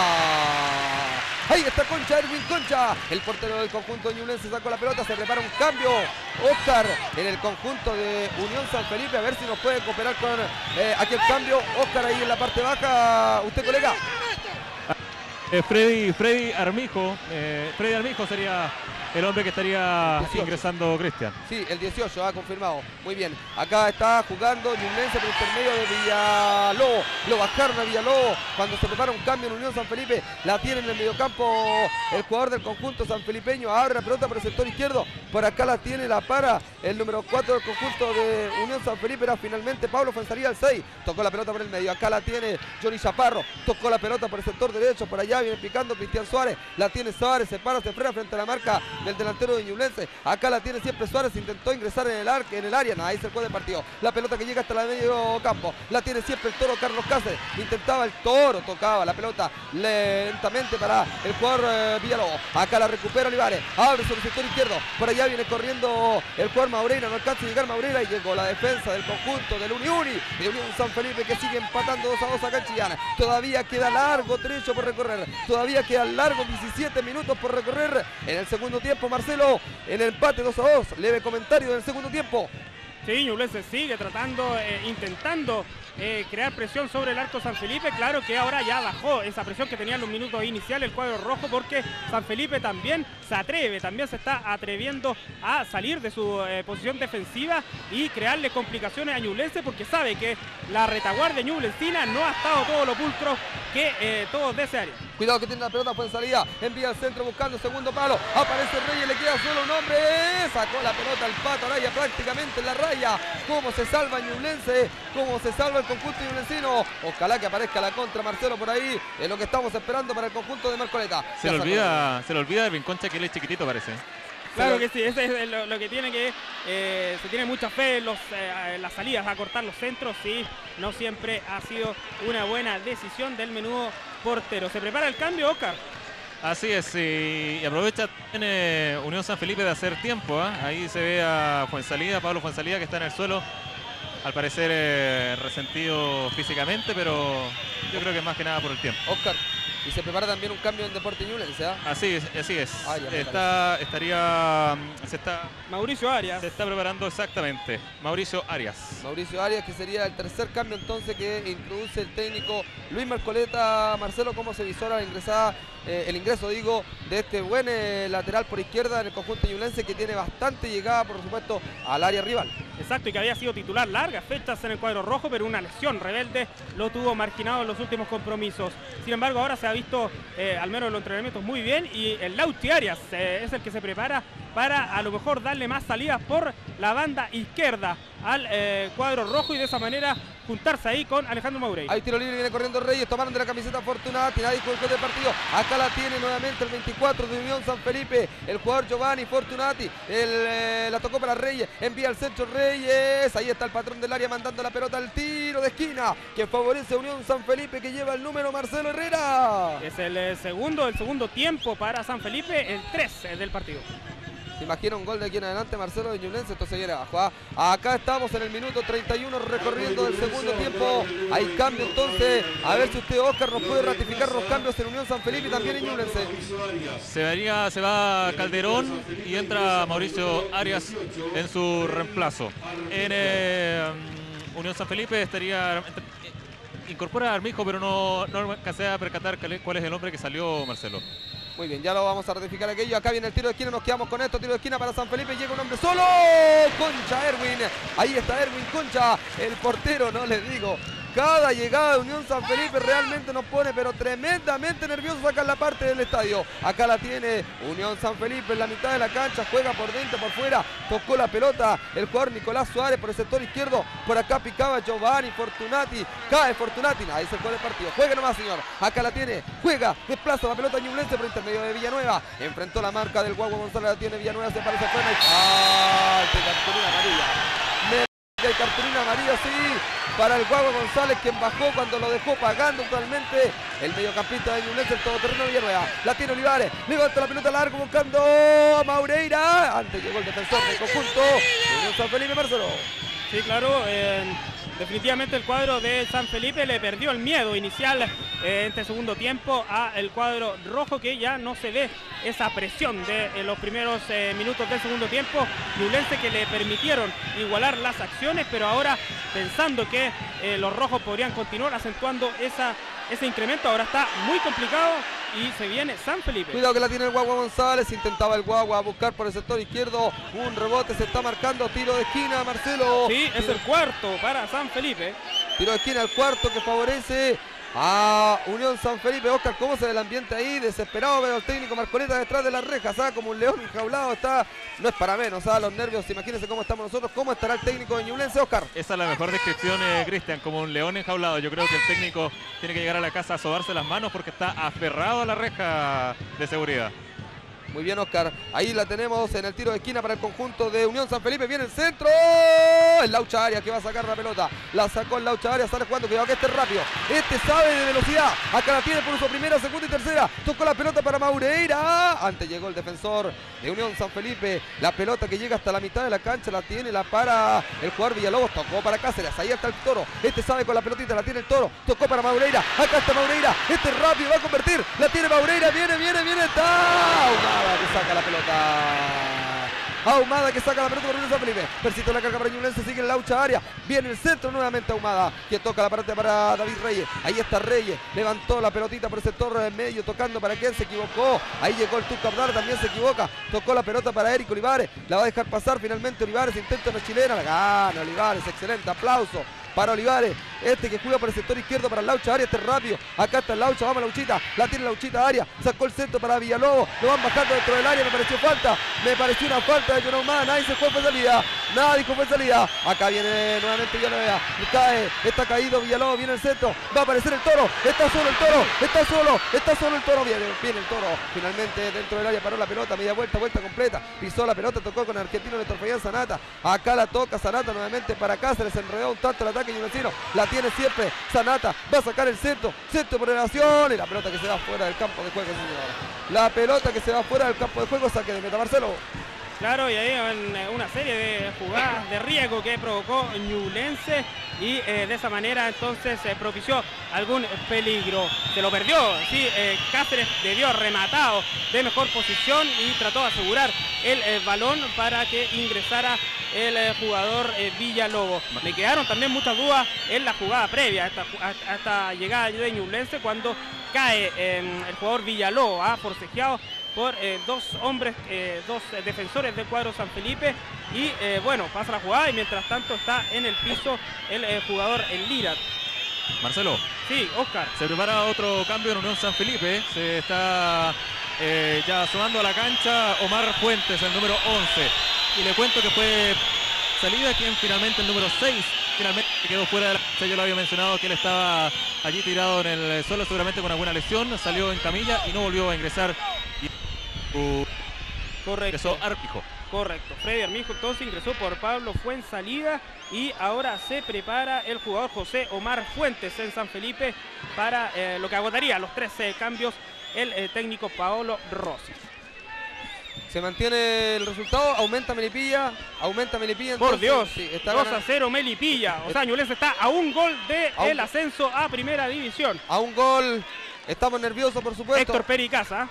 Ahí está Concha, Erwin Concha. El portero del conjunto de Ñublense sacó la pelota. Se prepara un cambio. Oscar en el conjunto de Unión San Felipe. A ver si nos puede cooperar con eh, aquel cambio. Oscar ahí en la parte baja. ¿Usted, colega? Eh, Freddy, Freddy Armijo, eh, Freddy Armijo sería el hombre que estaría ingresando Cristian. Sí, el 18 ha confirmado. Muy bien. Acá está jugando Ñublense por intermedio de Villalobos. Lo bajaron a Villalobos cuando se prepara un cambio en Unión San Felipe. La tiene en el mediocampo el jugador del conjunto sanfelipeño. Abre la pelota por el sector izquierdo. Por acá la tiene la para el número 4 del conjunto de Unión San Felipe. Era finalmente Pablo Fonsaría al 6. Tocó la pelota por el medio. Acá la tiene Johnny Chaparro. Tocó la pelota por el sector derecho. Por allá viene picando Cristian Suárez. La tiene Suárez. Se para, se frena frente a la marca del delantero de Ñublense. Acá la tiene siempre Suárez, intentó ingresar en el, arco, en el área, nada, ahí se fue del partido. La pelota que llega hasta la medio campo, la tiene siempre el toro Carlos Cáceres. Intentaba el toro, tocaba la pelota lentamente para el jugador eh, Villalobos. Acá la recupera Olivares, abre sobre el sector izquierdo, por allá viene corriendo el jugador Maureira, no alcanza a llegar Maureira y llegó la defensa del conjunto del Uniuni, de Unión San Felipe que sigue empatando 2 a 2 acá en Chillán. Todavía queda largo trecho por recorrer, todavía queda largo 17 minutos por recorrer en el segundo tiempo, Marcelo en el empate 2 a 2. Leve comentario del segundo tiempo. Sí, Ñublense sigue tratando, eh, intentando eh, crear presión sobre el arco San Felipe. Claro que ahora ya bajó esa presión que tenía en los minutos iniciales el cuadro rojo porque San Felipe también se atreve, también se está atreviendo a salir de su eh, posición defensiva y crearle complicaciones a Ñublense porque sabe que la retaguardia ñublencina no ha estado todo lo pulcro que todos desearían. Cuidado que tiene la pelota, fue salida, envía al centro buscando el segundo palo, aparece Reyes, le queda solo un hombre, sacó la pelota al pato Araya prácticamente en la raya, cómo se salva Ñublense, cómo se salva el conjunto ñublencino, ojalá que aparezca la contra Marcelo por ahí, es lo que estamos esperando para el conjunto de Marcoleta. Se Ya le olvida, se le olvida de Vinconcha que él es chiquitito parece. Claro que sí, ese es lo, lo que tiene que eh, se tiene mucha fe en, los, eh, en las salidas a cortar los centros, sí, no siempre ha sido una buena decisión del menudo portero. Se prepara el cambio, Oscar. Así es, y, aprovecha tiene Unión San Felipe de hacer tiempo. ¿ah? Ahí se ve a Fuensalida, Pablo Fuensalida que está en el suelo. Al parecer eh, resentido físicamente, pero yo creo que más que nada por el tiempo. Oscar, y se prepara también un cambio en Deporte Ñublense, ¿ah? Así es, así es. Ah, está, estaría, se está, Mauricio Arias. se está preparando exactamente. Mauricio Arias. Mauricio Arias, que sería el tercer cambio entonces que introduce el técnico Luis Marcoleta. Marcelo, ¿cómo se visora la ingresada, eh, el ingreso, digo, de este buen eh, lateral por izquierda en el conjunto ñublense que tiene bastante llegada, por supuesto, al área rival? Exacto, y que había sido titular largas fechas en el cuadro rojo, pero una lesión rebelde lo tuvo marginado en los últimos compromisos. Sin embargo, ahora se ha visto, eh, al menos en los entrenamientos, muy bien, y el Lauti Arias eh, es el que se prepara para a lo mejor darle más salidas por la banda izquierda al eh, cuadro rojo. Y de esa manera juntarse ahí con Alejandro Maureira. Hay tiro libre, viene corriendo Reyes, tomaron de la camiseta Fortunati, nadie con el partido. Acá la tiene nuevamente el 24 de Unión San Felipe, el jugador Giovanni Fortunati, el, eh, la tocó para Reyes, envía al centro Reyes, ahí está el patrón del área mandando la pelota al tiro de esquina, que favorece a Unión San Felipe, que lleva el número Marcelo Herrera. Es el eh, segundo, el segundo tiempo para San Felipe, el 3 del partido. Imagina un gol de aquí en adelante, Marcelo de Ñublense, entonces viene abajo. ¿ah? Acá estamos en el minuto 31 recorriendo del segundo tiempo. Hay cambio entonces. A ver si usted, Oscar, nos puede ratificar los cambios en Unión San Felipe y también en Ñublense. Se, varía- se va Calderón y entra Mauricio Arias en su reemplazo. En eh, Unión San Felipe estaría. eh, Incorpora a Armijo, pero no, no alcancé a percatar cuál es el hombre que salió, Marcelo. Muy bien, ya lo vamos a ratificar aquello. Acá viene el tiro de esquina, nos quedamos con esto. Tiro de esquina para San Felipe. Llega un hombre solo. Concha Erwin. Ahí está Erwin Concha, el portero, no les digo. Cada llegada de Unión San Felipe realmente nos pone, pero tremendamente nerviosos acá en la parte del estadio. Acá la tiene Unión San Felipe en la mitad de la cancha, juega por dentro, por fuera, tocó la pelota el jugador Nicolás Suárez por el sector izquierdo. Por acá picaba Giovanni Fortunati, cae Fortunati, ahí se fue el partido. Juegue nomás, señor. Acá la tiene, juega, desplaza la pelota Ñublense por intermedio de Villanueva. Enfrentó la marca del Guagua González, la tiene Villanueva, se parece a y ¡Ah! ¡Qué cartulina amarilla! De cartulina amarilla, sí, para el Guagua González, quien bajó cuando lo dejó pagando totalmente el mediocampista de Ñublense, el todoterreno de Villanueva. La tiene Olivares, levanta la pelota largo buscando a Maureira. Antes llegó el defensor del conjunto San Felipe Marcelo. Sí, claro. Definitivamente el cuadro de San Felipe le perdió el miedo inicial eh, este segundo tiempo a el cuadro rojo que ya no se ve esa presión de eh, los primeros eh, minutos del segundo tiempo. Ñublense que le permitieron igualar las acciones, pero ahora pensando que eh, los rojos podrían continuar acentuando esa, ese incremento, ahora está muy complicado y se viene San Felipe. Cuidado que la tiene el Guagua González, intentaba el Guagua buscar por el sector izquierdo, un rebote se está marcando, tiro de esquina, Marcelo. Sí, es el cuarto para San Felipe. Tiro de esquina al cuarto que favorece a Unión San Felipe. Oscar, ¿cómo se ve el ambiente ahí? Desesperado, pero el técnico Marcoleta detrás de las rejas, ¿ah? como un león enjaulado está. No es para menos, ¿ah? los nervios, imagínense cómo estamos nosotros, cómo estará el técnico de Ñublense, Oscar. Esa es la mejor descripción, eh, Cristian, como un león enjaulado. Yo creo que el técnico tiene que llegar a la casa a sobarse las manos porque está aferrado a la reja de seguridad. Muy bien, Oscar. Ahí la tenemos en el tiro de esquina para el conjunto de Unión San Felipe. Viene el centro. El Laucha Arias que va a sacar la pelota. La sacó el Laucha Arias. Sale jugando. Cuidado que este es rápido. Este sabe de velocidad. Acá la tiene por uso primera, segunda y tercera. Tocó la pelota para Maureira. Antes llegó el defensor de Unión San Felipe. La pelota que llega hasta la mitad de la cancha la tiene, la para el jugador Villalobos. Tocó para Cáceres. Ahí está el toro. Este sabe con la pelotita. La tiene el toro. Tocó para Maureira. Acá está Maureira. Este es rápido. Va a convertir. La tiene Maureira. Viene, viene, viene. Está. Ahumada que saca la pelota. Ahumada que saca la pelota Unión San Felipe. Persiste la carga para Ñublense, sigue el laucha área. Viene el centro nuevamente Ahumada. Que toca la parte para David Reyes. Ahí está Reyes. Levantó la pelotita por el sector en medio. Tocando para quien se equivocó. Ahí llegó el Tuca Abdar, también se equivoca. Tocó la pelota para Eric Olivares. La va a dejar pasar finalmente Olivares. Intenta una chilena. La gana Olivares. Excelente aplauso para Olivares. Este que juega por el sector izquierdo para Laucha Arias, este rápido. Acá está Laucha, vamos Lauchita. La tiene Lauchita Arias. Sacó el centro para Villalobos. Lo van bajando dentro del área. Me pareció falta. Me pareció una falta de Jonah Humada. Nadie se fue fue salida. Nadie fue salida. Acá viene nuevamente Villanueva. Cae. Está caído Villalobos. Viene el centro. Va a aparecer el toro. Está solo el toro. Está solo. Está solo el toro. Viene, viene el toro. Finalmente dentro del área paró la pelota. Media vuelta, vuelta completa. Pisó la pelota. Tocó con el argentino Torfayán Sanata. Acá la toca Sanata nuevamente para Cáceres. Enredó un tanto el ataque vecino La tiene siempre Sanata. Va a sacar el centro. Centro por elevación. Y la pelota que se va fuera del campo de juego, señor. La pelota que se va fuera del campo de juego. Saque de meta Marcelo. Claro, y ahí eh, una serie de jugadas de riesgo que provocó Ñublense y eh, de esa manera entonces se propició algún peligro. Se lo perdió, sí, eh, Cáceres debió rematado de mejor posición y trató de asegurar el balón para que ingresara el jugador Villalobos. Le quedaron también muchas dudas en la jugada previa a esta, llegada de Ñublense cuando cae el jugador Villalobos, ha forcejeado por eh, dos hombres, eh, dos defensores del cuadro San Felipe y eh, bueno, pasa la jugada y mientras tanto está en el piso el jugador El Lira. Marcelo. Sí, Oscar. Se prepara otro cambio en Unión San Felipe. Se está ya sumando a la cancha Omar Fuentes, el número 11. Y le cuento que fue salida quien finalmente el número 6 finalmente quedó fuera de la cancha. Yo lo había mencionado que él estaba allí tirado en el suelo seguramente con alguna lesión. Salió en camilla y no volvió a ingresar Correcto. Armijo. Correcto. Freddy Armijo entonces ingresó por Pablo Fuensalida y ahora se prepara el jugador José Omar Fuentes en San Felipe para eh, lo que agotaría los 13 cambios el eh, técnico Paolo Rossi. Se mantiene el resultado, aumenta Melipilla, aumenta Melipilla. Por Dios, está 2 a 0 Melipilla. O sea, Ñulense está a un gol del ascenso a primera división. A un gol, estamos nerviosos por supuesto. Héctor Pericasa.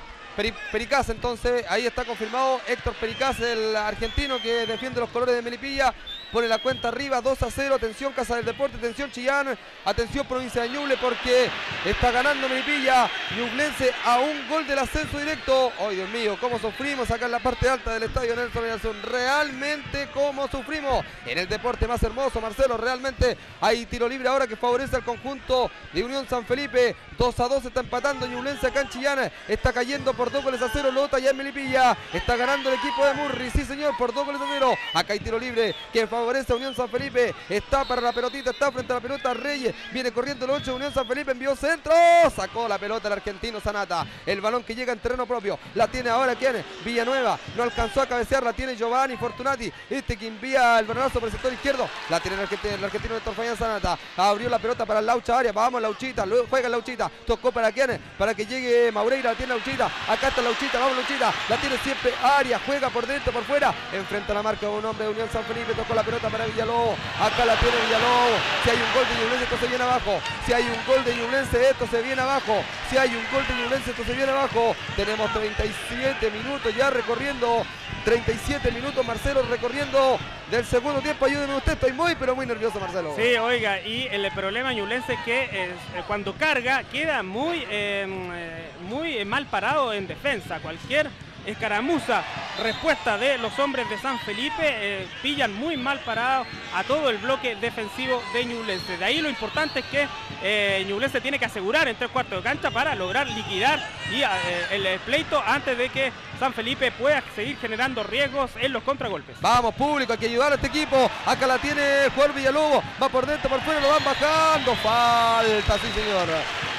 Pericaz, entonces ahí está confirmado Héctor Pericaz, el argentino que defiende los colores de Melipilla. Pone la cuenta arriba, 2 a 0. Atención, Casa del Deporte, atención, Chillán. Atención, provincia de Ñuble, porque está ganando Melipilla. Ñublense a un gol del ascenso directo. ¡Ay, Dios mío! ¿Cómo sufrimos acá en la parte alta del estadio Nelson Nelson? Realmente, ¿cómo sufrimos? En el deporte más hermoso, Marcelo. Realmente hay tiro libre ahora que favorece al conjunto de Unión San Felipe. 2 a 2 está empatando Ñublense acá en Chillán. Está cayendo por dos goles a cero. Lota ya en Melipilla. Está ganando el equipo de Murri. Sí, señor, por dos goles a cero. Acá hay tiro libre que favorece a Unión San Felipe. Está para la pelotita, está frente a la pelota Reyes. Viene corriendo el 8 Unión San Felipe, envió centro. Sacó la pelota el argentino Sanata. El balón que llega en terreno propio. La tiene ahora quién? Villanueva. No alcanzó a cabecear, la tiene Giovanni Fortunati. Este que envía el balonazo por el sector izquierdo. La tiene el argentino, el argentino Sanata. Abrió la pelota para Laucha Área. Vamos, Lauchita. Luego juega Lauchita. Tocó para quién? Para que llegue Maureira. La tiene Lauchita. Acá está Lauchita. Vamos, Lauchita. La tiene siempre Área. Juega por dentro, por fuera. Enfrenta la marca de un hombre de Unión San Felipe. Tocó la pelota para Villalobos. Acá la tiene Villalobos. Si hay un gol de Ñublense, esto se viene abajo. Si hay un gol de Ñublense, esto se viene abajo. Si hay un gol de Ñublense, esto se viene abajo. Tenemos 37 minutos ya recorriendo. 37 minutos Marcelo recorriendo del segundo tiempo. Ayúdeme usted, estoy muy pero muy nervioso Marcelo. Sí, oiga, y el problema ñublense es que eh, cuando carga queda muy, em, eh, muy mal parado en defensa. Cualquier escaramuza. Respuesta de los hombres de San Felipe. Eh, pillan muy mal parado a todo el bloque defensivo de Ñublense. De ahí lo importante es que eh, Ñublense tiene que asegurar en tres cuartos de cancha para lograr liquidar eh, el pleito antes de que San Felipe pueda seguir generando riesgos en los contragolpes. Vamos, público, hay que ayudar a este equipo. Acá la tiene Juan Villalobos. Va por dentro, por fuera, lo van bajando. Falta, sí, señor.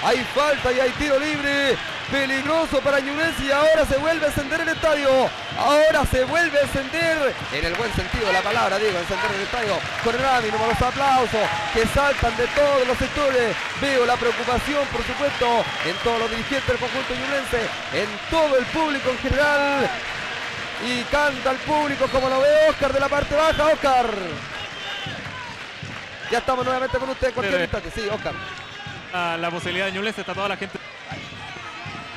Hay falta y hay tiro libre. Peligroso para Ñublense y ahora se vuelve a encender el estadio. Ahora se vuelve a encender, en el buen sentido de la palabra, digo, encender el estadio. El los aplausos que saltan de todos los sectores. Veo la preocupación, por supuesto, en todos los dirigentes del conjunto ñublense, en todo el público en general. Y canta el público como lo ve Oscar de la parte baja, Oscar. Ya estamos nuevamente con usted en cualquier instante. Sí, Oscar. la posibilidad de Ñublense está toda la gente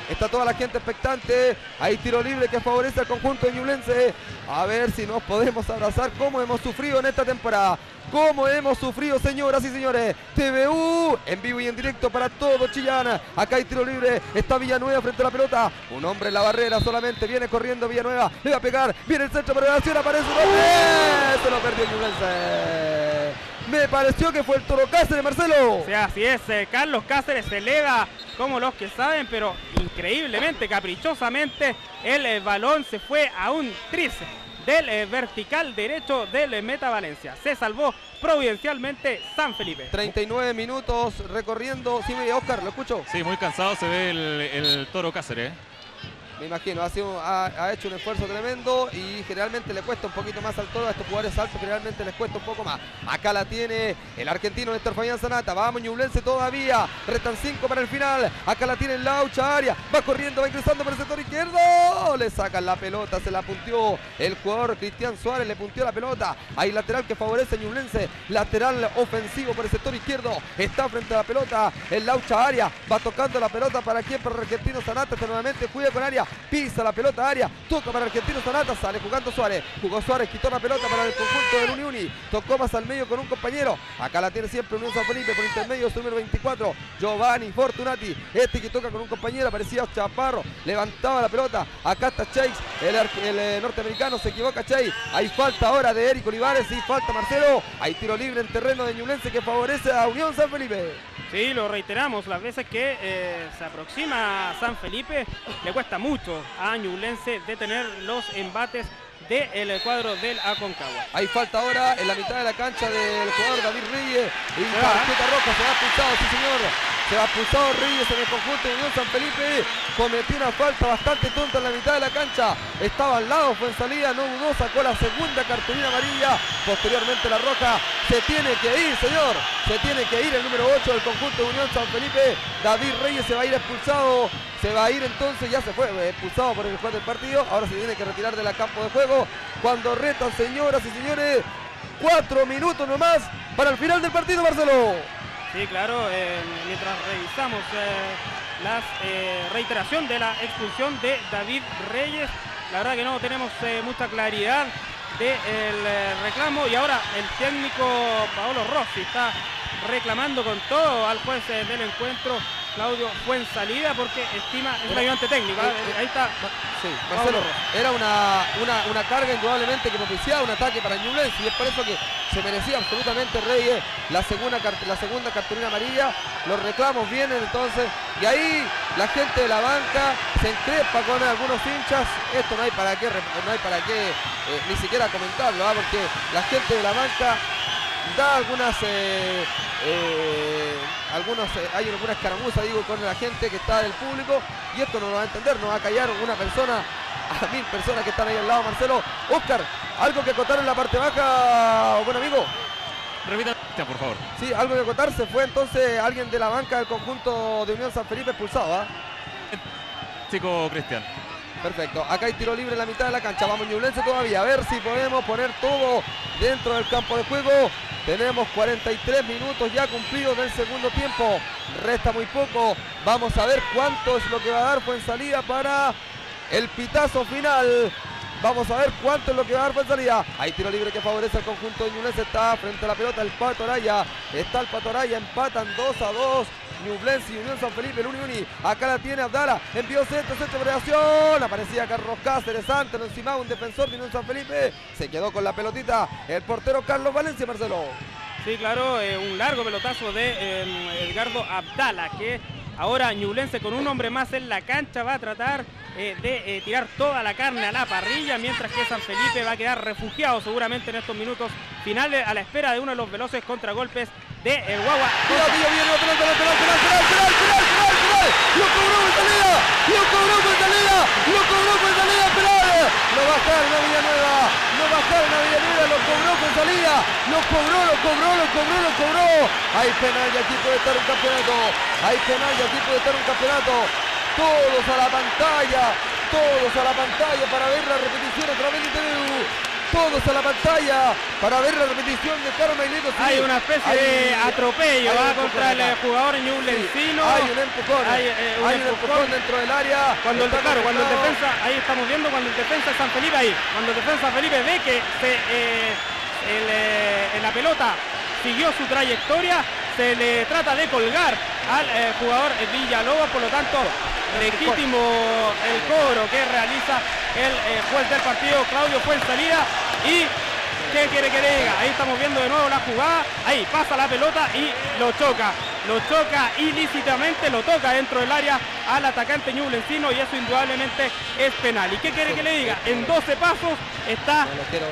Está toda la gente expectante. Hay tiro libre que favorece al conjunto de Ñublense. A ver si nos podemos abrazar. Cómo hemos sufrido en esta temporada. Cómo hemos sufrido, señoras y señores. TVU en vivo y en directo para todo Chillán. Acá hay tiro libre. Está Villanueva frente a la pelota. Un hombre en la barrera solamente. Viene corriendo Villanueva. Le va a pegar. Viene el centro para la acción. Aparece un hombre. Se lo perdió Ñublense. Me pareció que fue el Toro Cáceres, Marcelo. O sea, así es, eh, Carlos Cáceres se eleva como los que saben, pero increíblemente, caprichosamente, el eh, balón se fue a un tris del eh, vertical derecho del eh, Meta Valencia. Se salvó providencialmente San Felipe. 39 minutos recorriendo. Sí, Oscar, lo escucho. Sí, muy cansado se ve el, el Toro Cáceres. Me imagino, ha, hecho un esfuerzo tremendo y generalmente le cuesta un poquito más al toro a estos jugadores altos, generalmente les cuesta un poco más. Acá la tiene el argentino Néstor Fabián Zanata, vamos Ñublense todavía, restan 5 para el final, acá la tiene Laucha Área, va corriendo, va ingresando por el sector izquierdo, le sacan la pelota, se la punteó el jugador Cristian Suárez, le punteó la pelota, hay lateral que favorece Ñublense, lateral ofensivo por el sector izquierdo, está frente a la pelota, el Laucha Área, va tocando la pelota para quien, para el argentino Zanata, que nuevamente cuida con área, pisa la pelota área, toca para argentino Zanata, sale jugando Suárez, jugó Suárez, quitó la pelota para el conjunto del Uni Uni, tocó más al medio con un compañero, acá la tiene siempre Unión San Felipe por intermedio, su número 24, Giovanni Fortunati, este que toca con un compañero, parecía Chaparro, levantaba la pelota, acá está Chase, el, eh, norteamericano, se equivoca Chase, hay falta ahora de Eric Olivares y falta Marcelo, hay tiro libre en terreno de Ñublense que favorece a Unión San Felipe. Sí, lo reiteramos, las veces que eh, se aproxima a San Felipe, le cuesta mucho a Ñublense detener los embates del cuadro del Aconcagua. Hay falta ahora en la mitad de la cancha del jugador David Reyes. Y tarjeta roja, se va expulsado, sí señor. Se va expulsado Reyes en el conjunto de Unión San Felipe. Cometió una falta bastante tonta en la mitad de la cancha. Estaba al lado, fue en salida, no dudó, sacó la segunda cartulina amarilla. Posteriormente la roja. Se tiene que ir, señor. Se tiene que ir el número 8 del conjunto de Unión San Felipe. David Reyes se va a ir expulsado. Se va a ir entonces, ya se fue eh, expulsado por el juez del partido. Ahora se tiene que retirar de la campo de juego. Cuando retan, señoras y señores, cuatro minutos nomás para el final del partido, Marcelo. Sí, claro, eh, mientras revisamos eh, la reiteración de la expulsión de David Reyes, la verdad que no tenemos eh, mucha claridad del reclamo y ahora el técnico Paolo Rossi está reclamando con todo al juez eh, del encuentro, Claudio Fuensalida, porque estima, es el ayudante técnico, ¿ah? Eh, eh, ahí está, Sí, Marcelo, era una, una, una carga indudablemente que propiciaba un ataque para Ñublense y es por eso que se merecía absolutamente Reyes la segunda, la segunda cartulina amarilla. Los reclamos vienen entonces y ahí la gente de la banca se encrespa con algunos hinchas. Esto no hay para qué, no hay para qué eh, ni siquiera comentarlo, ¿ah? porque la gente de la banca da algunas eh, eh, algunos eh, hay alguna escaramuza digo con la gente que está del público y esto no lo va a entender no va a callar una persona a mil personas que están ahí al lado Marcelo Oscar algo que acotar en la parte baja buen amigo Repita, por favor. sí algo que acotar se fue entonces alguien de la banca del conjunto de Unión San Felipe expulsado ¿ah? Chico Cristian. Perfecto, acá hay tiro libre en la mitad de la cancha. Vamos Ñublense todavía, a ver si podemos poner todo dentro del campo de juego. Tenemos 43 minutos ya cumplidos del segundo tiempo. Resta muy poco. Vamos a ver cuánto es lo que va a dar fue en salida para el pitazo final. Vamos a ver cuánto es lo que va a dar fue en salida. Hay tiro libre que favorece al conjunto de Ñublense. Está frente a la pelota el Pato Araya. Está el Pato Araya. Empatan 2 a 2. Ñublense y Unión San Felipe, el Uni. Acá la tiene Abdala. Envió centro, centro de operación. Aparecía Carlos Cáceres antes, no encima un defensor de Unión San Felipe. Se quedó con la pelotita el portero Carlos Valencia, Marcelo. Sí, claro, eh, un largo pelotazo de eh, Edgardo Abdala, que ahora Ñublense con un hombre más en la cancha va a tratar eh, de eh, tirar toda la carne a la parrilla, mientras que San Felipe va a quedar refugiado seguramente en estos minutos finales a la espera de uno de los veloces contragolpes de el Guagua. Lo cobró lo cobró lo bajaron a Villanueva, lo bajaron a Villanueva, lo cobró por salida, lo cobró, lo cobró, lo cobró, lo cobró. Hay penal y aquí puede estar un campeonato, hay penal y aquí puede estar un campeonato. Todos a la pantalla, todos a la pantalla para ver la repetición a través de TVU. Todos a la pantalla para ver la repetición de Carlos Mailito. Hay una especie de atropello empujón contra el acá. jugador ñublencino. Hay un empujón. Hay, eh, un Hay un empujón. dentro del área. Cuando el, claro, cuando el defensa, ahí estamos viendo cuando el defensa de San Felipe ahí, cuando el defensa de Felipe ve que se, eh, el, eh, la pelota siguió su trayectoria, se le trata de colgar al eh, jugador Villalobos, por lo tanto legítimo el cobro que realiza el eh, juez del partido Claudio Fuensalida y ¿Qué quiere que le diga? Ahí estamos viendo de nuevo la jugada. Ahí pasa la pelota y lo choca. Lo choca ilícitamente, lo toca dentro del área al atacante Ñublencino y eso indudablemente es penal. ¿Y qué quiere que le diga? En 12 pasos está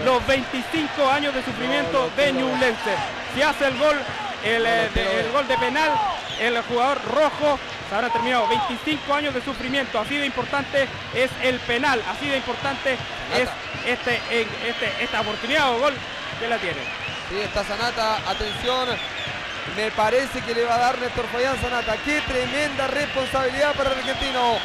los 25 años de sufrimiento de. Ñublense. Si hace el gol, el, eh, de- el gol de penal, el jugador rojo se habrá terminado 25 años de sufrimiento. Así de importante es el penal, así de importante es este, este, esta oportunidad o gol que la tiene. Sí, está Sanata, atención. Me parece que le va a dar Néstor Fayán Sanata. Qué tremenda responsabilidad para el argentino.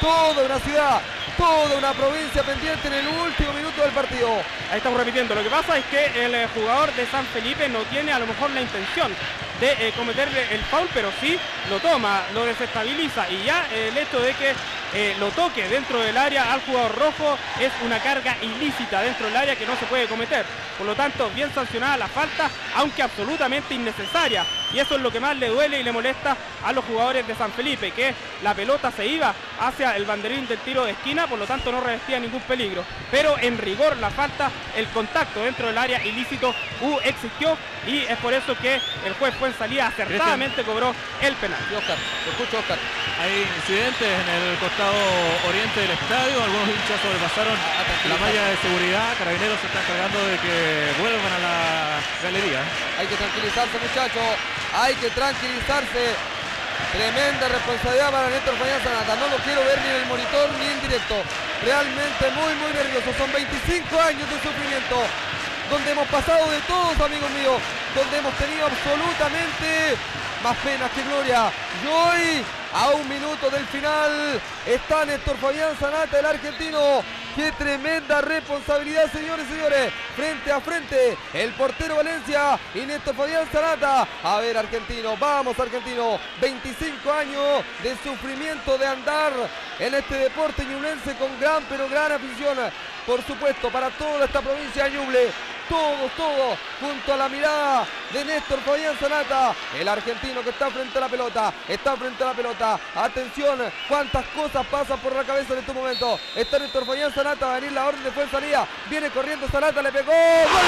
Toda una ciudad, toda una provincia pendiente en el último minuto del partido. Ahí estamos repitiendo. Lo que pasa es que el eh, jugador de San Felipe no tiene a lo mejor la intención de eh, cometerle el foul, pero sí lo toma, lo desestabiliza y ya eh, el hecho de que eh, lo toque dentro del área al jugador rojo es una carga ilícita dentro del área que no se puede cometer. Por lo tanto, bien sancionada la falta, aunque absolutamente innecesaria. Y eso es lo que más le duele y le molesta a los jugadores de San Felipe, que la pelota se iba hacia el banderín del tiro de esquina, por lo tanto no revestía ningún peligro. Pero en rigor la falta, el contacto dentro del área ilícito uh, existió y es por eso que el juez fue en salida acertadamente cobró el penal. Oscar, te escucho, Oscar. Hay incidentes en el costado oriente del estadio, algunos hinchas sobrepasaron la malla de seguridad, carabineros se están cargando de que vuelvan a la galería. Hay que tranquilizarse, muchachos. Hay que tranquilizarse. Tremenda responsabilidad para Néstor Fayán Sanata. No lo quiero ver ni en el monitor ni en directo. Realmente muy, muy nervioso. Son 25 años de sufrimiento. Donde hemos pasado de todos, amigos míos. Donde hemos tenido absolutamente más penas que gloria. Y hoy, a un minuto del final, está Néstor Fabián Sanata, el argentino. Qué tremenda responsabilidad, señores y señores. Frente a frente, el portero Valencia y Néstor Fabián Sanata. A ver, argentino, vamos, argentino. 25 años de sufrimiento de andar en este deporte ñublense con gran, pero gran afición. Por supuesto, para toda esta provincia de. Todos, todos, junto a la mirada de Néstor Fabián Sanata, el argentino que está frente a la pelota, está frente a la pelota. Atención, cuántas cosas pasan por la cabeza en este momento. Está Néstor Fabián Sanata, va a venir la orden de fue en salida. Viene corriendo Sanata, le pegó. ¡Gol!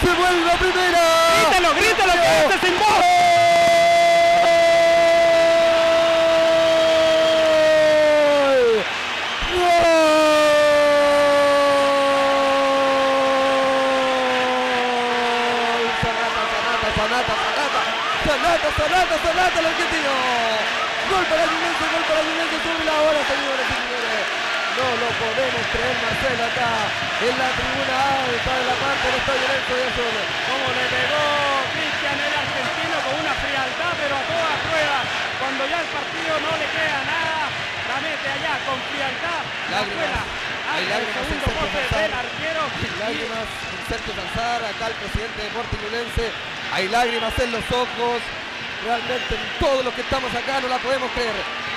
se vuelve a primera. ¡Grítalo, grítalo, que este sin voz! ¡Gol! ¡Gol! Sanata, Sanata, Sanata, Sanata, Sanata, Sanata, Sanata, el argentino. Gol para Juventus, gol para Juventus, sobre la hora, señores y señores. No lo podemos creer, Marcelo, acá en la tribuna alta de la parte del estadio Lorenzo de Azul. Como le pegó Cristian el argentino con una frialdad, pero a toda prueba. Cuando ya el partido no le queda nada, la mete allá con frialdad. La Lágrimas. escuela. Hay el lágrimas en segundo Sergio poste González. del arquero. y- lágrimas en Sergio Zanzar, acá el presidente de Portiñulense. Hay en los ojos. Realmente todos los que estamos acá no la podemos creer.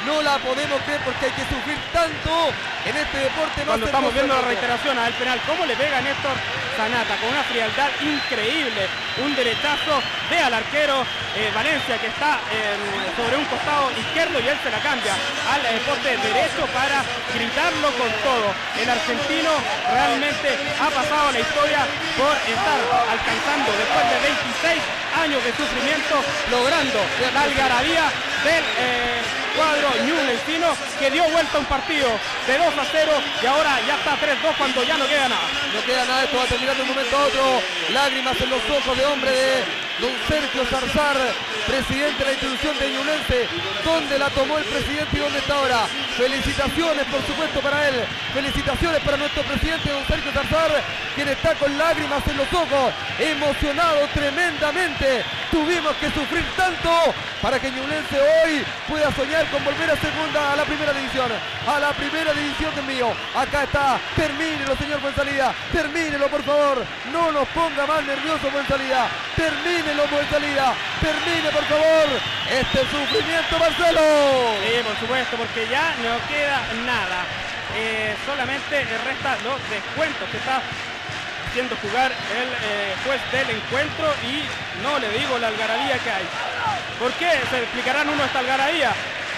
No la podemos creer porque hay que sufrir tanto en este deporte. Cuando estamos viendo la reiteración al penal, cómo le pega Néstor Sanata con una frialdad increíble, un derechazo de al arquero eh, Valencia que está eh, sobre un costado izquierdo y él se la cambia al eh, poste derecho para gritarlo con todo. El argentino realmente ha pasado la historia por estar alcanzando después de 26 años de sufrimiento, logrando la algarabía del eh, cuadro Ñublencino que dio vuelta un partido de 2 a 0 y ahora ya está 3-2 cuando ya no queda nada. No queda nada, esto va a terminar de un momento a otro. Lágrimas en los ojos de hombre de don Sergio Zarzar, presidente de la institución de Ñublense. ¿Dónde la tomó el presidente y dónde está ahora? Felicitaciones, por supuesto, para él. Felicitaciones para nuestro presidente, don Sergio Zarzar, quien está con lágrimas en los ojos, emocionado tremendamente tuvimos que sufrir tanto para que Ñublense hoy pueda soñar con volver a segunda, a la primera división, a la primera división de mío. Acá está, termínelo señor Fuensalida, termínelo por favor, no nos ponga más nervioso Fuensalida, termínelo Fuensalida, termine por favor este sufrimiento Marcelo. Sí, por supuesto, porque ya no queda nada. Eh, solamente resta los descuentos que está haciendo jugar el eh, juez del encuentro y no le digo la algarabía que hay. ¿Por qué? Se explicarán uno esta algarabía.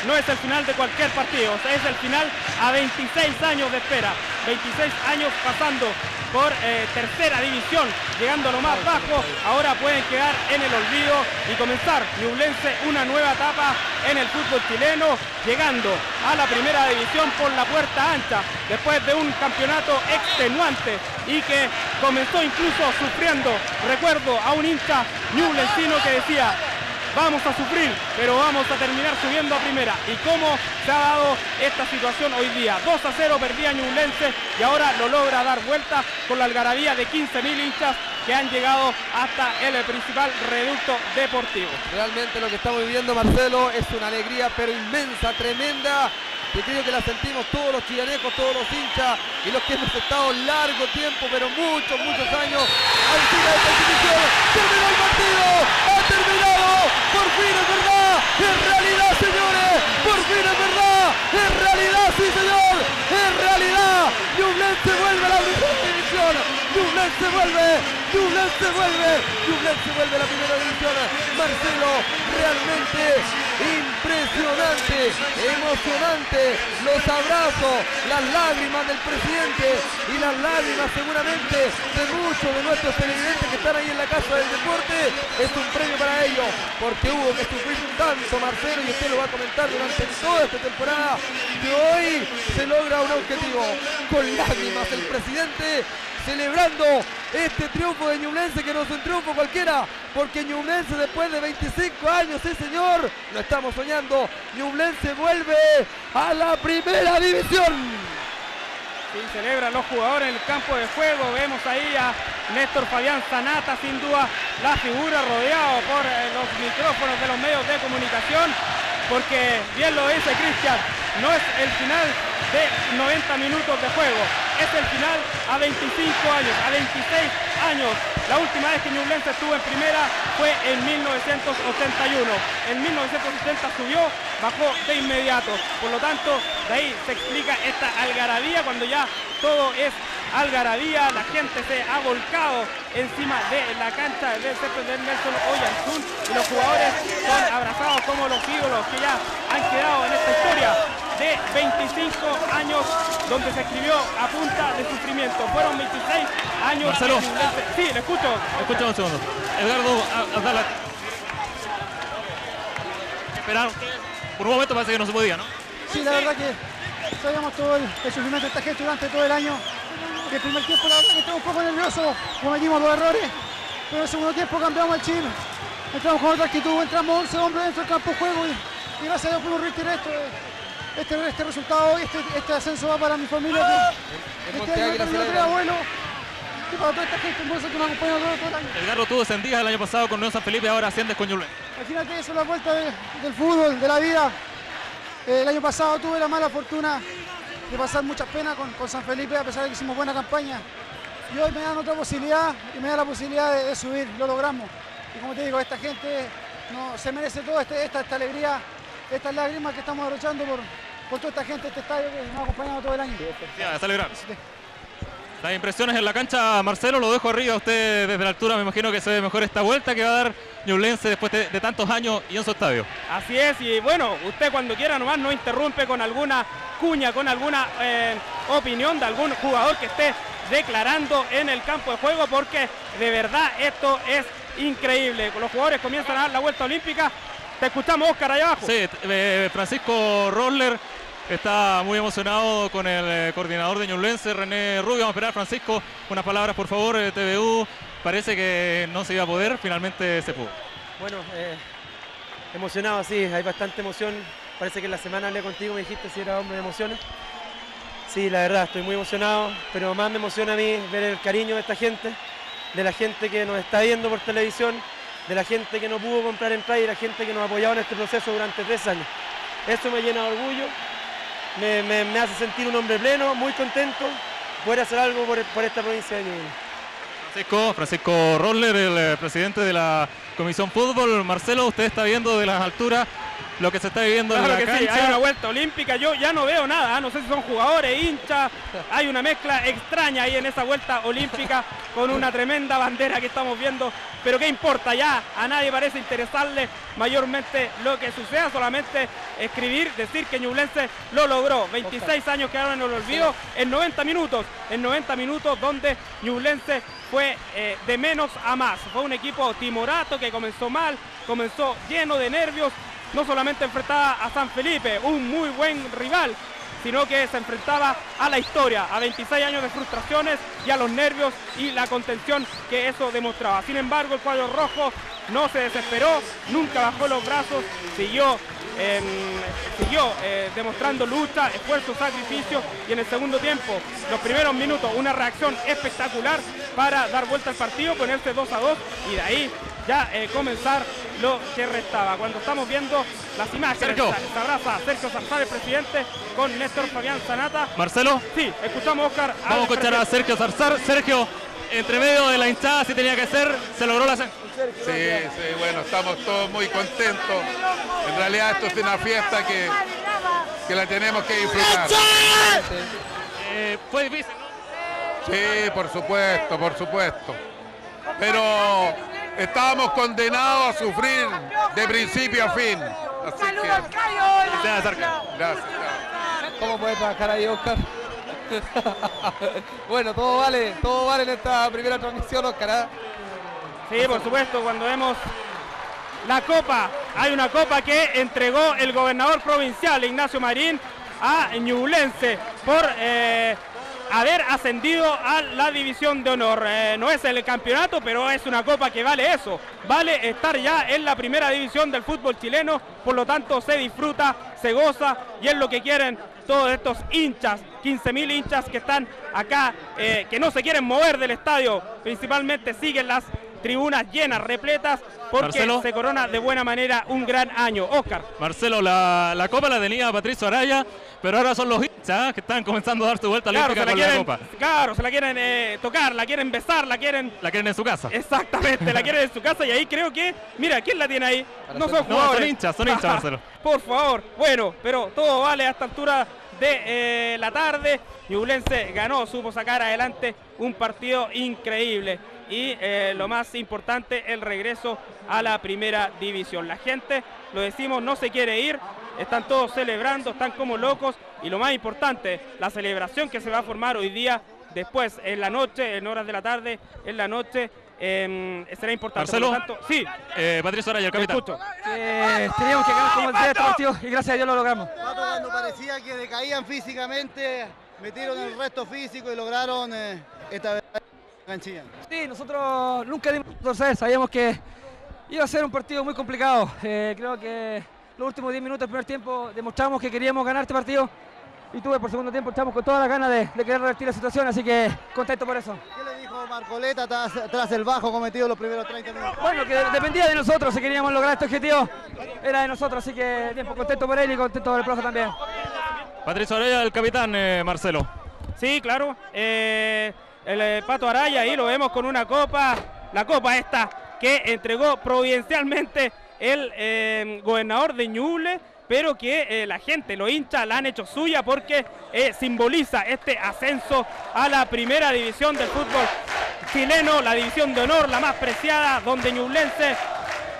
No es el final de cualquier partido, es el final a 26 años de espera. 26 años pasando por eh, tercera división, llegando a lo más bajo, ahora pueden quedar en el olvido y comenzar Ñublense una nueva etapa en el fútbol chileno, llegando a la primera división por la puerta ancha, después de un campeonato extenuante y que comenzó incluso sufriendo, recuerdo a un hincha ñublencino que decía, vamos a sufrir, pero vamos a terminar subiendo a primera. ¿Y cómo se ha dado esta situación hoy día? 2 a 0 perdía Ñublense y ahora lo logra dar vuelta con la algarabía de 15.000 hinchas que han llegado hasta el principal reducto deportivo. Realmente lo que estamos viviendo, Marcelo, es una alegría, pero inmensa, tremenda. Que creo que la sentimos todos los chilanejos, todos los hinchas y los que hemos estado largo tiempo, pero muchos, muchos años al final de institución. ¡Terminó el partido! ¡Ha terminado! ¡Por fin es verdad! ¡Es realidad, señores! ¡Por fin es verdad! ¡Es realidad, sí, señor! ¡Es realidad! Ñublense vuelve a la primera división. Ñublense vuelve. Ñublense vuelve. Ñublense vuelve a la primera división. Marcelo, realmente impresionante, emocionante. Los abrazos, las lágrimas del presidente y las lágrimas seguramente de muchos de nuestros televidentes que están ahí en la casa del deporte. Es un premio para ellos porque hubo que sufrir tanto, Marcelo, y usted lo va a comentar durante toda esta temporada, que hoy se logra un objetivo. Con lágrimas el presidente celebrando este triunfo de Ñublense que no es un triunfo cualquiera, porque Ñublense después de 25 años, sí señor, lo estamos soñando, Ñublense vuelve a la primera división. Sí, celebran los jugadores en el campo de juego. Vemos ahí a Néstor Fabián Zanata, sin duda la figura rodeado por eh, los micrófonos de los medios de comunicación. Porque bien lo dice Cristian, no es el final de 90 minutos de juego, es el final a 25 años, a 26 años. La última vez que Ñublense estuvo en primera fue en 1981. En 1970 subió, bajó de inmediato. Por lo tanto, de ahí se explica esta algarabía cuando ya todo es algarabía, la gente se ha volcado encima de la cancha del césped del Nelson Oyarzún y los jugadores son abrazados como los ídolos que ya han quedado en esta historia de 25 años donde se escribió a punta de sufrimiento. Fueron 26 años. Marcelo. Sí, le escucho. Escucha un segundo. Edgardo a- Abdala. Esperaron. Por un momento parece que no se podía, ¿no? Sí, la verdad que sabíamos todo el, el sufrimiento de esta gente durante todo el año. Que el primer tiempo la verdad que estamos un poco nerviosos, cometimos dos errores, pero en el segundo tiempo cambiamos el chip. Entramos con otra actitud, entramos 11 hombres dentro del campo de juego y, y gracias a Dios pudimos revertir esto. eh, Este, este resultado este, este ascenso va para mi familia. Que, El este año terminó tres abuelos y para toda esta gente hermosa que nos acompaña todo, todo el año. Edgardo tú descendías el año pasado con Unión San Felipe, ahora asciendes con Ñublense. Imagínate eso, la vuelta de- del fútbol, de la vida. Eh, el año pasado tuve la mala fortuna de pasar muchas penas con, con San Felipe, a pesar de que hicimos buena campaña. Y hoy me dan otra posibilidad y me da la posibilidad de, de subir, lo logramos. Y como te digo, esta gente no, se merece todo este- esta, esta alegría, estas lágrimas que estamos derrochando por, por toda esta gente, este estadio que nos ha acompañado todo el año. Ya, a celebrar. Las impresiones en la cancha, Marcelo, lo dejo arriba. Usted desde la altura me imagino que se ve mejor esta vuelta que va a dar Ñublense después de, de tantos años y en su estadio. Así es, y bueno, usted cuando quiera nomás no interrumpe con alguna cuña, con alguna eh, opinión de algún jugador que esté declarando en el campo de juego, porque de verdad esto es increíble. Los jugadores comienzan a dar la vuelta olímpica. Te escuchamos, Oscar, allá abajo. Sí, eh, Francisco Roller está muy emocionado con el eh, coordinador de Ñublense, René Rubio. Vamos a esperar, Francisco, unas palabras por favor, eh, TVU. Parece que no se iba a poder, finalmente se pudo. Bueno, eh, emocionado, sí, hay bastante emoción. Parece que en la semana hablé contigo, me dijiste si era hombre de emociones. Sí, la verdad, estoy muy emocionado, pero más me emociona a mí ver el cariño de esta gente, de la gente que nos está viendo por televisión de la gente que no pudo comprar entrada y de la gente que nos ha apoyado en este proceso durante tres años. Eso me llena de orgullo, me, hace sentir un hombre pleno, muy contento, poder hacer algo por, por esta provincia de Ñuble. Francisco, Francisco Roller, el eh, presidente de la Comisión Fútbol. Marcelo, usted está viendo de las alturas lo que se está viviendo Claro en la que sí, cancha. hay una vuelta olímpica, yo ya no veo nada, ¿ah? no sé si son jugadores, hinchas, hay una mezcla extraña ahí en esa vuelta olímpica con una tremenda bandera que estamos viendo, pero qué importa ya, a nadie parece interesarle mayormente lo que suceda, solamente escribir, decir que Ñublense lo logró, 26 años quedaron en el olvido en 90 minutos, en 90 minutos donde Ñublense fue eh, de menos a más, fue un equipo timorato que comenzó mal, comenzó lleno de nervios, no solamente enfrentaba a San Felipe, un muy buen rival, sino que se enfrentaba a la historia, a 26 años de frustraciones y a los nervios y la contención que eso demostraba. Sin embargo, el cuadro rojo no se desesperó, nunca bajó los brazos, siguió, em, siguió eh, demostrando lucha, esfuerzo, sacrificio y en el segundo tiempo, los primeros minutos, una reacción espectacular para dar vuelta al partido, ponerse 2 a 2 y de ahí ya eh, comenzar lo que restaba. Cuando estamos viendo las imágenes, Sergio. se se abraza Sergio Zarzar, el presidente, con Néstor Fabián Zanata. Marcelo, Sí, escuchamos Oscar. vamos a escuchar a. Sergio Zarzar. Sergio, entre medio de la hinchada, si tenía que ser, se logró la... Sí, sí, bueno, estamos todos muy contentos. En realidad esto es una fiesta que, que la tenemos que disfrutar. Eh, fue difícil, ¿no? Sí, por supuesto, por supuesto. Pero estábamos condenados a sufrir de principio a fin. Así Se acerca. gracias. ¿Cómo puede trabajar ahí, Oscar? bueno, todo vale, todo vale en esta primera transmisión, Oscar. ¿ah? Sí, por supuesto, cuando vemos la copa, hay una copa que entregó el gobernador provincial Ignacio Marín a Ñublense por eh, haber ascendido a la división de honor. Eh, no es el campeonato, pero es una copa que vale eso, vale estar ya en la primera división del fútbol chileno, por lo tanto se disfruta, se goza y es lo que quieren todos estos hinchas, 15.000 hinchas que están acá, eh, que no se quieren mover del estadio, principalmente siguen las tribunas llenas, repletas, porque Marcelo. se corona de buena manera un gran año. Oscar. Marcelo, la, la copa la tenía Patricio Araya, pero ahora son los hinchas que están comenzando a dar su vuelta Claro, olímpica se la con la quieren, copa. claro, se la quieren eh, tocar, la quieren besar, la quieren La quieren en su casa. Exactamente, la quieren en su casa y ahí creo que, mira, ¿quién la tiene ahí? No son No, jugadores. son hinchas, son hinchas, Marcelo. Por favor, bueno, pero todo vale a esta altura de eh, la tarde. Ñublense ganó, supo sacar adelante un partido increíble y eh, lo más importante, el regreso a la primera división. La gente, lo decimos, no se quiere ir, están todos celebrando, están como locos y lo más importante, la celebración que se va a formar hoy día, después, en la noche, en horas de la tarde, en la noche, em, será importante. Por lo Marcelo. tanto, sí, Eh, Patricio Araya, el capitán. escucho. teníamos que ganar como el día este partido y gracias a Dios lo logramos. Pato, cuando parecía que decaían físicamente, metieron el resto físico y lograron eh, esta vez Sí, nosotros nunca dimos torcer, sabíamos que iba a ser un partido muy complicado. Eh, creo que los últimos 10 minutos del primer tiempo demostramos que queríamos ganar este partido y tuve por segundo tiempo estamos con todas las ganas de, de querer revertir la situación, así que contento por eso. ¿Qué le dijo Marcoleta tras, tras el bajo cometido los primeros 30 minutos? Bueno, que dependía de nosotros, si queríamos lograr este objetivo, era de nosotros, así que bien, pues, contento por él y contento por el profe también. Patricio Araya, el capitán, eh, Marcelo. Sí, claro. eh, el eh, Pato Araya ahí lo vemos con una copa, la copa esta que entregó providencialmente el eh, gobernador de Ñuble, pero que eh, la gente, los hinchas, la han hecho suya porque simboliza este ascenso a la primera división del fútbol chileno, la división de honor, la más preciada, donde Ñublense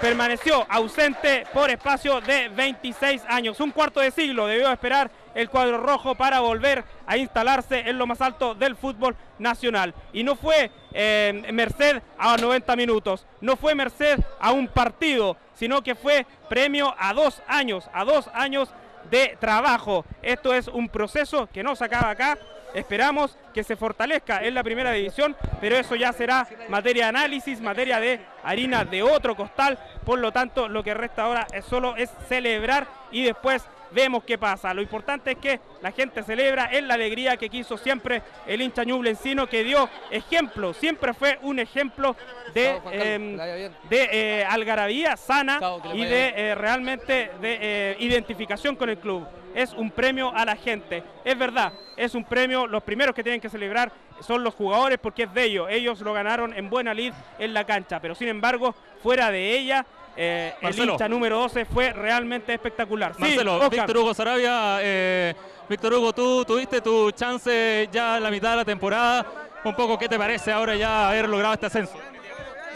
permaneció ausente por espacio de 26 años. Un cuarto de siglo debió esperar el cuadro rojo para volver a instalarse en lo más alto del fútbol nacional. Y no fue eh, merced a 90 minutos, no fue merced a un partido, sino que fue premio a dos años, a dos años de trabajo. Esto es un proceso que no se acaba acá. Esperamos que se fortalezca en la primera división, pero eso ya será materia de análisis, materia de harina de otro costal. Por lo tanto, lo que resta ahora es solo es celebrar y después vemos qué pasa. Lo importante es que la gente celebra, es la alegría que quiso siempre el hincha ñublencino, que dio ejemplo, siempre fue un ejemplo de, eh, bien. de eh, algarabía sana y de eh, realmente de eh, identificación con el club. Es un premio a la gente. Es verdad, es un premio. Los primeros que tienen que celebrar son los jugadores porque es de ellos. Ellos lo ganaron en buena lid en la cancha. Pero sin embargo, fuera de ella, eh, el Marcelo. hincha número 12 fue realmente espectacular. Sí, Marcelo, Oscar. Víctor Hugo Sarabia, eh, Víctor Hugo, tú tuviste tu chance ya en la mitad de la temporada. Un poco, ¿qué te parece ahora ya haber logrado este ascenso?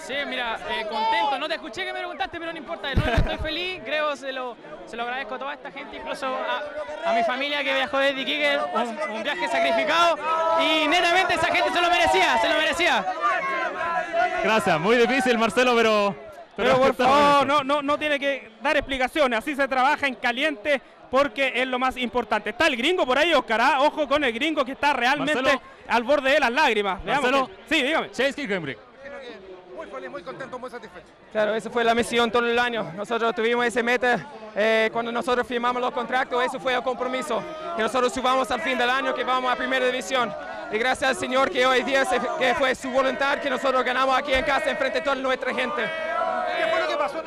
Sí, mira, eh, contento. No te escuché que me preguntaste, pero no importa. No, estoy feliz. Creo se lo, se lo agradezco a toda esta gente, incluso a, a mi familia que viajó desde Iquique, un, un viaje sacrificado. Y netamente esa gente se lo merecía, se lo merecía. Gracias, muy difícil Marcelo, pero... Pero por favor, no, no, no tiene que dar explicaciones. Así se trabaja en caliente porque es lo más importante. Está el gringo por ahí, Oscar. ¿ah? Ojo con el gringo que está realmente Marcelo. al borde de las lágrimas. Veamos Marcelo. que- Sí, dígame. Muy feliz, muy contento, muy satisfecho. Claro, esa fue la misión todo el año. Nosotros tuvimos ese meta eh, cuando nosotros firmamos los contratos, eso fue el compromiso, que nosotros subamos al fin del año, que vamos a primera división. Y gracias al Señor que hoy día se- que fue su voluntad que nosotros ganamos aquí en casa enfrente de toda nuestra gente. ¿Qué fue lo que pasó en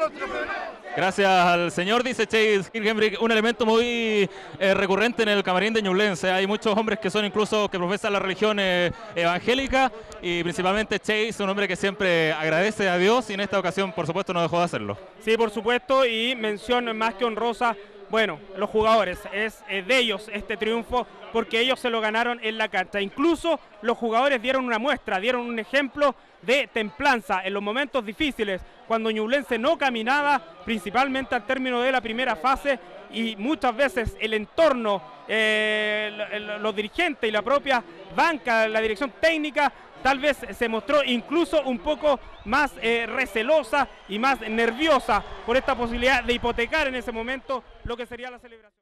Gracias al señor, dice Chase Kirkenbrick, un elemento muy eh, recurrente en el camarín de Ñublense. Hay muchos hombres que son incluso que profesan la religión eh, evangélica y principalmente Chase, un hombre que siempre agradece a Dios y en esta ocasión, por supuesto, no dejó de hacerlo. Sí, por supuesto, y mención más que honrosa, bueno, los jugadores, es eh, de ellos este triunfo porque ellos se lo ganaron en la cancha. Incluso los jugadores dieron una muestra, dieron un ejemplo de templanza en los momentos difíciles, cuando Ñublense no caminaba, principalmente al término de la primera fase, y muchas veces el entorno, eh, los dirigentes y la propia banca, la dirección técnica, tal vez se mostró incluso un poco más eh, recelosa y más nerviosa por esta posibilidad de hipotecar en ese momento lo que sería la celebración.